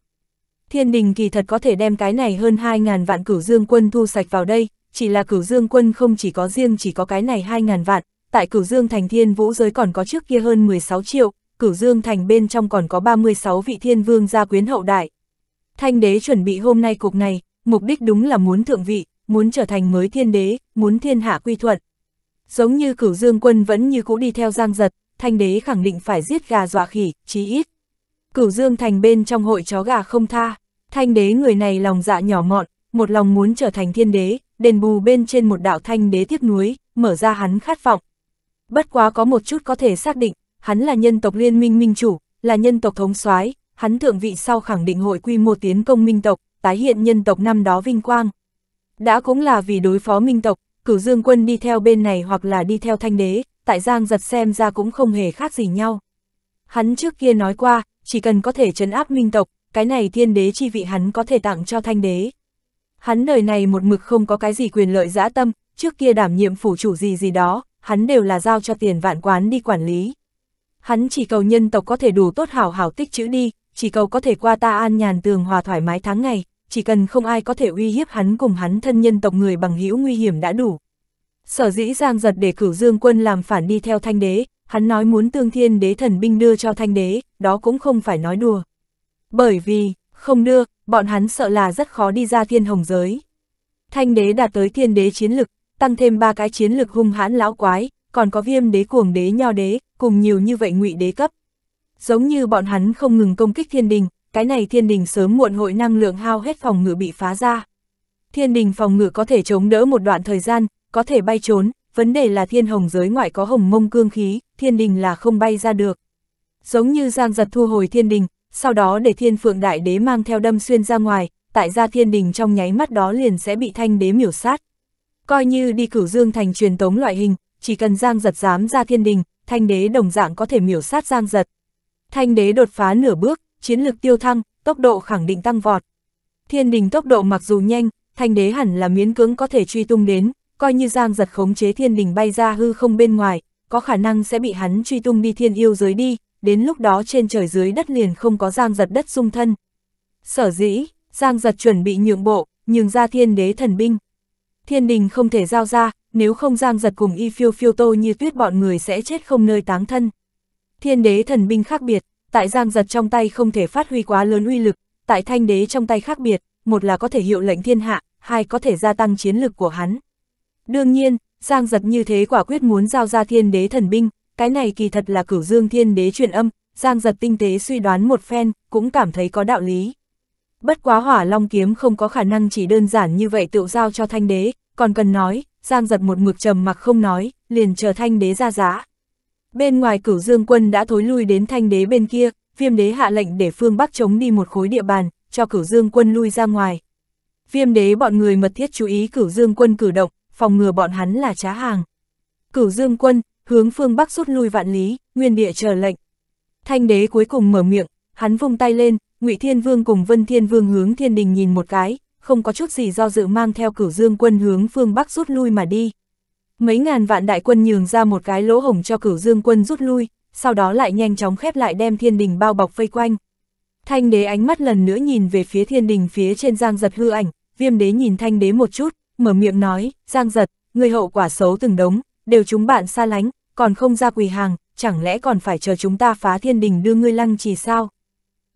Thiên đình kỳ thật có thể đem cái này hơn 2.000 vạn cửu dương quân thu sạch vào đây, chỉ là cửu dương quân không chỉ có riêng chỉ có cái này 2.000 vạn, tại cửu dương thành thiên vũ giới còn có trước kia hơn 16 triệu, cửu dương thành bên trong còn có 36 vị thiên vương gia quyến hậu đại. Thanh đế chuẩn bị hôm nay cục này, mục đích đúng là muốn thượng vị, muốn trở thành mới thiên đế, muốn thiên hạ quy thuận. Giống như cửu dương quân vẫn như cũ đi theo giang giật, thanh đế khẳng định phải giết gà dọa khỉ, chí ít. Cửu dương thành bên trong hội chó gà không tha, thanh đế người này lòng dạ nhỏ mọn, một lòng muốn trở thành thiên đế, đền bù bên trên một đạo thanh đế tiếp núi, mở ra hắn khát vọng. Bất quá có một chút có thể xác định, hắn là nhân tộc liên minh minh chủ, là nhân tộc thống soái hắn thượng vị sau khẳng định hội quy mô tiến công minh tộc, tái hiện nhân tộc năm đó vinh quang. Đã cũng là vì đối phó minh tộc, cửu dương quân đi theo bên này hoặc là đi theo thanh đế, tại giang giật xem ra cũng không hề khác gì nhau. Hắn trước kia nói qua, chỉ cần có thể trấn áp minh tộc, cái này thiên đế chi vị hắn có thể tặng cho thanh đế. Hắn đời này một mực không có cái gì quyền lợi dã tâm, trước kia đảm nhiệm phủ chủ gì gì đó, hắn đều là giao cho tiền vạn quán đi quản lý. Hắn chỉ cầu nhân tộc có thể đủ tốt hảo hảo tích chữ đi, chỉ cầu có thể qua ta an nhàn tường hòa thoải mái tháng ngày, chỉ cần không ai có thể uy hiếp hắn cùng hắn thân nhân tộc người bằng hữu nguy hiểm đã đủ. Sở dĩ giang giật để cửu dương quân làm phản đi theo thanh đế, hắn nói muốn tương thiên đế thần binh đưa cho thanh đế, đó cũng không phải nói đùa. Bởi vì, không đưa, bọn hắn sợ là rất khó đi ra thiên hồng giới. Thanh đế đạt tới thiên đế chiến lực, tăng thêm ba cái chiến lực hung hãn lão quái, còn có viêm đế cuồng đế nho đế, cùng nhiều như vậy ngụy đế cấp. Giống như bọn hắn không ngừng công kích thiên đình, cái này thiên đình sớm muộn hội năng lượng hao hết phòng ngự bị phá ra. Thiên đình phòng ngự có thể chống đỡ một đoạn thời gian, có thể bay trốn, vấn đề là thiên hồng giới ngoại có hồng mông cương khí, thiên đình là không bay ra được. Giống như Giang giật thu hồi thiên đình, sau đó để thiên phượng đại đế mang theo đâm xuyên ra ngoài, tại gia thiên đình trong nháy mắt đó liền sẽ bị thanh đế miểu sát. Coi như đi cửu dương thành truyền tống loại hình, chỉ cần Giang giật dám ra thiên đình, thanh đế đồng dạng có thể miểu sát Giang giật. Thanh đế đột phá nửa bước, chiến lực tiêu thăng, tốc độ khẳng định tăng vọt. Thiên đình tốc độ mặc dù nhanh, thanh đế hẳn là miễn cưỡng có thể truy tung đến, coi như Giang giật khống chế thiên đình bay ra hư không bên ngoài, có khả năng sẽ bị hắn truy tung đi thiên yêu giới đi, đến lúc đó trên trời dưới đất liền không có Giang giật đất dung thân. Sở dĩ, Giang giật chuẩn bị nhượng bộ, nhường ra thiên đế thần binh. Thiên đình không thể giao ra, nếu không Giang giật cùng y phiêu phiêu tô như tuyết bọn người sẽ chết không nơi táng thân. Thiên đế thần binh khác biệt, tại Giang giật trong tay không thể phát huy quá lớn uy lực, tại thanh đế trong tay khác biệt, một là có thể hiệu lệnh thiên hạ, hai có thể gia tăng chiến lực của hắn. Đương nhiên, Giang giật như thế quả quyết muốn giao ra thiên đế thần binh, cái này kỳ thật là cửu dương thiên đế truyền âm, Giang giật tinh tế suy đoán một phen, cũng cảm thấy có đạo lý. Bất quá hỏa long kiếm không có khả năng chỉ đơn giản như vậy tự giao cho thanh đế, còn cần nói, Giang giật một mực trầm mặc không nói, liền chờ thanh đế ra giá. Bên ngoài cửu dương quân đã thối lui đến thanh đế bên kia, viêm đế hạ lệnh để phương Bắc chống đi một khối địa bàn, cho cửu dương quân lui ra ngoài. Viêm đế bọn người mật thiết chú ý cửu dương quân cử động, phòng ngừa bọn hắn là trá hàng. Cửu dương quân, hướng phương Bắc rút lui vạn lý, nguyên địa chờ lệnh. Thanh đế cuối cùng mở miệng, hắn vung tay lên, ngụy Thiên Vương cùng Vân Thiên Vương hướng thiên đình nhìn một cái, không có chút gì do dự mang theo cửu dương quân hướng phương Bắc rút lui mà đi. Mấy ngàn vạn đại quân nhường ra một cái lỗ hổng cho cửu dương quân rút lui, sau đó lại nhanh chóng khép lại đem thiên đình bao bọc vây quanh. Thanh đế ánh mắt lần nữa nhìn về phía thiên đình phía trên giang giật hư ảnh, viêm đế nhìn thanh đế một chút, mở miệng nói, giang giật, người hậu quả xấu từng đống, đều chúng bạn xa lánh, còn không ra quỳ hàng, chẳng lẽ còn phải chờ chúng ta phá thiên đình đưa ngươi lăng trì sao?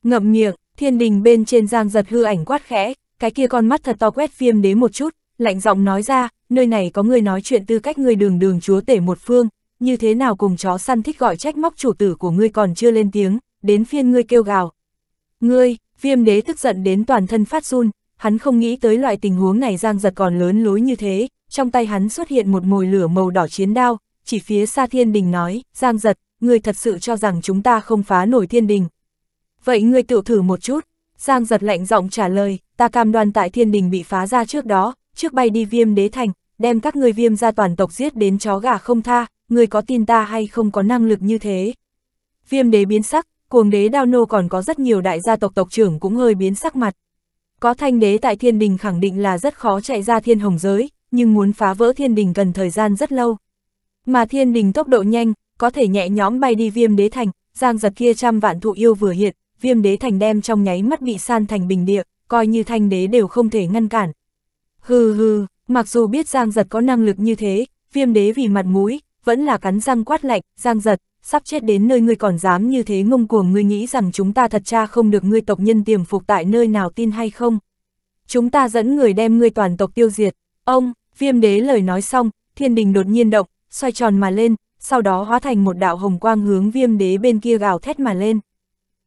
Ngậm miệng, thiên đình bên trên giang giật hư ảnh quát khẽ, cái kia con mắt thật to quét viêm đế một chút, lạnh giọng nói ra, nơi này có người nói chuyện tư cách người đường đường chúa tể một phương, như thế nào cùng chó săn thích gọi trách móc chủ tử của ngươi còn chưa lên tiếng, đến phiên ngươi kêu gào. Ngươi, viêm đế tức giận đến toàn thân phát run, hắn không nghĩ tới loại tình huống này giang giật còn lớn lối như thế, trong tay hắn xuất hiện một mồi lửa màu đỏ chiến đao, chỉ phía xa thiên đình nói, giang giật, ngươi thật sự cho rằng chúng ta không phá nổi thiên đình. Vậy ngươi tự thử một chút, giang giật lạnh giọng trả lời, ta cam đoan tại thiên đình bị phá ra trước đó, trước bay đi viêm đế thành, đem các người viêm ra toàn tộc giết đến chó gà không tha, Người có tin ta hay không có năng lực như thế. Viêm đế biến sắc, cuồng đế đao nô còn có rất nhiều đại gia tộc tộc trưởng cũng hơi biến sắc mặt. Có thanh đế tại thiên đình khẳng định là rất khó chạy ra thiên hồng giới, nhưng muốn phá vỡ thiên đình cần thời gian rất lâu. Mà thiên đình tốc độ nhanh, có thể nhẹ nhóm bay đi viêm đế thành, giang giật kia trăm vạn thụ yêu vừa hiện, viêm đế thành đem trong nháy mắt bị san thành bình địa, coi như thanh đế đều không thể ngăn cản. Hừ hừ, mặc dù biết giang giật có năng lực như thế, viêm đế vì mặt mũi, vẫn là cắn răng quát lạnh, giang giật, sắp chết đến nơi ngươi còn dám như thế ngông cuồng ngươi nghĩ rằng chúng ta thật cha không được ngươi tộc nhân tiềm phục tại nơi nào tin hay không. Chúng ta dẫn người đem ngươi toàn tộc tiêu diệt, ông, viêm đế lời nói xong, thiên đình đột nhiên động, xoay tròn mà lên, sau đó hóa thành một đạo hồng quang hướng viêm đế bên kia gào thét mà lên.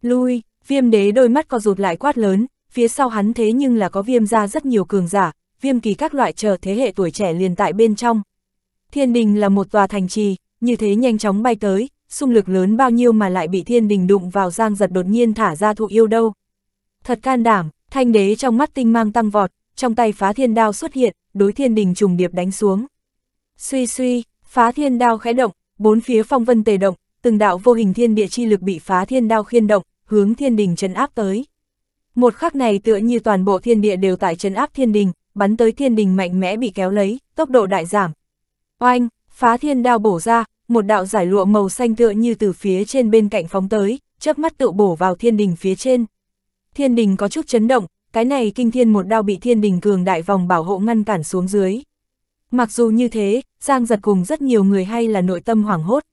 Lui, viêm đế đôi mắt co rụt lại quát lớn, phía sau hắn thế nhưng là có viêm ra rất nhiều cường giả, viêm kỳ các loại chờ thế hệ tuổi trẻ liền tại bên trong. Thiên đình là một tòa thành trì, như thế nhanh chóng bay tới, xung lực lớn bao nhiêu mà lại bị thiên đình đụng vào giang giật đột nhiên thả ra thụ yêu đâu. Thật can đảm, thanh đế trong mắt tinh mang tăng vọt, trong tay phá thiên đao xuất hiện, đối thiên đình trùng điệp đánh xuống. Suy suy, phá thiên đao khẽ động, bốn phía phong vân tề động, từng đạo vô hình thiên địa chi lực bị phá thiên đao khiên động, hướng thiên đình trấn áp tới. Một khắc này tựa như toàn bộ thiên địa đều tại trấn áp thiên đình, bắn tới thiên đình mạnh mẽ bị kéo lấy, tốc độ đại giảm. Oanh, phá thiên đao bổ ra, một đạo giải lụa màu xanh tựa như từ phía trên bên cạnh phóng tới, chớp mắt tự bổ vào thiên đình phía trên. Thiên đình có chút chấn động, cái này kinh thiên một đao bị thiên đình cường đại vòng bảo hộ ngăn cản xuống dưới. Mặc dù như thế, Giang giật cùng rất nhiều người hay là nội tâm hoảng hốt.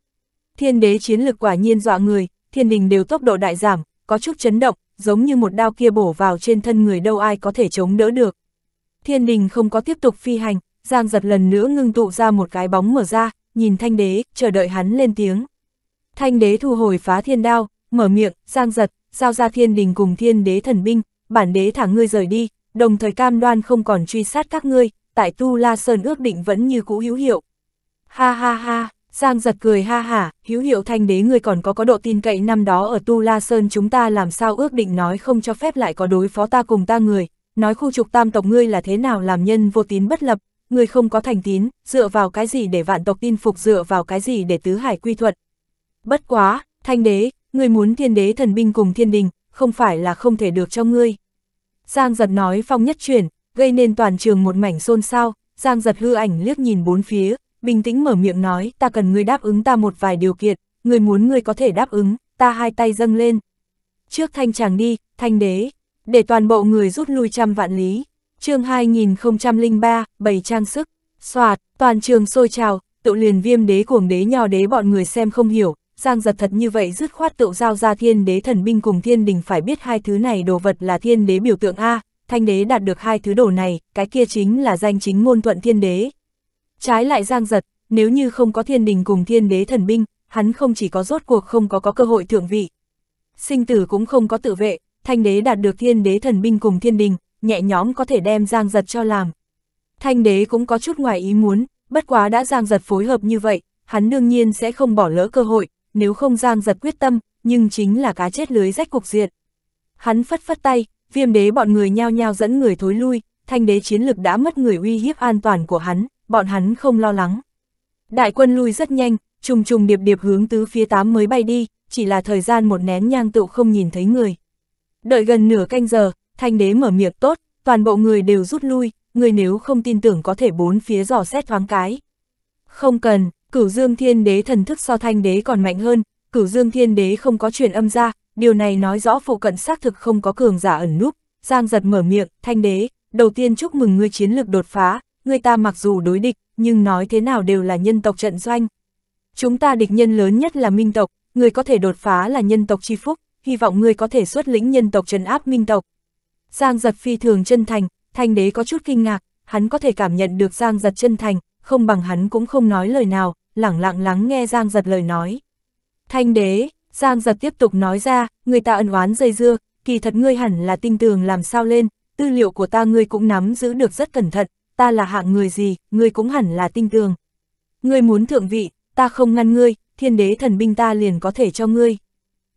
Thiên đế chiến lực quả nhiên dọa người, thiên đình đều tốc độ đại giảm, có chút chấn động, giống như một đao kia bổ vào trên thân người đâu ai có thể chống đỡ được. Thiên đình không có tiếp tục phi hành, Giang giật lần nữa ngưng tụ ra một cái bóng mở ra, nhìn thanh đế, chờ đợi hắn lên tiếng. Thanh đế thu hồi phá thiên đao, mở miệng, Giang giật, giao ra thiên đình cùng thiên đế thần binh, bản đế thả ngươi rời đi, đồng thời cam đoan không còn truy sát các ngươi, tại Tu La Sơn ước định vẫn như cũ hữu hiệu. Ha ha ha, Giang giật cười ha hả, hữu hiệu thanh đế người còn có có độ tin cậy năm đó ở Tu La Sơn chúng ta làm sao ước định nói không cho phép lại có đối phó ta cùng ta người, nói khu trục tam tộc ngươi là thế nào làm nhân vô tín bất lập, ngươi không có thành tín, dựa vào cái gì để vạn tộc tin phục dựa vào cái gì để tứ hải quy thuận. Bất quá, thanh đế, ngươi muốn thiên đế thần binh cùng thiên đình, không phải là không thể được cho ngươi. Giang giật nói phong nhất chuyển, gây nên toàn trường một mảnh xôn xao, Giang giật hư ảnh liếc nhìn bốn phía, bình tĩnh mở miệng nói, ta cần ngươi đáp ứng ta một vài điều kiện, ngươi muốn ngươi có thể đáp ứng, ta hai tay dâng lên. Trước thanh chàng đi, thanh đế, để toàn bộ người rút lui trăm vạn lý. chương 2003, bảy trang sức, soạt, toàn trường sôi trào, tự liền viêm đế cuồng đế nho đế bọn người xem không hiểu, giang giật thật như vậy dứt khoát tự giao ra thiên đế thần binh cùng thiên đình phải biết hai thứ này đồ vật là thiên đế biểu tượng A, thanh đế đạt được hai thứ đồ này, cái kia chính là danh chính ngôn thuận thiên đế. Trái lại giang giật, nếu như không có thiên đình cùng thiên đế thần binh, hắn không chỉ có rốt cuộc không có có cơ hội thượng vị. Sinh tử cũng không có tự vệ, thanh đế đạt được thiên đế thần binh cùng thiên đình, nhẹ nhõm có thể đem giang giật cho làm. Thanh đế cũng có chút ngoài ý muốn, bất quá đã giang giật phối hợp như vậy, hắn đương nhiên sẽ không bỏ lỡ cơ hội, nếu không giang giật quyết tâm, nhưng chính là cá chết lưới rách cục diện. Hắn phất phất tay, viêm đế bọn người nhao nhao dẫn người thối lui, thanh đế chiến lực đã mất người uy hiếp an toàn của hắn, bọn hắn không lo lắng. Đại quân lui rất nhanh, trùng trùng điệp điệp hướng tứ phía tám mới bay đi, chỉ là thời gian một nén nhang tựu không nhìn thấy người. Đợi gần nửa canh giờ, thanh đế mở miệng tốt, toàn bộ người đều rút lui, người nếu không tin tưởng có thể bốn phía dò xét thoáng cái. Không cần, cửu dương thiên đế thần thức so thanh đế còn mạnh hơn, cửu dương thiên đế không có truyền âm ra, điều này nói rõ phụ cận xác thực không có cường giả ẩn núp, giang giật mở miệng, thanh đế, đầu tiên chúc mừng ngươi chiến lược đột phá, người ta mặc dù đối địch, nhưng nói thế nào đều là nhân tộc trận doanh. Chúng ta địch nhân lớn nhất là minh tộc, người có thể đột phá là nhân tộc chi phúc, hy vọng ngươi có thể xuất lĩnh nhân tộc trấn áp minh tộc. Giang giật phi thường chân thành, thanh đế có chút kinh ngạc, hắn có thể cảm nhận được Giang giật chân thành, không bằng hắn cũng không nói lời nào, lẳng lặng lắng nghe Giang giật lời nói. Thanh đế, Giang giật tiếp tục nói ra, người ta ân oán dây dưa, kỳ thật ngươi hẳn là tinh tường làm sao lên, tư liệu của ta ngươi cũng nắm giữ được rất cẩn thận, ta là hạng người gì, ngươi cũng hẳn là tinh tường. Ngươi muốn thượng vị, ta không ngăn ngươi, thiên đế thần binh ta liền có thể cho ngươi.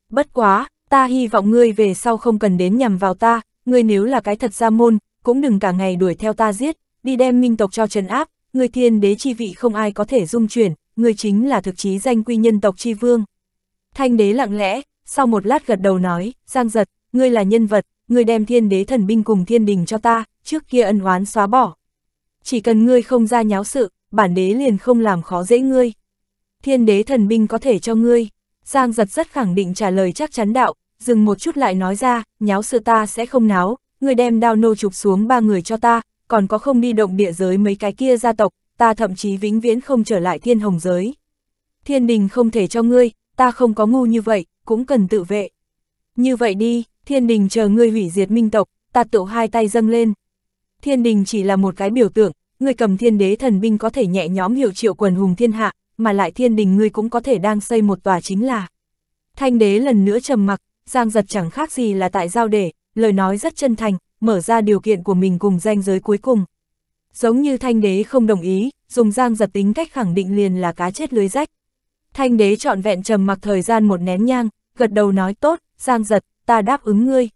Bất quá, ta hy vọng ngươi về sau không cần đến nhằm vào ta, ngươi nếu là cái thật ra môn, cũng đừng cả ngày đuổi theo ta giết, đi đem minh tộc cho trấn áp, ngươi thiên đế chi vị không ai có thể dung chuyển, ngươi chính là thực chí danh quy nhân tộc chi vương. Thanh đế lặng lẽ, sau một lát gật đầu nói, Giang giật, ngươi là nhân vật, ngươi đem thiên đế thần binh cùng thiên đình cho ta, trước kia ân oán xóa bỏ. Chỉ cần ngươi không ra nháo sự, bản đế liền không làm khó dễ ngươi. Thiên đế thần binh có thể cho ngươi. Giang giật rất khẳng định trả lời chắc chắn đạo, dừng một chút lại nói ra, nháo sự ta sẽ không náo, ngươi đem đao nô chụp xuống ba người cho ta, còn có không đi động địa giới mấy cái kia gia tộc, ta thậm chí vĩnh viễn không trở lại thiên hồng giới. Thiên đình không thể cho ngươi, ta không có ngu như vậy, cũng cần tự vệ. Như vậy đi, thiên đình chờ ngươi hủy diệt minh tộc, ta tự hai tay dâng lên. Thiên đình chỉ là một cái biểu tượng, người cầm thiên đế thần binh có thể nhẹ nhóm hiệu triệu quần hùng thiên hạ, mà lại thiên đình ngươi cũng có thể đang xây một tòa chính là. Thanh đế lần nữa trầm mặc, giang giật chẳng khác gì là tại giao để, lời nói rất chân thành, mở ra điều kiện của mình cùng danh giới cuối cùng. Giống như thanh đế không đồng ý, dùng giang giật tính cách khẳng định liền là cá chết lưới rách. Thanh đế trọn vẹn trầm mặc thời gian một nén nhang, gật đầu nói tốt, giang giật, ta đáp ứng ngươi.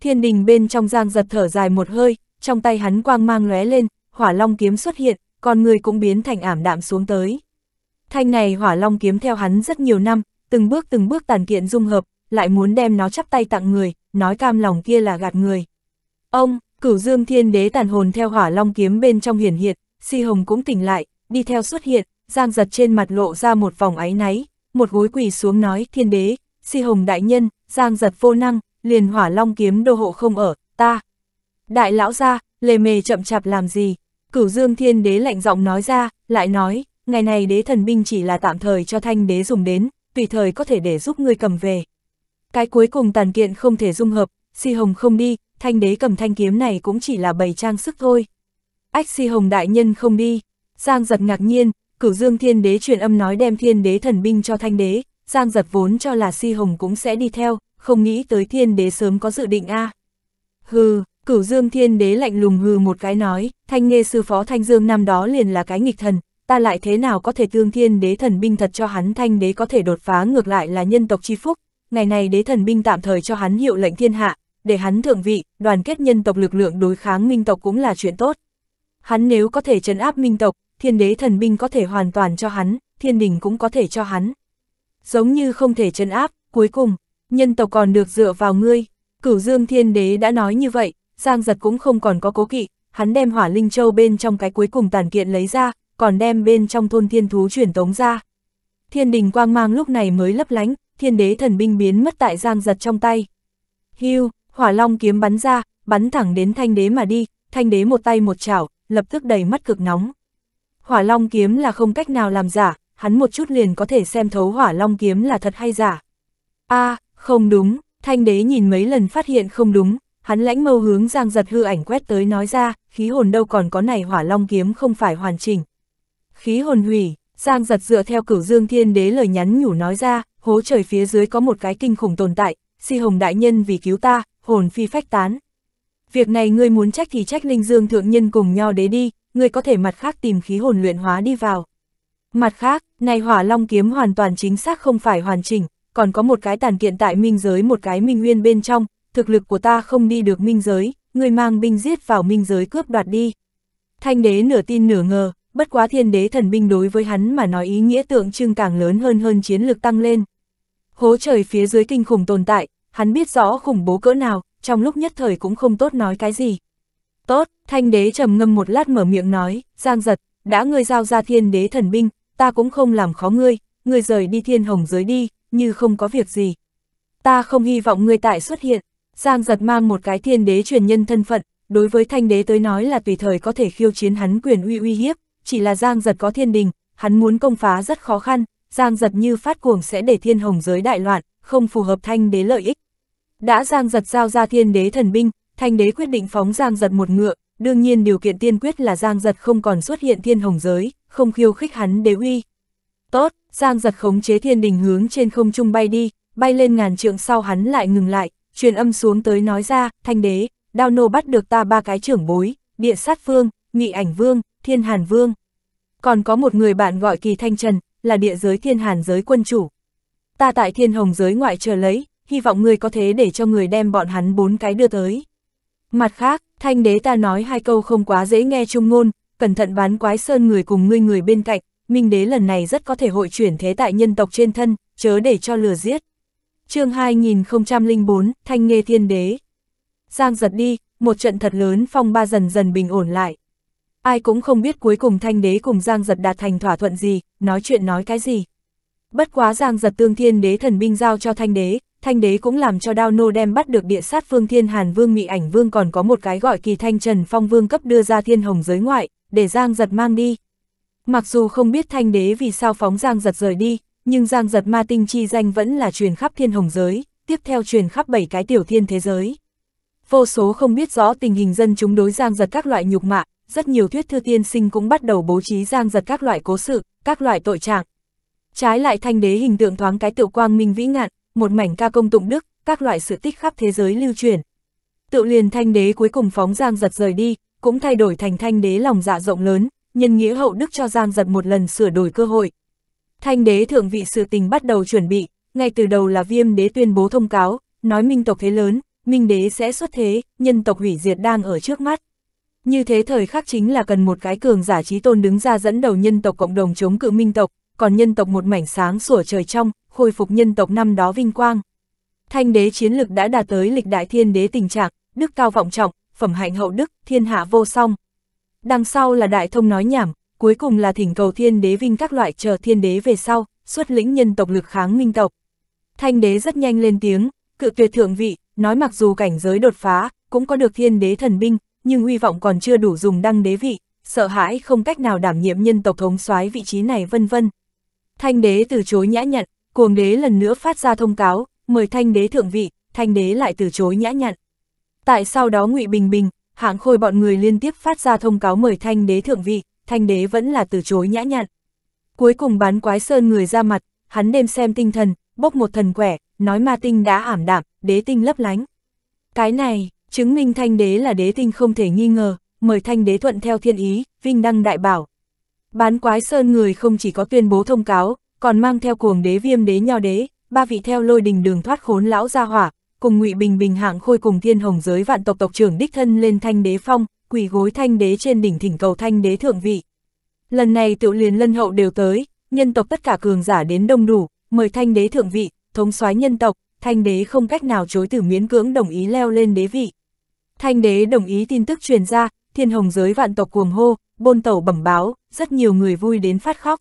Thiên đình bên trong giang giật thở dài một hơi, trong tay hắn quang mang lóe lên, hỏa long kiếm xuất hiện, còn người cũng biến thành ảm đạm xuống tới. Thanh này hỏa long kiếm theo hắn rất nhiều năm, từng bước từng bước tàn kiện dung hợp, lại muốn đem nó chắp tay tặng người, nói cam lòng kia là gạt người. Ông, cửu dương thiên đế tàn hồn theo hỏa long kiếm bên trong hiển hiện, si hồng cũng tỉnh lại, đi theo xuất hiện, giang giật trên mặt lộ ra một vòng áy náy, một gối quỳ xuống nói thiên đế, si hồng đại nhân, giang giật vô năng, liền hỏa long kiếm đô hộ không ở, ta. Đại lão ra, lề mề chậm chạp làm gì? Cửu dương thiên đế lạnh giọng nói ra, lại nói, ngày này đế thần binh chỉ là tạm thời cho thanh đế dùng đến, tùy thời có thể để giúp ngươi cầm về. Cái cuối cùng tàn kiện không thể dung hợp, si hồng không đi, thanh đế cầm thanh kiếm này cũng chỉ là bày trang sức thôi. Ách si hồng đại nhân không đi, Giang giật ngạc nhiên, cửu dương thiên đế truyền âm nói đem thiên đế thần binh cho thanh đế, Giang giật vốn cho là si hồng cũng sẽ đi theo, không nghĩ tới thiên đế sớm có dự định a Hừ, cửu dương thiên đế lạnh lùng hừ một cái nói, thanh nghe sư phó thanh dương năm đó liền là cái nghịch thần, ta lại thế nào có thể tương thiên đế thần binh thật cho hắn thanh đế có thể đột phá ngược lại là nhân tộc chi phúc, ngày này đế thần binh tạm thời cho hắn hiệu lệnh thiên hạ, để hắn thượng vị, đoàn kết nhân tộc lực lượng đối kháng minh tộc cũng là chuyện tốt. Hắn nếu có thể trấn áp minh tộc, thiên đế thần binh có thể hoàn toàn cho hắn, thiên đình cũng có thể cho hắn. Giống như không thể trấn áp, cuối cùng, nhân tộc còn được dựa vào ngươi. Cửu dương thiên đế đã nói như vậy, Giang giật cũng không còn có cố kỵ, hắn đem hỏa linh châu bên trong cái cuối cùng tàn kiện lấy ra, còn đem bên trong thôn thiên thú truyền tống ra. Thiên đình quang mang lúc này mới lấp lánh, thiên đế thần binh biến mất tại giang giật trong tay. Hưu, hỏa long kiếm bắn ra, bắn thẳng đến thanh đế mà đi, thanh đế một tay một chảo, lập tức đầy mắt cực nóng. Hỏa long kiếm là không cách nào làm giả, hắn một chút liền có thể xem thấu hỏa long kiếm là thật hay giả. a không đúng, thanh đế nhìn mấy lần phát hiện không đúng, hắn lãnh mâu hướng giang giật hư ảnh quét tới nói ra, khí hồn đâu còn có này hỏa long kiếm không phải hoàn chỉnh. Khí hồn hủy, giang giật dựa theo cửu dương thiên đế lời nhắn nhủ nói ra, hố trời phía dưới có một cái kinh khủng tồn tại, si hồng đại nhân vì cứu ta, hồn phi phách tán. Việc này ngươi muốn trách thì trách linh dương thượng nhân cùng nho đế đi, ngươi có thể mặt khác tìm khí hồn luyện hóa đi vào. Mặt khác, này hỏa long kiếm hoàn toàn chính xác không phải hoàn chỉnh, còn có một cái tàn kiện tại minh giới một cái minh nguyên bên trong, thực lực của ta không đi được minh giới, ngươi mang binh giết vào minh giới cướp đoạt đi. Thanh đế nửa tin nửa ngờ, bất quá thiên đế thần binh đối với hắn mà nói ý nghĩa tượng trưng càng lớn hơn hơn chiến lược tăng lên. Hố trời phía dưới kinh khủng tồn tại, hắn biết rõ khủng bố cỡ nào, trong lúc nhất thời cũng không tốt nói cái gì. Tốt, thanh đế trầm ngâm một lát mở miệng nói, giang giật, đã ngươi giao ra thiên đế thần binh, ta cũng không làm khó ngươi, ngươi rời đi thiên hồng giới đi, như không có việc gì. Ta không hy vọng ngươi tại xuất hiện, giang giật mang một cái thiên đế truyền nhân thân phận, đối với thanh đế tới nói là tùy thời có thể khiêu chiến hắn quyền uy uy hiếp, chỉ là giang giật có thiên đình, hắn muốn công phá rất khó khăn, giang giật như phát cuồng sẽ để thiên hồng giới đại loạn, không phù hợp thanh đế lợi ích. Đã giang giật giao ra thiên đế thần binh, thanh đế quyết định phóng giang giật một ngựa, đương nhiên điều kiện tiên quyết là giang giật không còn xuất hiện thiên hồng giới, không khiêu khích hắn đế uy. Tốt, giang giật khống chế thiên đình hướng trên không trung bay đi, bay lên ngàn trượng sau hắn lại ngừng lại, truyền âm xuống tới nói ra, thanh đế, đao nô bắt được ta ba cái trưởng bối, địa sát vương, nghị ảnh vương, thiên hàn vương. Còn có một người bạn gọi kỳ thanh trần, là địa giới thiên hàn giới quân chủ. Ta tại thiên hồng giới ngoại chờ lấy, hy vọng người có thể để cho người đem bọn hắn bốn cái đưa tới. Mặt khác, thanh đế ta nói hai câu không quá dễ nghe trung ngôn, cẩn thận bán quái sơn người cùng ngươi người bên cạnh, minh đế lần này rất có thể hội chuyển thế tại nhân tộc trên thân, chớ để cho lừa giết chương 2004, Thanh Nghê Thiên Đế Giang giật đi, một trận thật lớn phong ba dần dần bình ổn lại. Ai cũng không biết cuối cùng Thanh Đế cùng Giang giật đạt thành thỏa thuận gì, nói chuyện nói cái gì. Bất quá Giang giật tương thiên đế thần binh giao cho Thanh Đế, Thanh Đế cũng làm cho Đao Nô đem bắt được địa sát phương thiên hàn vương mị ảnh vương còn có một cái gọi kỳ thanh trần phong vương cấp đưa ra thiên hồng giới ngoại, để Giang giật mang đi. Mặc dù không biết Thanh Đế vì sao phóng Giang giật rời đi, nhưng Giang giật ma tinh chi danh vẫn là truyền khắp thiên hồng giới, tiếp theo truyền khắp bảy cái tiểu thiên thế giới. Vô số không biết rõ tình hình dân chúng đối Giang giật các loại nhục mạ, rất nhiều thuyết thư tiên sinh cũng bắt đầu bố trí Giang giật các loại cố sự, các loại tội trạng. Trái lại thanh đế hình tượng thoáng cái tự quang minh vĩ ngạn, một mảnh ca công tụng đức, các loại sự tích khắp thế giới lưu truyền. Tự liền thanh đế cuối cùng phóng Giang giật rời đi, cũng thay đổi thành thanh đế lòng dạ rộng lớn, nhân nghĩa hậu đức cho Giang giật một lần sửa đổi cơ hội. Thanh đế thượng vị sự tình bắt đầu chuẩn bị, ngay từ đầu là viêm đế tuyên bố thông cáo, nói minh tộc thế lớn, minh đế sẽ xuất thế, nhân tộc hủy diệt đang ở trước mắt. Như thế thời khắc chính là cần một cái cường giả trí tôn đứng ra dẫn đầu nhân tộc cộng đồng chống cự minh tộc, còn nhân tộc một mảnh sáng sủa trời trong, khôi phục nhân tộc năm đó vinh quang. Thanh đế chiến lực đã đạt tới lịch đại thiên đế tình trạng, đức cao vọng trọng, phẩm hạnh hậu đức, thiên hạ vô song. Đằng sau là đại thông nói nhảm, cuối cùng là thỉnh cầu thiên đế vinh các loại chờ thiên đế về sau, xuất lĩnh nhân tộc lực kháng minh tộc. Thanh đế rất nhanh lên tiếng, cự tuyệt thượng vị, nói mặc dù cảnh giới đột phá, cũng có được thiên đế thần binh, nhưng uy vọng còn chưa đủ dùng đăng đế vị, sợ hãi không cách nào đảm nhiệm nhân tộc thống soái vị trí này vân vân. Thanh đế từ chối nhã nhận, cuồng đế lần nữa phát ra thông cáo, mời thanh đế thượng vị, thanh đế lại từ chối nhã nhận. Tại sau đó ngụy Bình Bình, hạng khôi bọn người liên tiếp phát ra thông cáo mời thanh đế thượng vị, thanh đế vẫn là từ chối nhã nhặn. Cuối cùng bán quái sơn người ra mặt, hắn đem xem tinh thần, bốc một thần quẻ, nói ma tinh đã ảm đạm, đế tinh lấp lánh. Cái này, chứng minh thanh đế là đế tinh không thể nghi ngờ, mời thanh đế thuận theo thiên ý, vinh đăng đại bảo. Bán quái sơn người không chỉ có tuyên bố thông cáo, còn mang theo cuồng đế viêm đế nho đế, ba vị theo lôi đình đường thoát khốn lão gia hỏa, cùng ngụy Bình Bình hạng khôi cùng thiên hồng giới vạn tộc tộc trưởng đích thân lên thanh đế phong, quỳ gối thanh đế trên đỉnh thỉnh cầu thanh đế thượng vị. Lần này tiểu liền lân hậu đều tới, nhân tộc tất cả cường giả đến đông đủ, mời thanh đế thượng vị, thống soái nhân tộc, thanh đế không cách nào chối từ miễn cưỡng đồng ý leo lên đế vị. Thanh đế đồng ý tin tức truyền ra, thiên hồng giới vạn tộc cuồng hô, bôn tẩu bẩm báo, rất nhiều người vui đến phát khóc.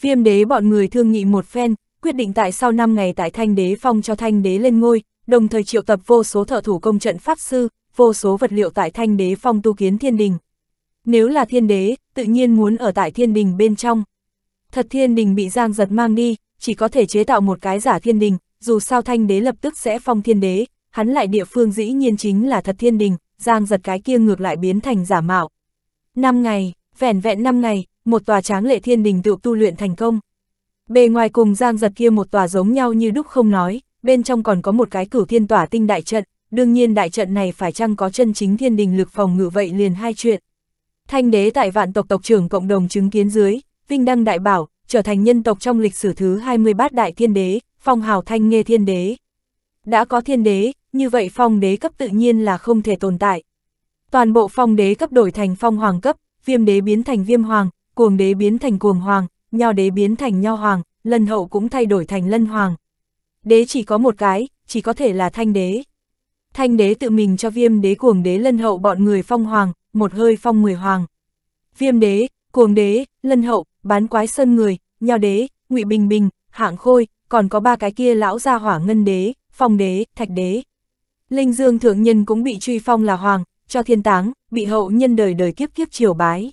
Viêm đế bọn người thương nghị một phen, quyết định tại sau 5 ngày tại thanh đế phong cho thanh đế lên ngôi, đồng thời triệu tập vô số thợ thủ công trận pháp sư, vô số vật liệu tại thanh đế phong tu kiến thiên đình. Nếu là thiên đế, tự nhiên muốn ở tại thiên đình bên trong. Thật thiên đình bị giang giật mang đi, chỉ có thể chế tạo một cái giả thiên đình, dù sao thanh đế lập tức sẽ phong thiên đế, hắn lại địa phương dĩ nhiên chính là thật thiên đình, giang giật cái kia ngược lại biến thành giả mạo. năm ngày, vẻn vẹn năm ngày, một tòa tráng lệ thiên đình tự tu luyện thành công. Bề ngoài cùng giang giật kia một tòa giống nhau như đúc không nói, bên trong còn có một cái cửu thiên tỏa tinh đại trận, đương nhiên đại trận này phải chăng có chân chính thiên đình lực phòng ngự vậy liền hai chuyện. Thanh đế tại vạn tộc tộc trưởng cộng đồng chứng kiến dưới, vinh đăng đại bảo, trở thành nhân tộc trong lịch sử thứ 20 bát đại thiên đế, phong hào thanh nghe thiên đế. Đã có thiên đế, như vậy phong đế cấp tự nhiên là không thể tồn tại. Toàn bộ phong đế cấp đổi thành phong hoàng cấp, viêm đế biến thành viêm hoàng, cuồng đế biến thành cuồng hoàng, nho đế biến thành nho hoàng, lân hậu cũng thay đổi thành lân hoàng. Đế chỉ có một cái, chỉ có thể là thanh đế. Thanh đế tự mình cho viêm đế cuồng đế lân hậu bọn người phong hoàng, một hơi phong mười hoàng. Viêm đế, cuồng đế, lân hậu, bán quái sơn người, nho đế, ngụy bình bình, hạng khôi, còn có ba cái kia lão gia hỏa ngân đế, phong đế, thạch đế. Linh Dương thượng nhân cũng bị truy phong là hoàng, cho thiên táng, bị hậu nhân đời đời kiếp kiếp triều bái.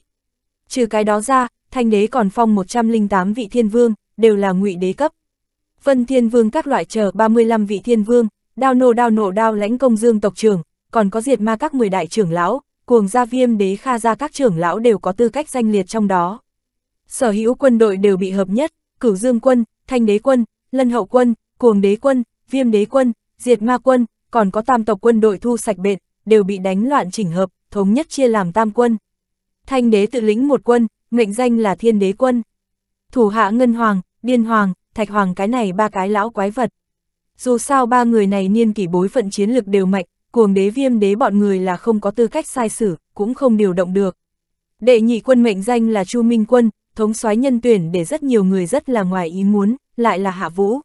Trừ cái đó ra, thanh đế còn phong 108 vị thiên vương, đều là ngụy đế cấp. Vân thiên vương các loại chờ 35 vị thiên vương, đao nổ đao nổ đao lãnh công dương tộc trưởng, còn có diệt ma các 10 đại trưởng lão, cuồng gia viêm đế kha gia các trưởng lão đều có tư cách danh liệt trong đó. Sở hữu quân đội đều bị hợp nhất, cửu dương quân, thanh đế quân, lân hậu quân, cuồng đế quân, viêm đế quân, diệt ma quân, còn có tam tộc quân đội thu sạch bện, đều bị đánh loạn chỉnh hợp, thống nhất chia làm tam quân. Thanh đế tự lĩnh một quân, mệnh danh là thiên đế quân. Thủ hạ ngân hoàng, điên hoàng, thạch hoàng cái này ba cái lão quái vật. Dù sao ba người này niên kỷ bối phận chiến lực đều mạnh, cuồng đế viêm đế bọn người là không có tư cách sai sử, cũng không điều động được. Đệ nhị quân mệnh danh là Chu Minh Quân, thống soái nhân tuyển để rất nhiều người rất là ngoài ý muốn, lại là hạ vũ.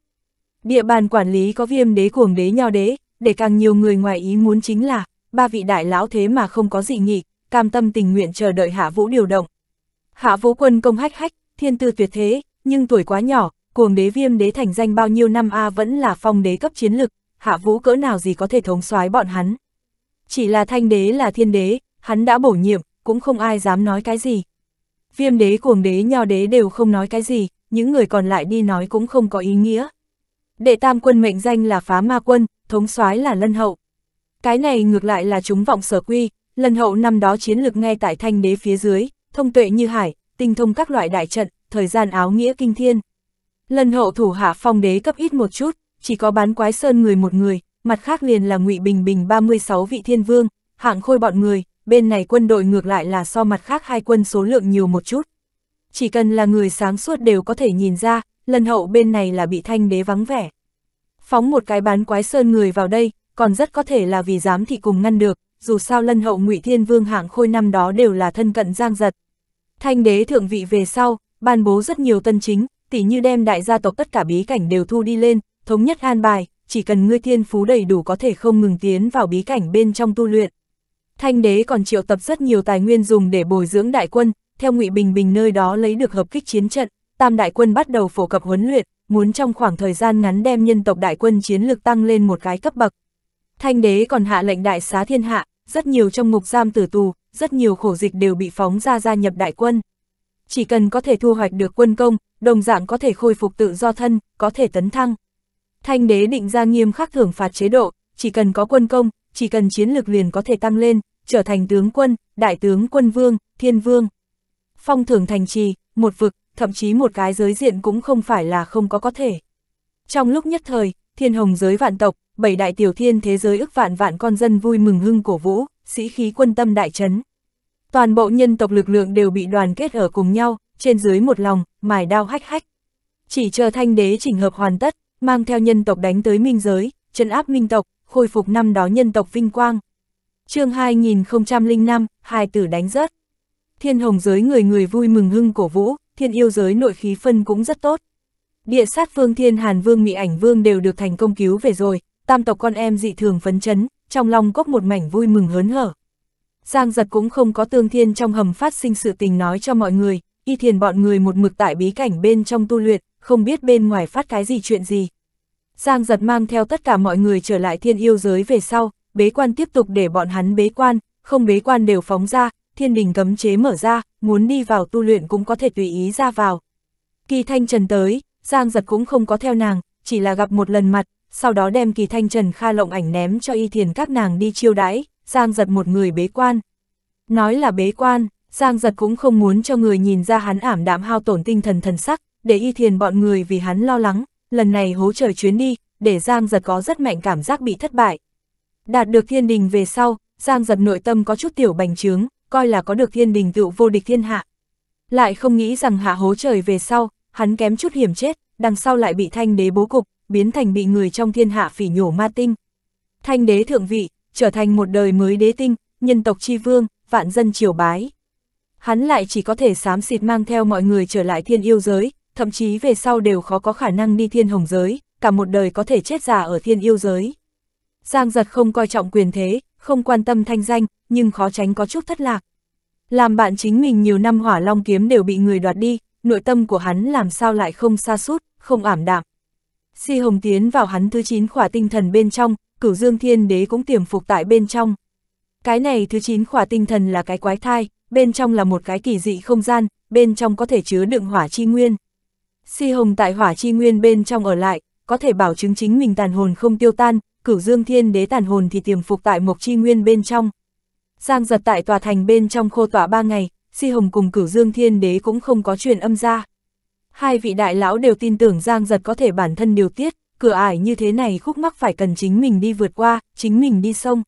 Địa bàn quản lý có viêm đế cuồng đế nho đế, để càng nhiều người ngoài ý muốn chính là, ba vị đại lão thế mà không có dị nghị, cam tâm tình nguyện chờ đợi hạ vũ điều động. Hạ vũ quân công hách hách, thiên tư tuyệt thế, nhưng tuổi quá nhỏ, cuồng đế viêm đế thành danh bao nhiêu năm A vẫn là phong đế cấp chiến lực, hạ vũ cỡ nào gì có thể thống soái bọn hắn. Chỉ là thanh đế là thiên đế, hắn đã bổ nhiệm, cũng không ai dám nói cái gì. Viêm đế cuồng đế nho đế đều không nói cái gì, những người còn lại đi nói cũng không có ý nghĩa. Đệ tam quân mệnh danh là phá ma quân, thống soái là lân hậu. Cái này ngược lại là chúng vọng sở quy, lân hậu năm đó chiến lực ngay tại thanh đế phía dưới, thông tuệ như hải, tinh thông các loại đại trận, thời gian áo nghĩa kinh thiên lần hậu thủ hạ phong đế cấp ít một chút, chỉ có bán quái sơn người một người, mặt khác liền là ngụy Bình Bình 36 vị thiên vương, hạng khôi bọn người, bên này quân đội ngược lại là so mặt khác hai quân số lượng nhiều một chút. Chỉ cần là người sáng suốt đều có thể nhìn ra, lần hậu bên này là bị thanh đế vắng vẻ. Phóng một cái bán quái sơn người vào đây, còn rất có thể là vì dám thì cùng ngăn được, dù sao lân hậu ngụy Thiên Vương hạng khôi năm đó đều là thân cận giang giật. Thanh đế thượng vị về sau, ban bố rất nhiều tân chính, tỉ như đem đại gia tộc tất cả bí cảnh đều thu đi lên, thống nhất an bài, chỉ cần ngươi thiên phú đầy đủ có thể không ngừng tiến vào bí cảnh bên trong tu luyện. Thanh đế còn triệu tập rất nhiều tài nguyên dùng để bồi dưỡng đại quân, theo ngụy Bình Bình nơi đó lấy được hợp kích chiến trận, tam đại quân bắt đầu phổ cập huấn luyện, muốn trong khoảng thời gian ngắn đem nhân tộc đại quân chiến lược tăng lên một cái cấp bậc. Thanh đế còn hạ lệnh đại xá thiên hạ, rất nhiều trong ngục giam tử tù, rất nhiều khổ dịch đều bị phóng ra gia nhập đại quân. Chỉ cần có thể thu hoạch được quân công, đồng dạng có thể khôi phục tự do thân, có thể tấn thăng. Thanh đế định ra nghiêm khắc thưởng phạt chế độ, chỉ cần có quân công, chỉ cần chiến lược liền có thể tăng lên, trở thành tướng quân, đại tướng quân vương, thiên vương. Phong thưởng thành trì, một vực, thậm chí một cái giới diện cũng không phải là không có có thể. Trong lúc nhất thời, thiên hồng giới vạn tộc, bảy đại tiểu thiên thế giới ức vạn vạn con dân vui mừng hưng cổ vũ, sĩ khí quân tâm đại chấn. Toàn bộ nhân tộc lực lượng đều bị đoàn kết ở cùng nhau, trên dưới một lòng, mài đao hách hách. Chỉ chờ thanh đế chỉnh hợp hoàn tất, mang theo nhân tộc đánh tới minh giới, chân áp minh tộc, khôi phục năm đó nhân tộc vinh quang. chương 2005, hai tử đánh rớt. Thiên hồng giới người người vui mừng hưng cổ vũ, thiên yêu giới nội khí phân cũng rất tốt. Địa sát vương thiên hàn vương mỹ ảnh vương đều được thành công cứu về rồi, tam tộc con em dị thường phấn chấn, trong lòng cốc một mảnh vui mừng hớn hở. Giang giật cũng không có tương thiên trong hầm phát sinh sự tình nói cho mọi người, y thiền bọn người một mực tại bí cảnh bên trong tu luyện, không biết bên ngoài phát cái gì chuyện gì. Giang giật mang theo tất cả mọi người trở lại thiên yêu giới về sau, bế quan tiếp tục để bọn hắn bế quan, không bế quan đều phóng ra, thiên đình cấm chế mở ra, muốn đi vào tu luyện cũng có thể tùy ý ra vào. Kỳ Thanh Trần tới, Giang giật cũng không có theo nàng, chỉ là gặp một lần mặt, sau đó đem Kỳ Thanh Trần Kha lộng ảnh ném cho y thiền các nàng đi chiêu đãi, Giang giật một người bế quan. Nói là bế quan, Giang giật cũng không muốn cho người nhìn ra hắn ảm đạm hao tổn tinh thần thần sắc, để y thiền bọn người vì hắn lo lắng, lần này hố trời chuyến đi, để Giang giật có rất mạnh cảm giác bị thất bại. Đạt được thiên đình về sau, Giang giật nội tâm có chút tiểu bành trướng, coi là có được thiên đình tựu vô địch thiên hạ. Lại không nghĩ rằng hạ hố trời về sau, hắn kém chút hiểm chết, đằng sau lại bị thanh đế bố cục, biến thành bị người trong thiên hạ phỉ nhổ ma tinh. Thanh đế thượng vị, trở thành một đời mới đế tinh, nhân tộc chi vương, vạn dân triều bái. Hắn lại chỉ có thể xám xịt mang theo mọi người trở lại thiên yêu giới, thậm chí về sau đều khó có khả năng đi thiên hồng giới, cả một đời có thể chết già ở thiên yêu giới. Giang giật không coi trọng quyền thế, không quan tâm thanh danh, nhưng khó tránh có chút thất lạc. Làm bạn chính mình nhiều năm hỏa long kiếm đều bị người đoạt đi, nội tâm của hắn làm sao lại không xa sút không ảm đạm. Si Hồng tiến vào hắn thứ 9 khỏa tinh thần bên trong, cửu dương thiên đế cũng tiềm phục tại bên trong. Cái này thứ 9 khỏa tinh thần là cái quái thai, bên trong là một cái kỳ dị không gian, bên trong có thể chứa đựng hỏa chi nguyên. Si Hồng tại hỏa chi nguyên bên trong ở lại, có thể bảo chứng chính mình tàn hồn không tiêu tan, cửu dương thiên đế tàn hồn thì tiềm phục tại mộc chi nguyên bên trong. Giang giật tại tòa thành bên trong khô tỏa ba ngày, Si Hồng cùng cửu dương thiên đế cũng không có truyền âm ra. Hai vị đại lão đều tin tưởng Giang giật có thể bản thân điều tiết, cửa ải như thế này khúc mắc phải cần chính mình đi vượt qua, chính mình đi sông.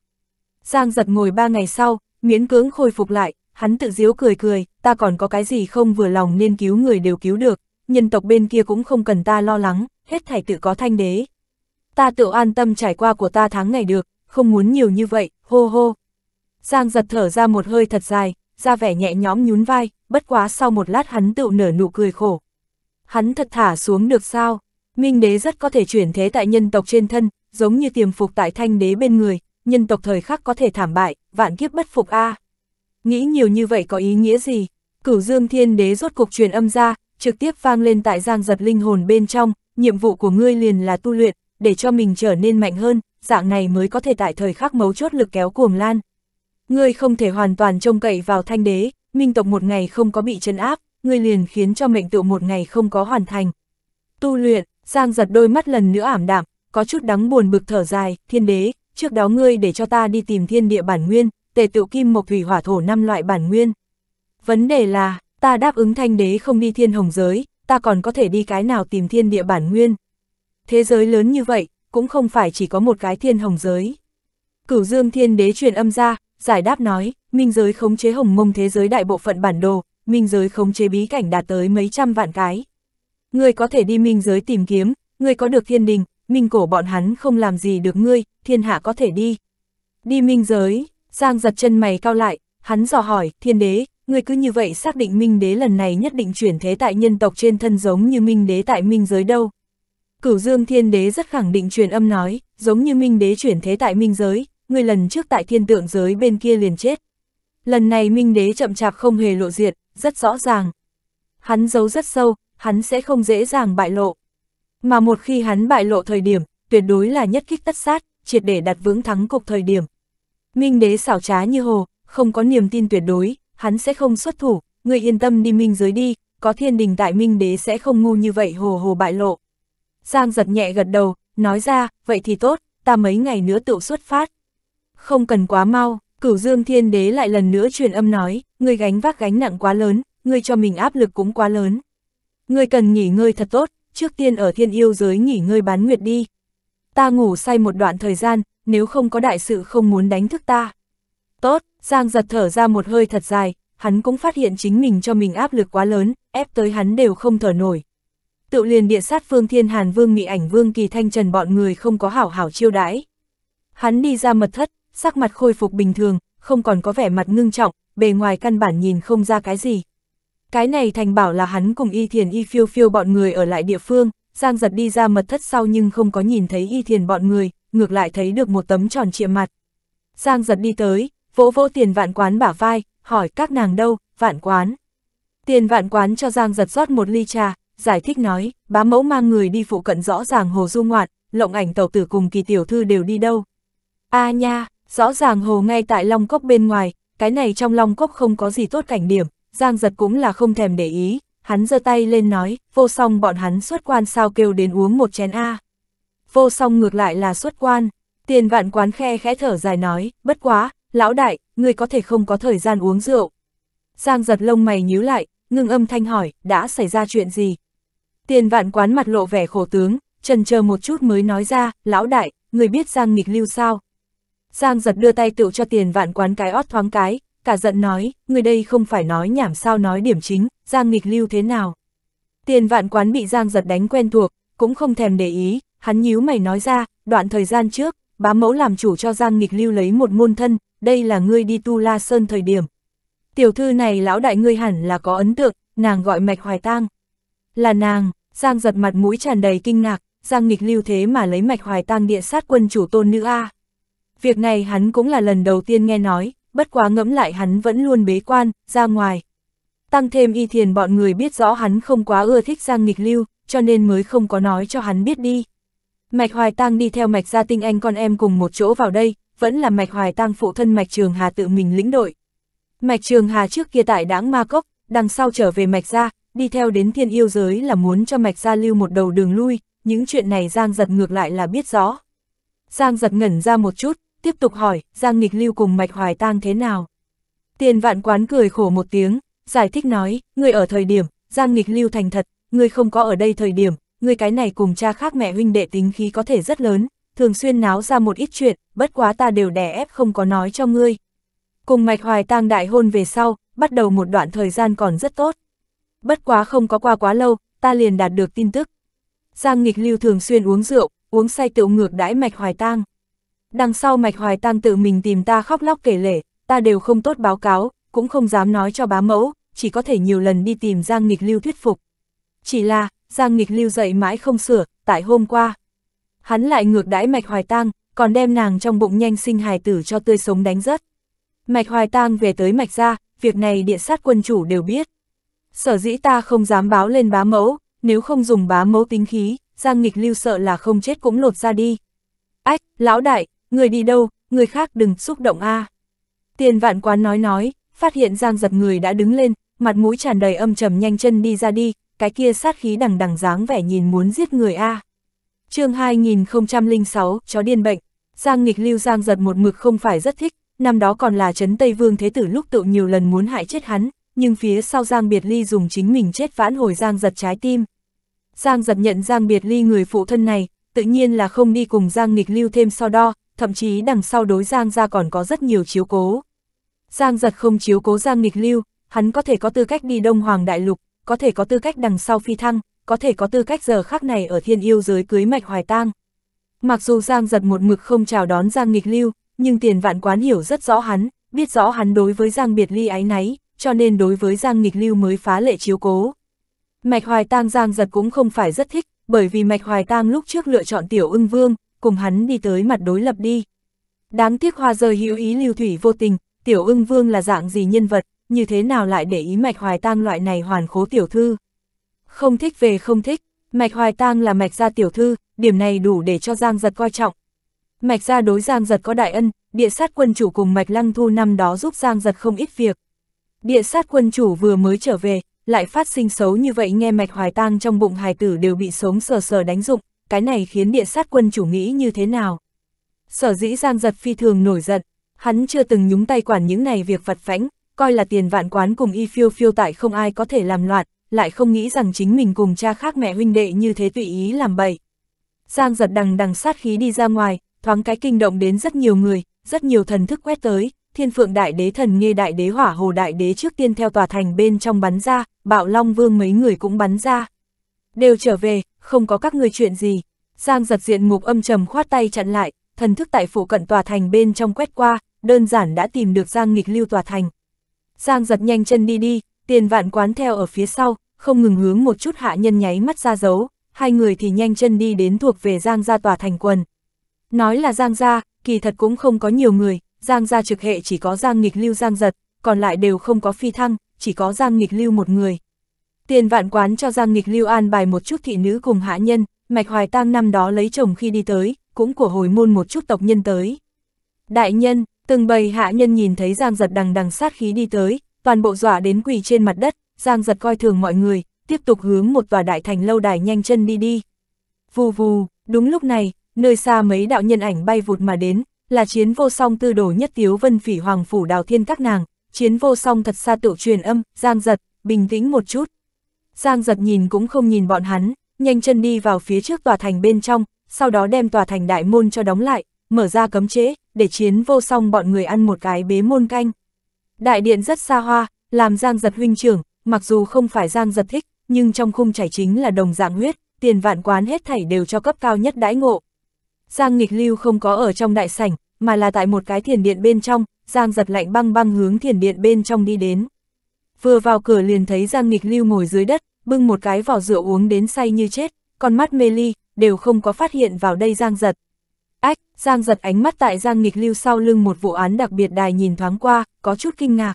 Giang giật ngồi ba ngày sau, miễn cưỡng khôi phục lại, hắn tự diếu cười cười, ta còn có cái gì không vừa lòng nên cứu người đều cứu được, nhân tộc bên kia cũng không cần ta lo lắng, hết thảy tự có thanh đế. Ta tự an tâm trải qua của ta tháng ngày được, không muốn nhiều như vậy, hô hô. Giang giật thở ra một hơi thật dài, ra vẻ nhẹ nhõm nhún vai, bất quá sau một lát hắn tự nở nụ cười khổ. Hắn thật thả xuống được sao? Minh đế rất có thể chuyển thế tại nhân tộc trên thân, giống như tiềm phục tại thanh đế bên người, nhân tộc thời khắc có thể thảm bại, vạn kiếp bất phục a. Nghĩ nhiều như vậy có ý nghĩa gì? Cửu Dương Thiên Đế rốt cuộc truyền âm ra, trực tiếp vang lên tại giang giật linh hồn bên trong, nhiệm vụ của ngươi liền là tu luyện, để cho mình trở nên mạnh hơn, dạng này mới có thể tại thời khắc mấu chốt lực kéo cuồng lan. Ngươi không thể hoàn toàn trông cậy vào thanh đế, minh tộc một ngày không có bị chân áp, ngươi liền khiến cho mệnh tựu một ngày không có hoàn thành. Tu luyện, giang giật đôi mắt lần nữa ảm đạm, có chút đắng buồn bực thở dài, thiên đế, trước đó ngươi để cho ta đi tìm thiên địa bản nguyên, tề tựu kim mộc thủy hỏa thổ năm loại bản nguyên. Vấn đề là, ta đáp ứng thanh đế không đi thiên hồng giới, ta còn có thể đi cái nào tìm thiên địa bản nguyên. Thế giới lớn như vậy, cũng không phải chỉ có một cái thiên hồng giới. Cửu dương thiên đế truyền âm ra, giải đáp nói, minh giới khống chế hồng mông thế giới đại bộ phận bản đồ, minh giới khống chế bí cảnh đạt tới mấy trăm vạn cái. Ngươi có thể đi minh giới tìm kiếm, ngươi có được thiên đình, minh cổ bọn hắn không làm gì được ngươi, thiên hạ có thể đi. Đi minh giới, Giang giật chân mày cao lại, hắn dò hỏi, thiên đế, người cứ như vậy xác định minh đế lần này nhất định chuyển thế tại nhân tộc trên thân giống như minh đế tại minh giới đâu. Cửu dương thiên đế rất khẳng định truyền âm nói, giống như minh đế chuyển thế tại minh giới, người lần trước tại thiên tượng giới bên kia liền chết. Lần này minh đế chậm chạp không hề lộ diệt, rất rõ ràng. Hắn giấu rất sâu, hắn sẽ không dễ dàng bại lộ. Mà một khi hắn bại lộ thời điểm, tuyệt đối là nhất kích tất sát, triệt để đặt vững thắng cục thời điểm. Minh đế xảo trá như hồ, không có niềm tin tuyệt đối, hắn sẽ không xuất thủ, người yên tâm đi minh giới đi, có thiên đình tại minh đế sẽ không ngu như vậy hồ hồ bại lộ. Giang giật nhẹ gật đầu, nói ra, vậy thì tốt, ta mấy ngày nữa tự xuất phát. Không cần quá mau, cửu dương thiên đế lại lần nữa truyền âm nói, người gánh vác gánh nặng quá lớn, người cho mình áp lực cũng quá lớn. Người cần nghỉ ngơi thật tốt, trước tiên ở thiên yêu giới nghỉ ngơi bán nguyệt đi. Ta ngủ say một đoạn thời gian, nếu không có đại sự không muốn đánh thức ta. Tốt, Giang giật thở ra một hơi thật dài, hắn cũng phát hiện chính mình cho mình áp lực quá lớn, ép tới hắn đều không thở nổi. Tự liền địa sát phương Thiên Hàn Vương Nghị Ảnh Vương Kỳ Thanh Trần bọn người không có hảo hảo chiêu đãi. Hắn đi ra mật thất, sắc mặt khôi phục bình thường, không còn có vẻ mặt ngưng trọng, bề ngoài căn bản nhìn không ra cái gì. Cái này thành bảo là hắn cùng y thiền y phiêu phiêu bọn người ở lại địa phương, Giang giật đi ra mật thất sau nhưng không có nhìn thấy y thiền bọn người, ngược lại thấy được một tấm tròn trịa mặt. Giang giật đi tới, vỗ vỗ tiền vạn quán bả vai, hỏi các nàng đâu, vạn quán. Tiền vạn quán cho Giang giật rót một ly trà, giải thích nói, bá mẫu mang người đi phụ cận rõ ràng hồ du ngoạn, lộng ảnh tàu tử cùng kỳ tiểu thư đều đi đâu. a nha, rõ ràng hồ ngay tại Long Cốc bên ngoài, cái này trong Long Cốc không có gì tốt cảnh điểm, Giang giật cũng là không thèm để ý, hắn giơ tay lên nói, vô song bọn hắn xuất quan sao kêu đến uống một chén A. Vô song ngược lại là xuất quan, tiền vạn quán khe khẽ thở dài nói, bất quá, lão đại, người có thể không có thời gian uống rượu. Giang giật lông mày nhíu lại, ngưng âm thanh hỏi, đã xảy ra chuyện gì? Tiền vạn quán mặt lộ vẻ khổ tướng, trần chờ một chút mới nói ra, lão đại, người biết Giang nghịch lưu sao? Giang giật đưa tay tựu cho tiền vạn quán cái ót thoáng cái, cả giận nói, người đây không phải nói nhảm sao nói điểm chính, Giang nghịch lưu thế nào? Tiền vạn quán bị Giang giật đánh quen thuộc, cũng không thèm để ý, hắn nhíu mày nói ra, đoạn thời gian trước, bá mẫu làm chủ cho Giang nghịch lưu lấy một môn thân, đây là ngươi đi tu la sơn thời điểm. Tiểu thư này lão đại ngươi hẳn là có ấn tượng, nàng gọi mạch hoài tang. Là nàng, Giang giật mặt mũi tràn đầy kinh ngạc, Giang nghịch lưu thế mà lấy mạch hoài tang địa sát quân chủ tôn nữ A. Việc này hắn cũng là lần đầu tiên nghe nói, bất quá ngẫm lại hắn vẫn luôn bế quan, ra ngoài. Tăng thêm y thiền bọn người biết rõ hắn không quá ưa thích Giang nghịch lưu, cho nên mới không có nói cho hắn biết đi. Mạch Hoài Tăng đi theo Mạch Gia Tinh Anh con em cùng một chỗ vào đây, vẫn là Mạch Hoài Tăng phụ thân Mạch Trường Hà tự mình lĩnh đội. Mạch Trường Hà trước kia tại đãng ma cốc, đằng sau trở về Mạch Gia, đi theo đến thiên yêu giới là muốn cho Mạch Gia lưu một đầu đường lui, những chuyện này Giang giật ngược lại là biết rõ. Giang giật ngẩn ra một chút, tiếp tục hỏi, Giang nghịch lưu cùng Mạch Hoài Tăng thế nào? Tiền vạn quán cười khổ một tiếng, giải thích nói, người ở thời điểm, Giang nghịch lưu thành thật, người không có ở đây thời điểm, người cái này cùng cha khác mẹ huynh đệ tính khí có thể rất lớn, thường xuyên náo ra một ít chuyện, bất quá ta đều đè ép không có nói cho ngươi. Cùng Mạch Hoài Tang đại hôn về sau, bắt đầu một đoạn thời gian còn rất tốt. Bất quá không có qua quá lâu, ta liền đạt được tin tức. Giang nghịch lưu thường xuyên uống rượu, uống say tựu ngược đãi Mạch Hoài Tang. Đằng sau Mạch Hoài Tang tự mình tìm ta khóc lóc kể lể, ta đều không tốt báo cáo, cũng không dám nói cho bá mẫu, chỉ có thể nhiều lần đi tìm Giang nghịch lưu thuyết phục. Chỉ là, Giang nghịch lưu dậy mãi không sửa, tại hôm qua. Hắn lại ngược đãi Mạch Hoài Tang, còn đem nàng trong bụng nhanh sinh hài tử cho tươi sống đánh rớt. Mạch Hoài Tang về tới Mạch gia, việc này điện sát quân chủ đều biết. Sở dĩ ta không dám báo lên bá mẫu, nếu không dùng bá mẫu tính khí, Giang nghịch lưu sợ là không chết cũng lột ra đi. Ách, lão đại, người đi đâu, người khác đừng xúc động a. Tiền vạn quán nói nói, phát hiện Giang giật người đã đứng lên, mặt mũi tràn đầy âm trầm nhanh chân đi ra đi, cái kia sát khí đằng đằng dáng vẻ nhìn muốn giết người a. Chương 2006, chó điên bệnh, Giang nghịch lưu Giang giật một mực không phải rất thích, năm đó còn là Trấn Tây Vương Thế Tử lúc tự nhiều lần muốn hại chết hắn, nhưng phía sau Giang Biệt Ly dùng chính mình chết vãn hồi Giang giật trái tim. Giang giật nhận Giang Biệt Ly người phụ thân này, tự nhiên là không đi cùng Giang nghịch lưu thêm so đo, thậm chí đằng sau đối Giang ra còn có rất nhiều chiếu cố. Giang giật không chiếu cố Giang nghịch lưu, hắn có thể có tư cách đi Đông Hoàng Đại Lục, có thể có tư cách đằng sau phi thăng, có thể có tư cách giờ khác này ở thiên yêu giới cưới mạch hoài tang. Mặc dù Giang giật một mực không chào đón Giang nghịch lưu, nhưng tiền vạn quán hiểu rất rõ hắn, biết rõ hắn đối với Giang biệt ly ái náy, cho nên đối với Giang nghịch lưu mới phá lệ chiếu cố. Mạch hoài tang Giang giật cũng không phải rất thích, bởi vì Mạch hoài tang lúc trước lựa chọn tiểu ưng vương, cùng hắn đi tới mặt đối lập đi. Đáng tiếc hoa rơi hữu ý lưu thủy vô tình, tiểu ưng vương là dạng gì nhân vật, như thế nào lại để ý mạch hoài tang loại này hoàn khố tiểu thư. Không thích về không thích, mạch hoài tang là mạch gia tiểu thư, điểm này đủ để cho Giang giật coi trọng. Mạch gia đối Giang giật có đại ân, địa sát quân chủ cùng mạch lăng thu năm đó giúp Giang giật không ít việc. Địa sát quân chủ vừa mới trở về, lại phát sinh xấu như vậy nghe mạch hoài tang trong bụng hài tử đều bị sống sờ sờ đánh dụng, cái này khiến địa sát quân chủ nghĩ như thế nào. Sở dĩ Giang giật phi thường nổi giận, hắn chưa từng nhúng tay quản những này việc vặt vãnh, coi là tiền vạn quán cùng y phiêu phiêu tại không ai có thể làm loạn, lại không nghĩ rằng chính mình cùng cha khác mẹ huynh đệ như thế tùy ý làm bậy. Giang giật đằng đằng sát khí đi ra ngoài, thoáng cái kinh động đến rất nhiều người, rất nhiều thần thức quét tới, thiên phượng đại đế thần nghe đại đế hỏa hồ đại đế trước tiên theo tòa thành bên trong bắn ra, bạo long vương mấy người cũng bắn ra. Đều trở về, không có các người chuyện gì. Giang giật diện mục âm trầm khoát tay chặn lại, thần thức tại phủ cận tòa thành bên trong quét qua, đơn giản đã tìm được Giang nghịch lưu tòa thành. Giang giật nhanh chân đi đi, tiền vạn quán theo ở phía sau, không ngừng hướng một chút hạ nhân nháy mắt ra dấu, hai người thì nhanh chân đi đến thuộc về Giang gia tòa thành quần. Nói là Giang gia, kỳ thật cũng không có nhiều người, Giang gia trực hệ chỉ có Giang nghịch lưu Giang giật, còn lại đều không có phi thăng, chỉ có Giang nghịch lưu một người. Tiền vạn quán cho Giang nghịch lưu an bài một chút thị nữ cùng hạ nhân, mạch hoài tang năm đó lấy chồng khi đi tới, cũng của hồi môn một chút tộc nhân tới. Đại nhân, từng bầy hạ nhân nhìn thấy Giang giật đằng đằng sát khí đi tới, toàn bộ dọa đến quỳ trên mặt đất, Giang giật coi thường mọi người, tiếp tục hướng một tòa đại thành lâu đài nhanh chân đi đi. Vù vù, đúng lúc này, nơi xa mấy đạo nhân ảnh bay vụt mà đến, là chiến vô song tư đồ nhất tiếu vân phỉ hoàng phủ đào thiên các nàng, chiến vô song thật xa tự truyền âm, Giang giật, bình tĩnh một chút. Giang giật nhìn cũng không nhìn bọn hắn, nhanh chân đi vào phía trước tòa thành bên trong, sau đó đem tòa thành đại môn cho đóng lại, mở ra cấm chế, để chiến vô song bọn người ăn một cái bế môn canh. Đại điện rất xa hoa, làm Giang giật huynh trưởng, mặc dù không phải Giang giật thích, nhưng trong khung chảy chính là đồng dạng huyết, tiền vạn quán hết thảy đều cho cấp cao nhất đãi ngộ. Giang nghịch lưu không có ở trong đại sảnh, mà là tại một cái thiền điện bên trong, Giang giật lạnh băng băng hướng thiền điện bên trong đi đến. Vừa vào cửa liền thấy Giang nghịch lưu ngồi dưới đất, bưng một cái vỏ rượu uống đến say như chết, con mắt mê ly, đều không có phát hiện vào đây Giang giật. Ách, Giang giật ánh mắt tại Giang nghịch lưu sau lưng một vụ án đặc biệt đài nhìn thoáng qua, có chút kinh ngạc.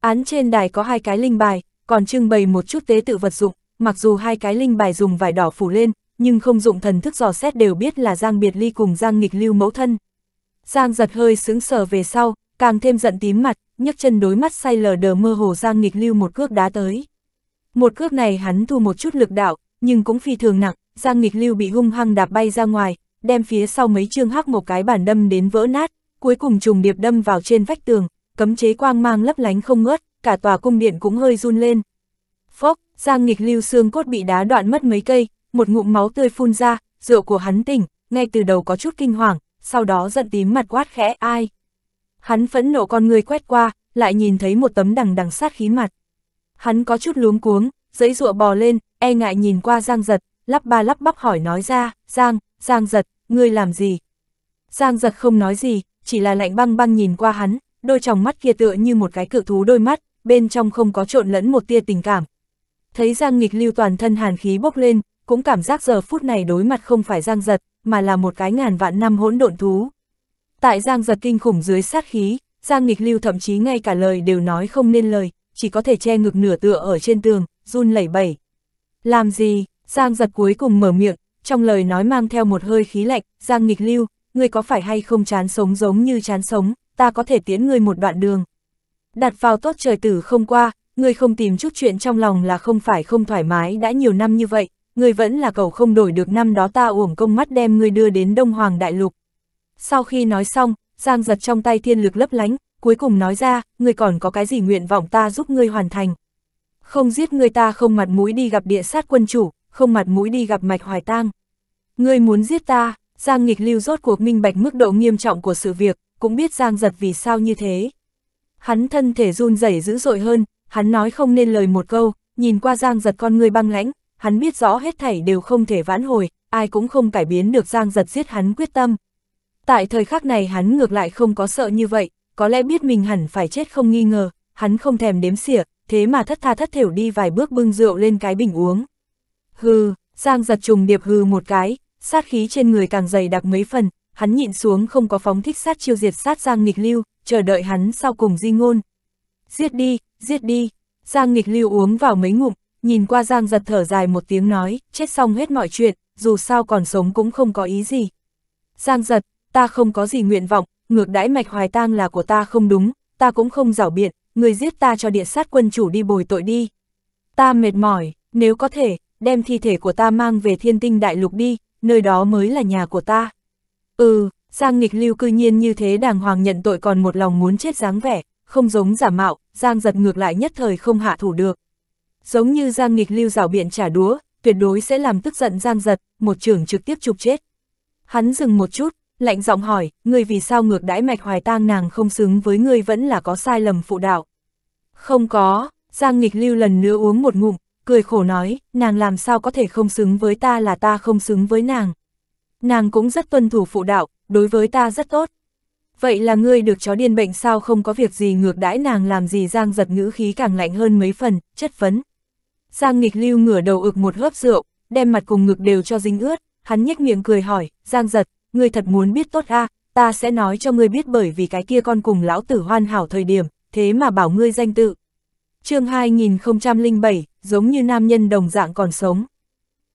Án trên đài có hai cái linh bài, còn trưng bày một chút tế tự vật dụng, mặc dù hai cái linh bài dùng vải đỏ phủ lên, nhưng không dụng thần thức dò xét đều biết là Giang biệt ly cùng Giang nghịch lưu mẫu thân. Giang giật hơi sướng sờ về sau, càng thêm giận tím mặt, nhấc chân đối mắt say lờ đờ mơ hồ Giang nghịch lưu một cước đá tới. Một cước này hắn thu một chút lực đạo, nhưng cũng phi thường nặng, Giang nghịch lưu bị hung hăng đạp bay ra ngoài, đem phía sau mấy chương hắc một cái bản đâm đến vỡ nát, cuối cùng trùng điệp đâm vào trên vách tường, cấm chế quang mang lấp lánh không ngớt, cả tòa cung điện cũng hơi run lên. Phốc, Giang nghịch lưu xương cốt bị đá đoạn mất mấy cây, một ngụm máu tươi phun ra, rượu của hắn tỉnh, ngay từ đầu có chút kinh hoàng, sau đó giận tím mặt quát khẽ ai. Hắn phẫn nộ con người quét qua, lại nhìn thấy một tấm đằng đằng sát khí mặt. Hắn có chút luống cuống, giấy rụa bò lên, e ngại nhìn qua Giang giật, lắp ba lắp bắp hỏi nói ra, Giang, Giang giật, ngươi làm gì? Giang giật không nói gì, chỉ là lạnh băng băng nhìn qua hắn, đôi tròng mắt kia tựa như một cái cự thú đôi mắt, bên trong không có trộn lẫn một tia tình cảm. Thấy Giang nghịch lưu toàn thân hàn khí bốc lên, cũng cảm giác giờ phút này đối mặt không phải Giang giật, mà là một cái ngàn vạn năm hỗn độn thú. Tại Giang giật kinh khủng dưới sát khí, Giang nghịch lưu thậm chí ngay cả lời đều nói không nên lời, chỉ có thể che ngực nửa tựa ở trên tường, run lẩy bẩy. Làm gì? Giang giật cuối cùng mở miệng, trong lời nói mang theo một hơi khí lạnh, Giang nghịch lưu, ngươi có phải hay không chán sống giống như chán sống, ta có thể tiến ngươi một đoạn đường. Đặt vào tốt trời tử không qua, ngươi không tìm chút chuyện trong lòng là không phải không thoải mái đã nhiều năm như vậy, ngươi vẫn là cầu không đổi được năm đó ta uổng công mắt đem ngươi đưa đến Đông Hoàng Đại Lục. Sau khi nói xong, Giang giật trong tay thiên lực lấp lánh, cuối cùng nói ra, ngươi còn có cái gì nguyện vọng ta giúp ngươi hoàn thành. Không giết ngươi ta không mặt mũi đi gặp địa sát quân chủ, không mặt mũi đi gặp mạch hoài tang. Ngươi muốn giết ta, Giang nghịch lưu rốt cuộc minh bạch mức độ nghiêm trọng của sự việc, cũng biết Giang giật vì sao như thế. Hắn thân thể run rẩy dữ dội hơn, hắn nói không nên lời một câu, nhìn qua Giang giật con người băng lãnh, hắn biết rõ hết thảy đều không thể vãn hồi, ai cũng không cải biến được Giang giật giết hắn quyết tâm. Tại thời khắc này hắn ngược lại không có sợ như vậy, có lẽ biết mình hẳn phải chết không nghi ngờ, hắn không thèm đếm xỉa, thế mà thất tha thất thểu đi vài bước bưng rượu lên cái bình uống. Hừ, Giang giật trùng điệp hừ một cái, sát khí trên người càng dày đặc mấy phần, hắn nhịn xuống không có phóng thích sát chiêu diệt sát Giang nghịch lưu, chờ đợi hắn sau cùng di ngôn. Giết đi, giết đi, Giang nghịch lưu uống vào mấy ngụm, nhìn qua Giang giật thở dài một tiếng nói, chết xong hết mọi chuyện, dù sao còn sống cũng không có ý gì. Giang giật, ta không có gì nguyện vọng, ngược đãi mạch hoài tang là của ta không đúng, ta cũng không rảo biện, người giết ta cho địa sát quân chủ đi bồi tội đi. Ta mệt mỏi, nếu có thể, đem thi thể của ta mang về thiên tinh đại lục đi, nơi đó mới là nhà của ta. Ừ, Giang nghịch lưu cư nhiên như thế đàng hoàng nhận tội còn một lòng muốn chết dáng vẻ, không giống giả mạo, Giang giật ngược lại nhất thời không hạ thủ được. Giống như Giang nghịch lưu rảo biện trả đúa, tuyệt đối sẽ làm tức giận Giang giật, một trưởng trực tiếp chụp chết. Hắn dừng một chút, lạnh giọng hỏi, người vì sao ngược đãi mạch hoài tang nàng không xứng với người vẫn là có sai lầm phụ đạo. Không có, Giang nghịch lưu lần nữa uống một ngụm, cười khổ nói, nàng làm sao có thể không xứng với ta là ta không xứng với nàng. Nàng cũng rất tuân thủ phụ đạo, đối với ta rất tốt. Vậy là ngươi được chó điên bệnh sao không có việc gì ngược đãi nàng làm gì Giang giật ngữ khí càng lạnh hơn mấy phần, chất vấn. Giang nghịch lưu ngửa đầu ực một hớp rượu, đem mặt cùng ngực đều cho dính ướt, hắn nhếch miệng cười hỏi, Giang giật, ngươi thật muốn biết tốt a ta sẽ nói cho ngươi biết bởi vì cái kia con cùng lão tử hoàn hảo thời điểm, thế mà bảo ngươi danh tự. chương 2007, giống như nam nhân đồng dạng còn sống.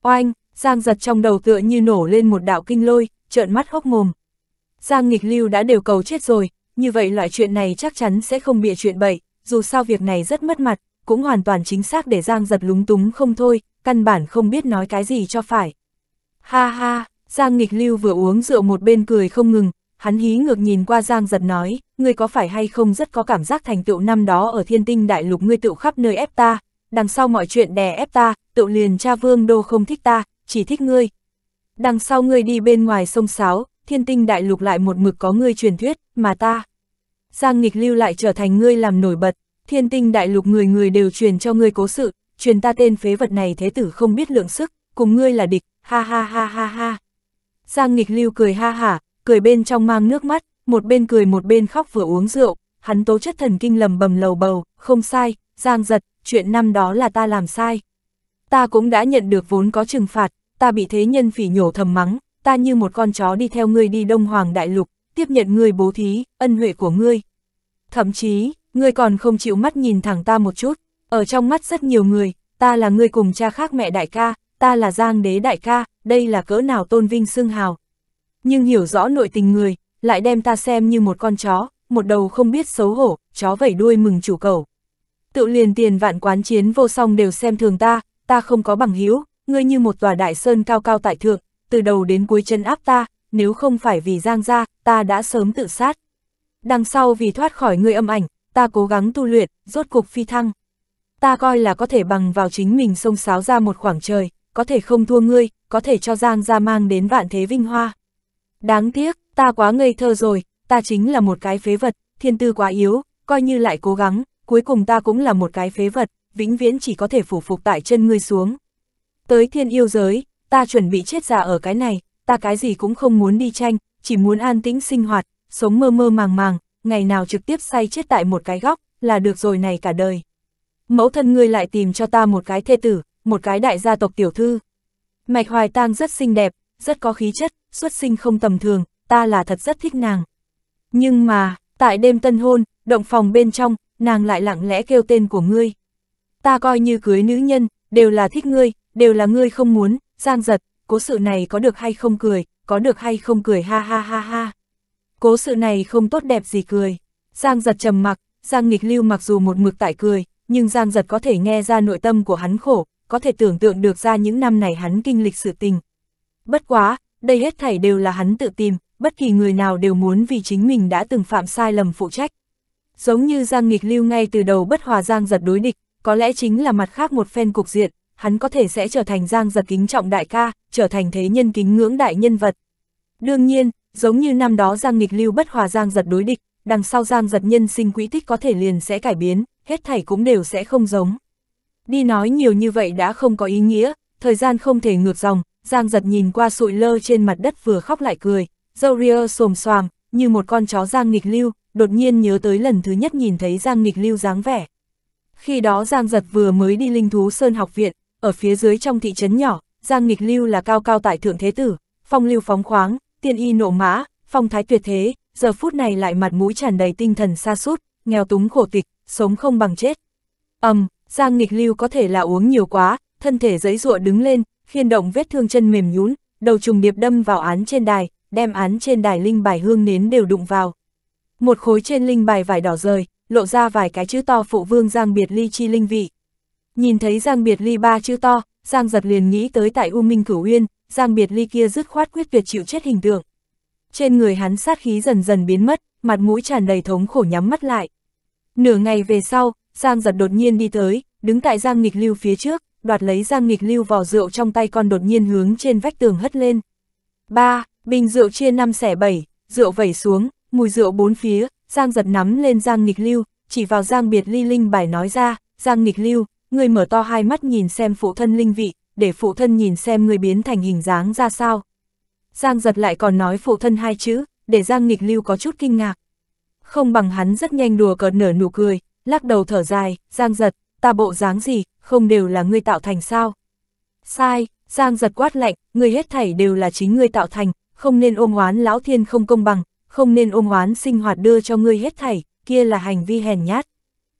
Oanh, Giang giật trong đầu tựa như nổ lên một đạo kinh lôi, trợn mắt hốc mồm. Giang nghịch lưu đã đều cầu chết rồi, như vậy loại chuyện này chắc chắn sẽ không bịa chuyện bậy, dù sao việc này rất mất mặt, cũng hoàn toàn chính xác để Giang giật lúng túng không thôi, căn bản không biết nói cái gì cho phải. Ha ha, Giang nghịch lưu vừa uống rượu một bên cười không ngừng, hắn hí ngược nhìn qua Giang giật nói, ngươi có phải hay không rất có cảm giác thành tựu năm đó ở thiên tinh đại lục ngươi tựu khắp nơi ép ta, đằng sau mọi chuyện đè ép ta, tựu liền cha vương đô không thích ta, chỉ thích ngươi. Đằng sau ngươi đi bên ngoài sông Sáo, thiên tinh đại lục lại một mực có ngươi truyền thuyết, mà ta. Giang nghịch lưu lại trở thành ngươi làm nổi bật, thiên tinh đại lục người người đều truyền cho ngươi cố sự, truyền ta tên phế vật này thế tử không biết lượng sức, cùng ngươi là địch, ha ha ha ha ha. Giang nghịch lưu cười ha hả, cười bên trong mang nước mắt, một bên cười một bên khóc vừa uống rượu, hắn tố chất thần kinh lầm bầm lầu bầu, không sai, Giang giật, chuyện năm đó là ta làm sai. Ta cũng đã nhận được vốn có trừng phạt, ta bị thế nhân phỉ nhổ thầm mắng, ta như một con chó đi theo ngươi đi Đông Hoàng Đại Lục, tiếp nhận ngươi bố thí, ân huệ của ngươi. Thậm chí, ngươi còn không chịu mắt nhìn thẳng ta một chút, ở trong mắt rất nhiều người, ta là ngươi cùng cha khác mẹ đại ca, ta là giang đế đại ca, đây là cỡ nào tôn vinh xương hào. Nhưng hiểu rõ nội tình người, lại đem ta xem như một con chó, một đầu không biết xấu hổ, chó vẩy đuôi mừng chủ cầu. Tự liền tiền vạn quán chiến vô song đều xem thường ta, ta không có bằng hữu ngươi như một tòa đại sơn cao cao tại thượng, từ đầu đến cuối chân áp ta, nếu không phải vì giang gia, ta đã sớm tự sát. Đằng sau vì thoát khỏi ngươi âm ảnh, ta cố gắng tu luyện, rốt cục phi thăng. Ta coi là có thể bằng vào chính mình sông sáo ra một khoảng trời, có thể không thua ngươi, có thể cho giang gia mang đến vạn thế vinh hoa. Đáng tiếc, ta quá ngây thơ rồi, ta chính là một cái phế vật, thiên tư quá yếu, coi như lại cố gắng, cuối cùng ta cũng là một cái phế vật, vĩnh viễn chỉ có thể phủ phục tại chân ngươi xuống. Tới thiên yêu giới, ta chuẩn bị chết già ở cái này, ta cái gì cũng không muốn đi tranh, chỉ muốn an tĩnh sinh hoạt, sống mơ mơ màng màng, ngày nào trực tiếp say chết tại một cái góc, là được rồi này cả đời. Mẫu thân ngươi lại tìm cho ta một cái thê tử, một cái đại gia tộc tiểu thư. Mạch Hoài Tang rất xinh đẹp, rất có khí chất, xuất sinh không tầm thường, ta là thật rất thích nàng. Nhưng mà, tại đêm tân hôn, động phòng bên trong, nàng lại lặng lẽ kêu tên của ngươi. Ta coi như cưới nữ nhân, đều là thích ngươi, đều là ngươi không muốn, giang giật, cố sự này có được hay không cười, có được hay không cười ha ha ha ha. Cố sự này không tốt đẹp gì cười. Giang giật trầm mặc, Giang nghịch lưu mặc dù một mực tại cười, nhưng Giang giật có thể nghe ra nội tâm của hắn khổ, có thể tưởng tượng được ra những năm này hắn kinh lịch sự tình. Bất quá, đây hết thảy đều là hắn tự tìm, bất kỳ người nào đều muốn vì chính mình đã từng phạm sai lầm phụ trách. Giống như Giang nghịch lưu ngay từ đầu bất hòa Giang giật đối địch, có lẽ chính là mặt khác một phen cục diện, hắn có thể sẽ trở thành Giang giật kính trọng đại ca, trở thành thế nhân kính ngưỡng đại nhân vật. Đương nhiên, giống như năm đó Giang nghịch lưu bất hòa Giang giật đối địch, đằng sau Giang giật nhân sinh quỹ tích có thể liền sẽ cải biến, hết thảy cũng đều sẽ không giống. Đi nói nhiều như vậy đã không có ý nghĩa, thời gian không thể ngược dòng, Giang giật nhìn qua sụi lơ trên mặt đất vừa khóc lại cười, dâu ria xồm xoàm, như một con chó Giang nghịch lưu, đột nhiên nhớ tới lần thứ nhất nhìn thấy Giang nghịch lưu dáng vẻ. Khi đó Giang giật vừa mới đi linh thú Sơn học viện, ở phía dưới trong thị trấn nhỏ, Giang nghịch lưu là cao cao tại thượng thế tử, phong lưu phóng khoáng, tiên y nộ mã, phong thái tuyệt thế, giờ phút này lại mặt mũi tràn đầy tinh thần xa sút nghèo túng khổ tịch, sống không bằng chết. ầm, um, Giang nghịch lưu có thể là uống nhiều quá, thân thể giấy ruộng đứng lên, khiên động vết thương chân mềm nhún, đầu trùng điệp đâm vào án trên đài, đem án trên đài linh bài hương nến đều đụng vào. Một khối trên linh bài vải đỏ rời, lộ ra vài cái chữ to phụ vương Giang biệt ly chi linh vị. Nhìn thấy Giang biệt ly ba chữ to, Giang giật liền nghĩ tới tại U Minh Cửu Uyên, Giang biệt ly kia dứt khoát quyết tuyệt chịu chết hình tượng. Trên người hắn sát khí dần dần biến mất, mặt mũi tràn đầy thống khổ nhắm mắt lại. Nửa ngày về sau, Giang giật đột nhiên đi tới, đứng tại Giang nghịch lưu phía trước, đoạt lấy Giang nghịch lưu vỏ rượu trong tay con đột nhiên hướng trên vách tường hất lên. ba Bình rượu chia năm xẻ bảy, rượu vẩy xuống, mùi rượu bốn phía, Giang giật nắm lên Giang nghịch lưu, chỉ vào Giang biệt ly linh bài nói ra, Giang nghịch lưu, người mở to hai mắt nhìn xem phụ thân linh vị, để phụ thân nhìn xem người biến thành hình dáng ra sao. Giang giật lại còn nói phụ thân hai chữ, để Giang nghịch lưu có chút kinh ngạc. Không bằng hắn rất nhanh đùa cợt nở nụ cười, lắc đầu thở dài, Giang giật, ta bộ dáng gì, không đều là ngươi tạo thành sao. Sai, Giang giật quát lạnh, ngươi hết thảy đều là chính ngươi tạo thành, không nên ôm oán lão thiên không công bằng, không nên ôm oán sinh hoạt đưa cho ngươi hết thảy, kia là hành vi hèn nhát.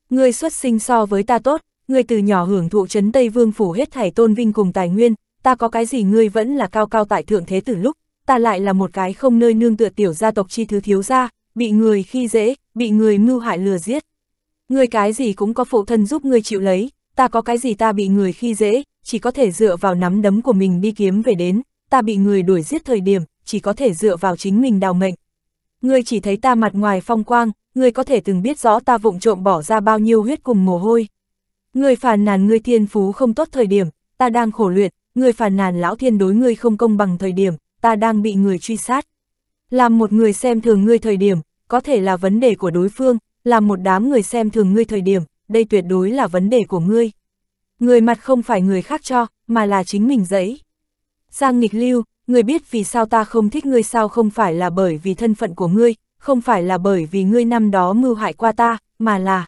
Ngươi xuất sinh so với ta tốt, ngươi từ nhỏ hưởng thụ chấn Tây Vương phủ hết thảy tôn vinh cùng tài nguyên, ta có cái gì ngươi vẫn là cao cao tại thượng thế tử lúc, ta lại là một cái không nơi nương tựa tiểu gia tộc chi thứ thiếu gia, bị người khi dễ, bị người mưu hại lừa giết. Ngươi cái gì cũng có phụ thân giúp ngươi chịu lấy, ta có cái gì ta bị người khi dễ, chỉ có thể dựa vào nắm đấm của mình đi kiếm về đến, ta bị người đuổi giết thời điểm, chỉ có thể dựa vào chính mình đào mệnh. Ngươi chỉ thấy ta mặt ngoài phong quang, ngươi có thể từng biết rõ ta vụng trộm bỏ ra bao nhiêu huyết cùng mồ hôi. Ngươi phàn nàn ngươi thiên phú không tốt thời điểm, ta đang khổ luyện, ngươi phàn nàn lão thiên đối ngươi không công bằng thời điểm, ta đang bị người truy sát. Làm một người xem thường ngươi thời điểm, có thể là vấn đề của đối phương, làm một đám người xem thường ngươi thời điểm, đây tuyệt đối là vấn đề của ngươi. Người mặt không phải người khác cho, mà là chính mình dẫy. Giang nghịch lưu, người biết vì sao ta không thích ngươi sao không phải là bởi vì thân phận của ngươi, không phải là bởi vì ngươi năm đó mưu hại qua ta, mà là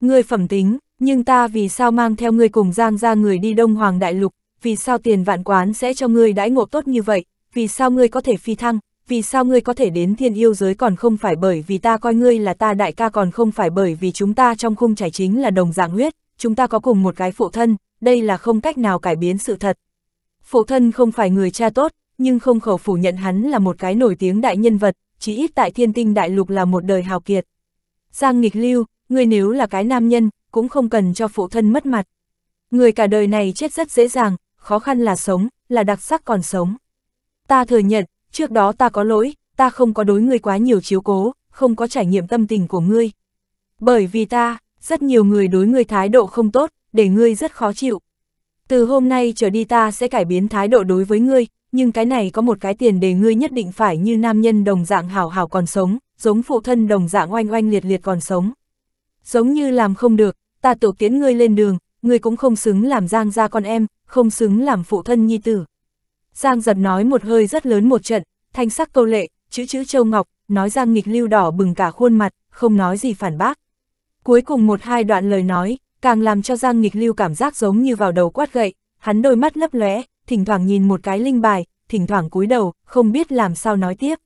ngươi phẩm tính, nhưng ta vì sao mang theo ngươi cùng Giang ra người đi Đông Hoàng Đại Lục, vì sao tiền vạn quán sẽ cho ngươi đãi ngộ tốt như vậy, vì sao ngươi có thể phi thăng, vì sao ngươi có thể đến thiên yêu giới còn không phải bởi vì ta coi ngươi là ta đại ca còn không phải bởi vì chúng ta trong khung trải chính là đồng dạng huyết, chúng ta có cùng một cái phụ thân, đây là không cách nào cải biến sự thật. Phụ thân không phải người cha tốt, nhưng không khẩu phủ nhận hắn là một cái nổi tiếng đại nhân vật, chỉ ít tại thiên tinh đại lục là một đời hào kiệt. Giang nghịch lưu, người nếu là cái nam nhân, cũng không cần cho phụ thân mất mặt. Người cả đời này chết rất dễ dàng, khó khăn là sống, là đặc sắc còn sống. Ta thừa nhận, trước đó ta có lỗi, ta không có đối ngươi quá nhiều chiếu cố, không có trải nghiệm tâm tình của ngươi. Bởi vì ta, rất nhiều người đối ngươi thái độ không tốt, để ngươi rất khó chịu. Từ hôm nay trở đi ta sẽ cải biến thái độ đối với ngươi, nhưng cái này có một cái tiền để ngươi nhất định phải như nam nhân đồng dạng hảo hảo còn sống, giống phụ thân đồng dạng oanh oanh liệt liệt còn sống. Giống như làm không được, ta tổ tiến ngươi lên đường, ngươi cũng không xứng làm Giang gia con em, không xứng làm phụ thân nhi tử. Giang giật nói một hơi rất lớn một trận, thanh sắc câu lệ, chữ chữ châu ngọc, nói Giang nghịch lưu đỏ bừng cả khuôn mặt, không nói gì phản bác. Cuối cùng một hai đoạn lời nói, càng làm cho Giang nghịch lưu cảm giác giống như vào đầu quát gậy, hắn đôi mắt lấp lóe, thỉnh thoảng nhìn một cái linh bài, thỉnh thoảng cúi đầu, không biết làm sao nói tiếp.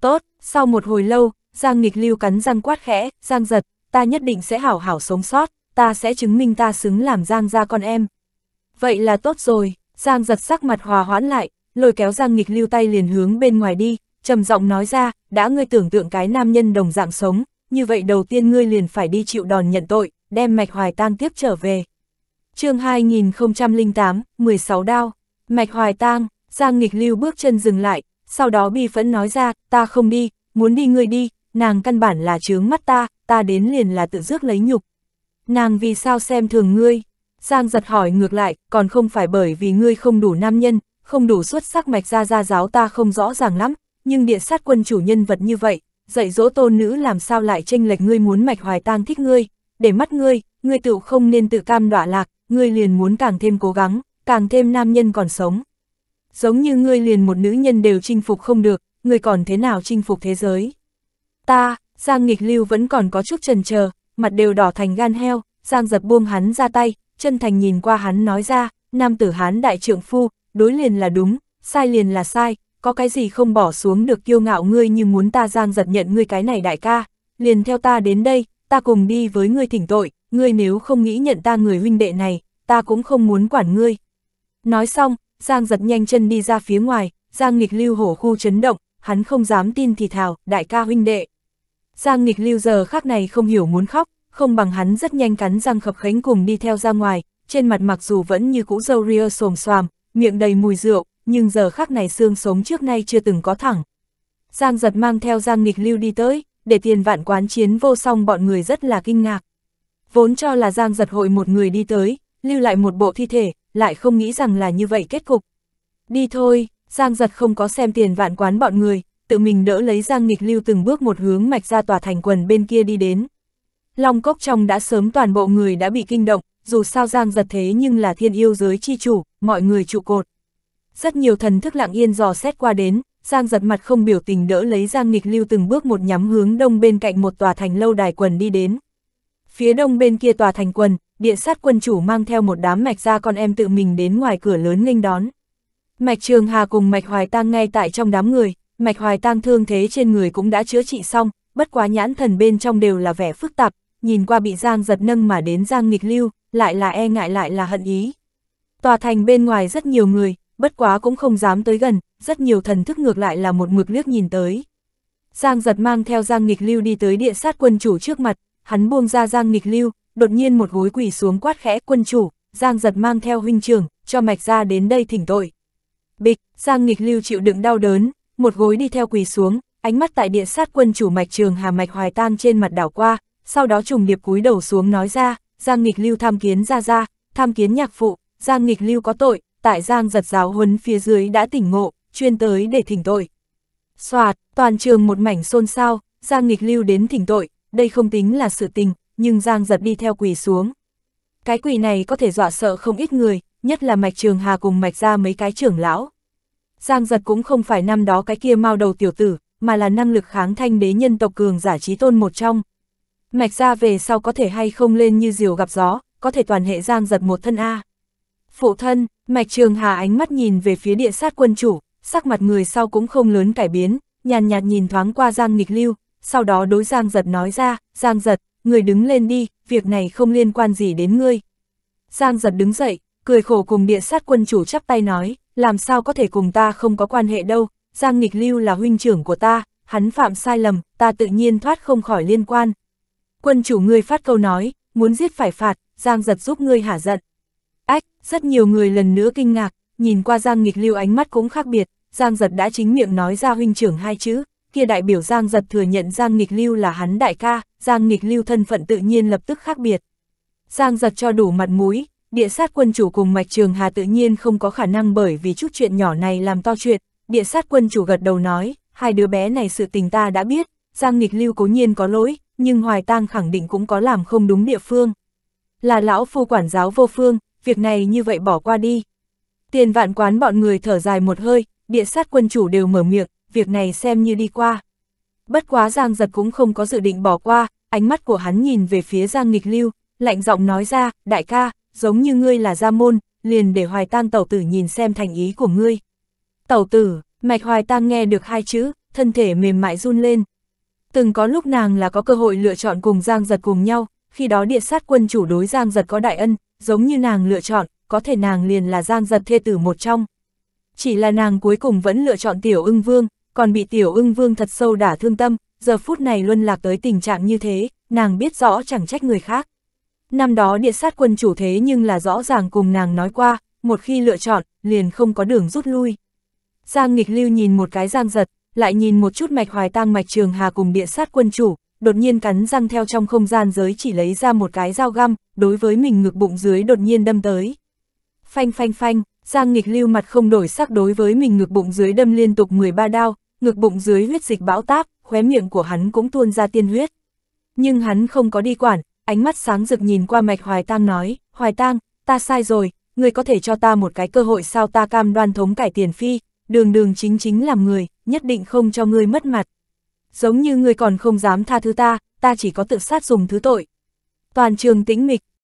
Tốt, sau một hồi lâu, Giang nghịch lưu cắn răng quát khẽ, Giang giật, ta nhất định sẽ hảo hảo sống sót, ta sẽ chứng minh ta xứng làm Giang ra con em. Vậy là tốt rồi, Giang giật sắc mặt hòa hoãn lại, lôi kéo Giang nghịch lưu tay liền hướng bên ngoài đi, trầm giọng nói ra, đã ngươi tưởng tượng cái nam nhân đồng dạng sống, như vậy đầu tiên ngươi liền phải đi chịu đòn nhận tội, đem mạch hoài tang tiếp trở về. chương 2008, 16 đao, mạch hoài tang, Giang nghịch lưu bước chân dừng lại, sau đó bi phẫn nói ra, ta không đi, muốn đi ngươi đi, nàng căn bản là chướng mắt ta, ta đến liền là tự dước lấy nhục. Nàng vì sao xem thường ngươi? Giang giật hỏi ngược lại, còn không phải bởi vì ngươi không đủ nam nhân, không đủ xuất sắc mạch ra ra giáo ta không rõ ràng lắm, nhưng địa sát quân chủ nhân vật như vậy, dạy dỗ tôn nữ làm sao lại tranh lệch ngươi muốn mạch hoài tang thích ngươi, để mắt ngươi, ngươi tự không nên tự cam đọa lạc, ngươi liền muốn càng thêm cố gắng, càng thêm nam nhân còn sống. Giống như ngươi liền một nữ nhân đều chinh phục không được, ngươi còn thế nào chinh phục thế giới? Ta, Giang nghịch lưu vẫn còn có chút trần chờ mặt đều đỏ thành gan heo, Giang giật buông hắn ra tay, chân thành nhìn qua hắn nói ra, nam tử hán đại trượng phu, đối liền là đúng, sai liền là sai, có cái gì không bỏ xuống được kiêu ngạo ngươi như muốn ta Giang giật nhận ngươi cái này đại ca, liền theo ta đến đây, ta cùng đi với ngươi thỉnh tội, ngươi nếu không nghĩ nhận ta người huynh đệ này, ta cũng không muốn quản ngươi. Nói xong, Giang giật nhanh chân đi ra phía ngoài, Giang nghịch lưu hổ khu chấn động, hắn không dám tin thì thào, đại ca huynh đệ. Giang nghịch lưu giờ khác này không hiểu muốn khóc, không bằng hắn rất nhanh cắn răng khập khánh cùng đi theo ra ngoài, trên mặt mặc dù vẫn như cũ dâu ria xồm xoàm, miệng đầy mùi rượu, nhưng giờ khác này xương sống trước nay chưa từng có thẳng. Giang giật mang theo Giang nghịch lưu đi tới, để tiền vạn quán chiến vô song bọn người rất là kinh ngạc. Vốn cho là Giang giật hội một người đi tới, lưu lại một bộ thi thể, lại không nghĩ rằng là như vậy kết cục. Đi thôi, Giang giật không có xem tiền vạn quán bọn người, tự mình đỡ lấy Giang nghịch lưu từng bước một hướng mạch ra tòa thành quần bên kia đi đến. Long cốc trong đã sớm toàn bộ người đã bị kinh động, dù sao Giang giật thế nhưng là thiên yêu giới chi chủ, mọi người trụ cột. Rất nhiều thần thức lặng yên dò xét qua đến, Giang giật mặt không biểu tình đỡ lấy Giang nghịch lưu từng bước một nhắm hướng đông bên cạnh một tòa thành lâu đài quần đi đến. Phía đông bên kia tòa thành quần, địa sát quân chủ mang theo một đám mạch ra con em tự mình đến ngoài cửa lớn nghênh đón. Mạch Trường Hà cùng Mạch Hoài Tăng ngay tại trong đám người, Mạch Hoài Tăng thương thế trên người cũng đã chữa trị xong, bất quá nhãn thần bên trong đều là vẻ phức tạp, nhìn qua bị Giang giật nâng mà đến Giang nghịch lưu, lại là e ngại lại là hận ý. Tòa thành bên ngoài rất nhiều người, bất quá cũng không dám tới gần, rất nhiều thần thức ngược lại là một mực liếc nhìn tới. Giang giật mang theo Giang nghịch lưu đi tới địa sát quân chủ trước mặt, hắn buông ra Giang nghịch lưu, đột nhiên một gối quỳ xuống quát khẽ quân chủ, Giang giật mang theo huynh trưởng, cho mạch ra đến đây thỉnh tội. Bịch, Giang nghịch lưu chịu đựng đau đớn, một gối đi theo quỳ xuống, ánh mắt tại địa sát quân chủ mạch trường hà mạch hoài tan trên mặt đảo qua, sau đó trùng điệp cúi đầu xuống nói ra, Giang nghịch lưu tham kiến ra ra, tham kiến nhạc phụ, Giang nghịch lưu có tội, tại Giang giật giáo huấn phía dưới đã tỉnh ngộ, chuyên tới để thỉnh tội. Soạt, toàn trường một mảnh xôn xao, Giang nghịch lưu đến thỉnh tội, đây không tính là sự tình, nhưng Giang giật đi theo quỳ xuống. Cái quỳ này có thể dọa sợ không ít người, nhất là mạch trường hà cùng mạch ra mấy cái trưởng lão. Giang giật cũng không phải năm đó cái kia mau đầu tiểu tử, mà là năng lực kháng thanh đế nhân tộc cường giả trí tôn một trong. Mạch ra về sau có thể hay không lên như diều gặp gió, có thể toàn hệ Giang giật một thân A. Phụ thân, Mạch Trường Hà ánh mắt nhìn về phía địa sát quân chủ, sắc mặt người sau cũng không lớn cải biến, nhàn nhạt nhìn thoáng qua Giang Nghịch Lưu, sau đó đối Giang Giật nói ra, Giang Giật, người đứng lên đi, việc này không liên quan gì đến ngươi. Giang Giật đứng dậy, cười khổ cùng địa sát quân chủ chắp tay nói, làm sao có thể cùng ta không có quan hệ đâu, Giang Nghịch Lưu là huynh trưởng của ta, hắn phạm sai lầm, ta tự nhiên thoát không khỏi liên quan. Quân chủ ngươi phát câu nói, muốn giết phải phạt, Giang giật giúp ngươi hả giận. Ách, rất nhiều người lần nữa kinh ngạc, nhìn qua Giang nghịch lưu ánh mắt cũng khác biệt, Giang giật đã chính miệng nói ra huynh trưởng hai chữ, kia đại biểu Giang giật thừa nhận Giang nghịch lưu là hắn đại ca, Giang nghịch lưu thân phận tự nhiên lập tức khác biệt. Giang giật cho đủ mặt mũi, địa sát quân chủ cùng mạch trường hà tự nhiên không có khả năng bởi vì chút chuyện nhỏ này làm to chuyện, địa sát quân chủ gật đầu nói, hai đứa bé này sự tình ta đã biết, Giang nghịch lưu cố nhiên có lỗi, nhưng Hoài Tang khẳng định cũng có làm không đúng địa phương. Là lão phu quản giáo vô phương, việc này như vậy bỏ qua đi. Tiền vạn quán bọn người thở dài một hơi, địa sát quân chủ đều mở miệng, việc này xem như đi qua. Bất quá Giang giật cũng không có dự định bỏ qua, ánh mắt của hắn nhìn về phía Giang nghịch lưu, lạnh giọng nói ra, đại ca, giống như ngươi là gia môn, liền để hoài tang tẩu tử nhìn xem thành ý của ngươi. Tẩu tử, mạch hoài tang nghe được hai chữ, thân thể mềm mại run lên. Từng có lúc nàng là có cơ hội lựa chọn cùng Giang giật cùng nhau, khi đó địa sát quân chủ đối Giang giật có đại ân, giống như nàng lựa chọn, có thể nàng liền là Giang giật thê tử một trong. Chỉ là nàng cuối cùng vẫn lựa chọn tiểu ưng vương, còn bị tiểu ưng vương thật sâu đả thương tâm, giờ phút này luân lạc tới tình trạng như thế, nàng biết rõ chẳng trách người khác. Năm đó địa sát quân chủ thế nhưng là rõ ràng cùng nàng nói qua, một khi lựa chọn, liền không có đường rút lui. Giang nghịch lưu nhìn một cái giang giật, lại nhìn một chút mạch hoài tang mạch trường hà cùng địa sát quân chủ, đột nhiên cắn răng theo trong không gian giới chỉ lấy ra một cái dao găm, đối với mình ngực bụng dưới đột nhiên đâm tới. Phanh phanh phanh, Giang nghịch lưu mặt không đổi sắc đối với mình ngực bụng dưới đâm liên tục 13 đao, ngực bụng dưới huyết dịch bão táp, khóe miệng của hắn cũng tuôn ra tiên huyết. Nhưng hắn không có đi quản, ánh mắt sáng rực nhìn qua mạch Hoài Tang nói, Hoài Tang, ta sai rồi, người có thể cho ta một cái cơ hội sao ta cam đoan thống cải tiền phi, đường đường chính chính làm người, nhất định không cho ngươi mất mặt. Giống như ngươi còn không dám tha thứ ta, ta chỉ có tự sát dùng thứ tội. Toàn trường tĩnh mịch,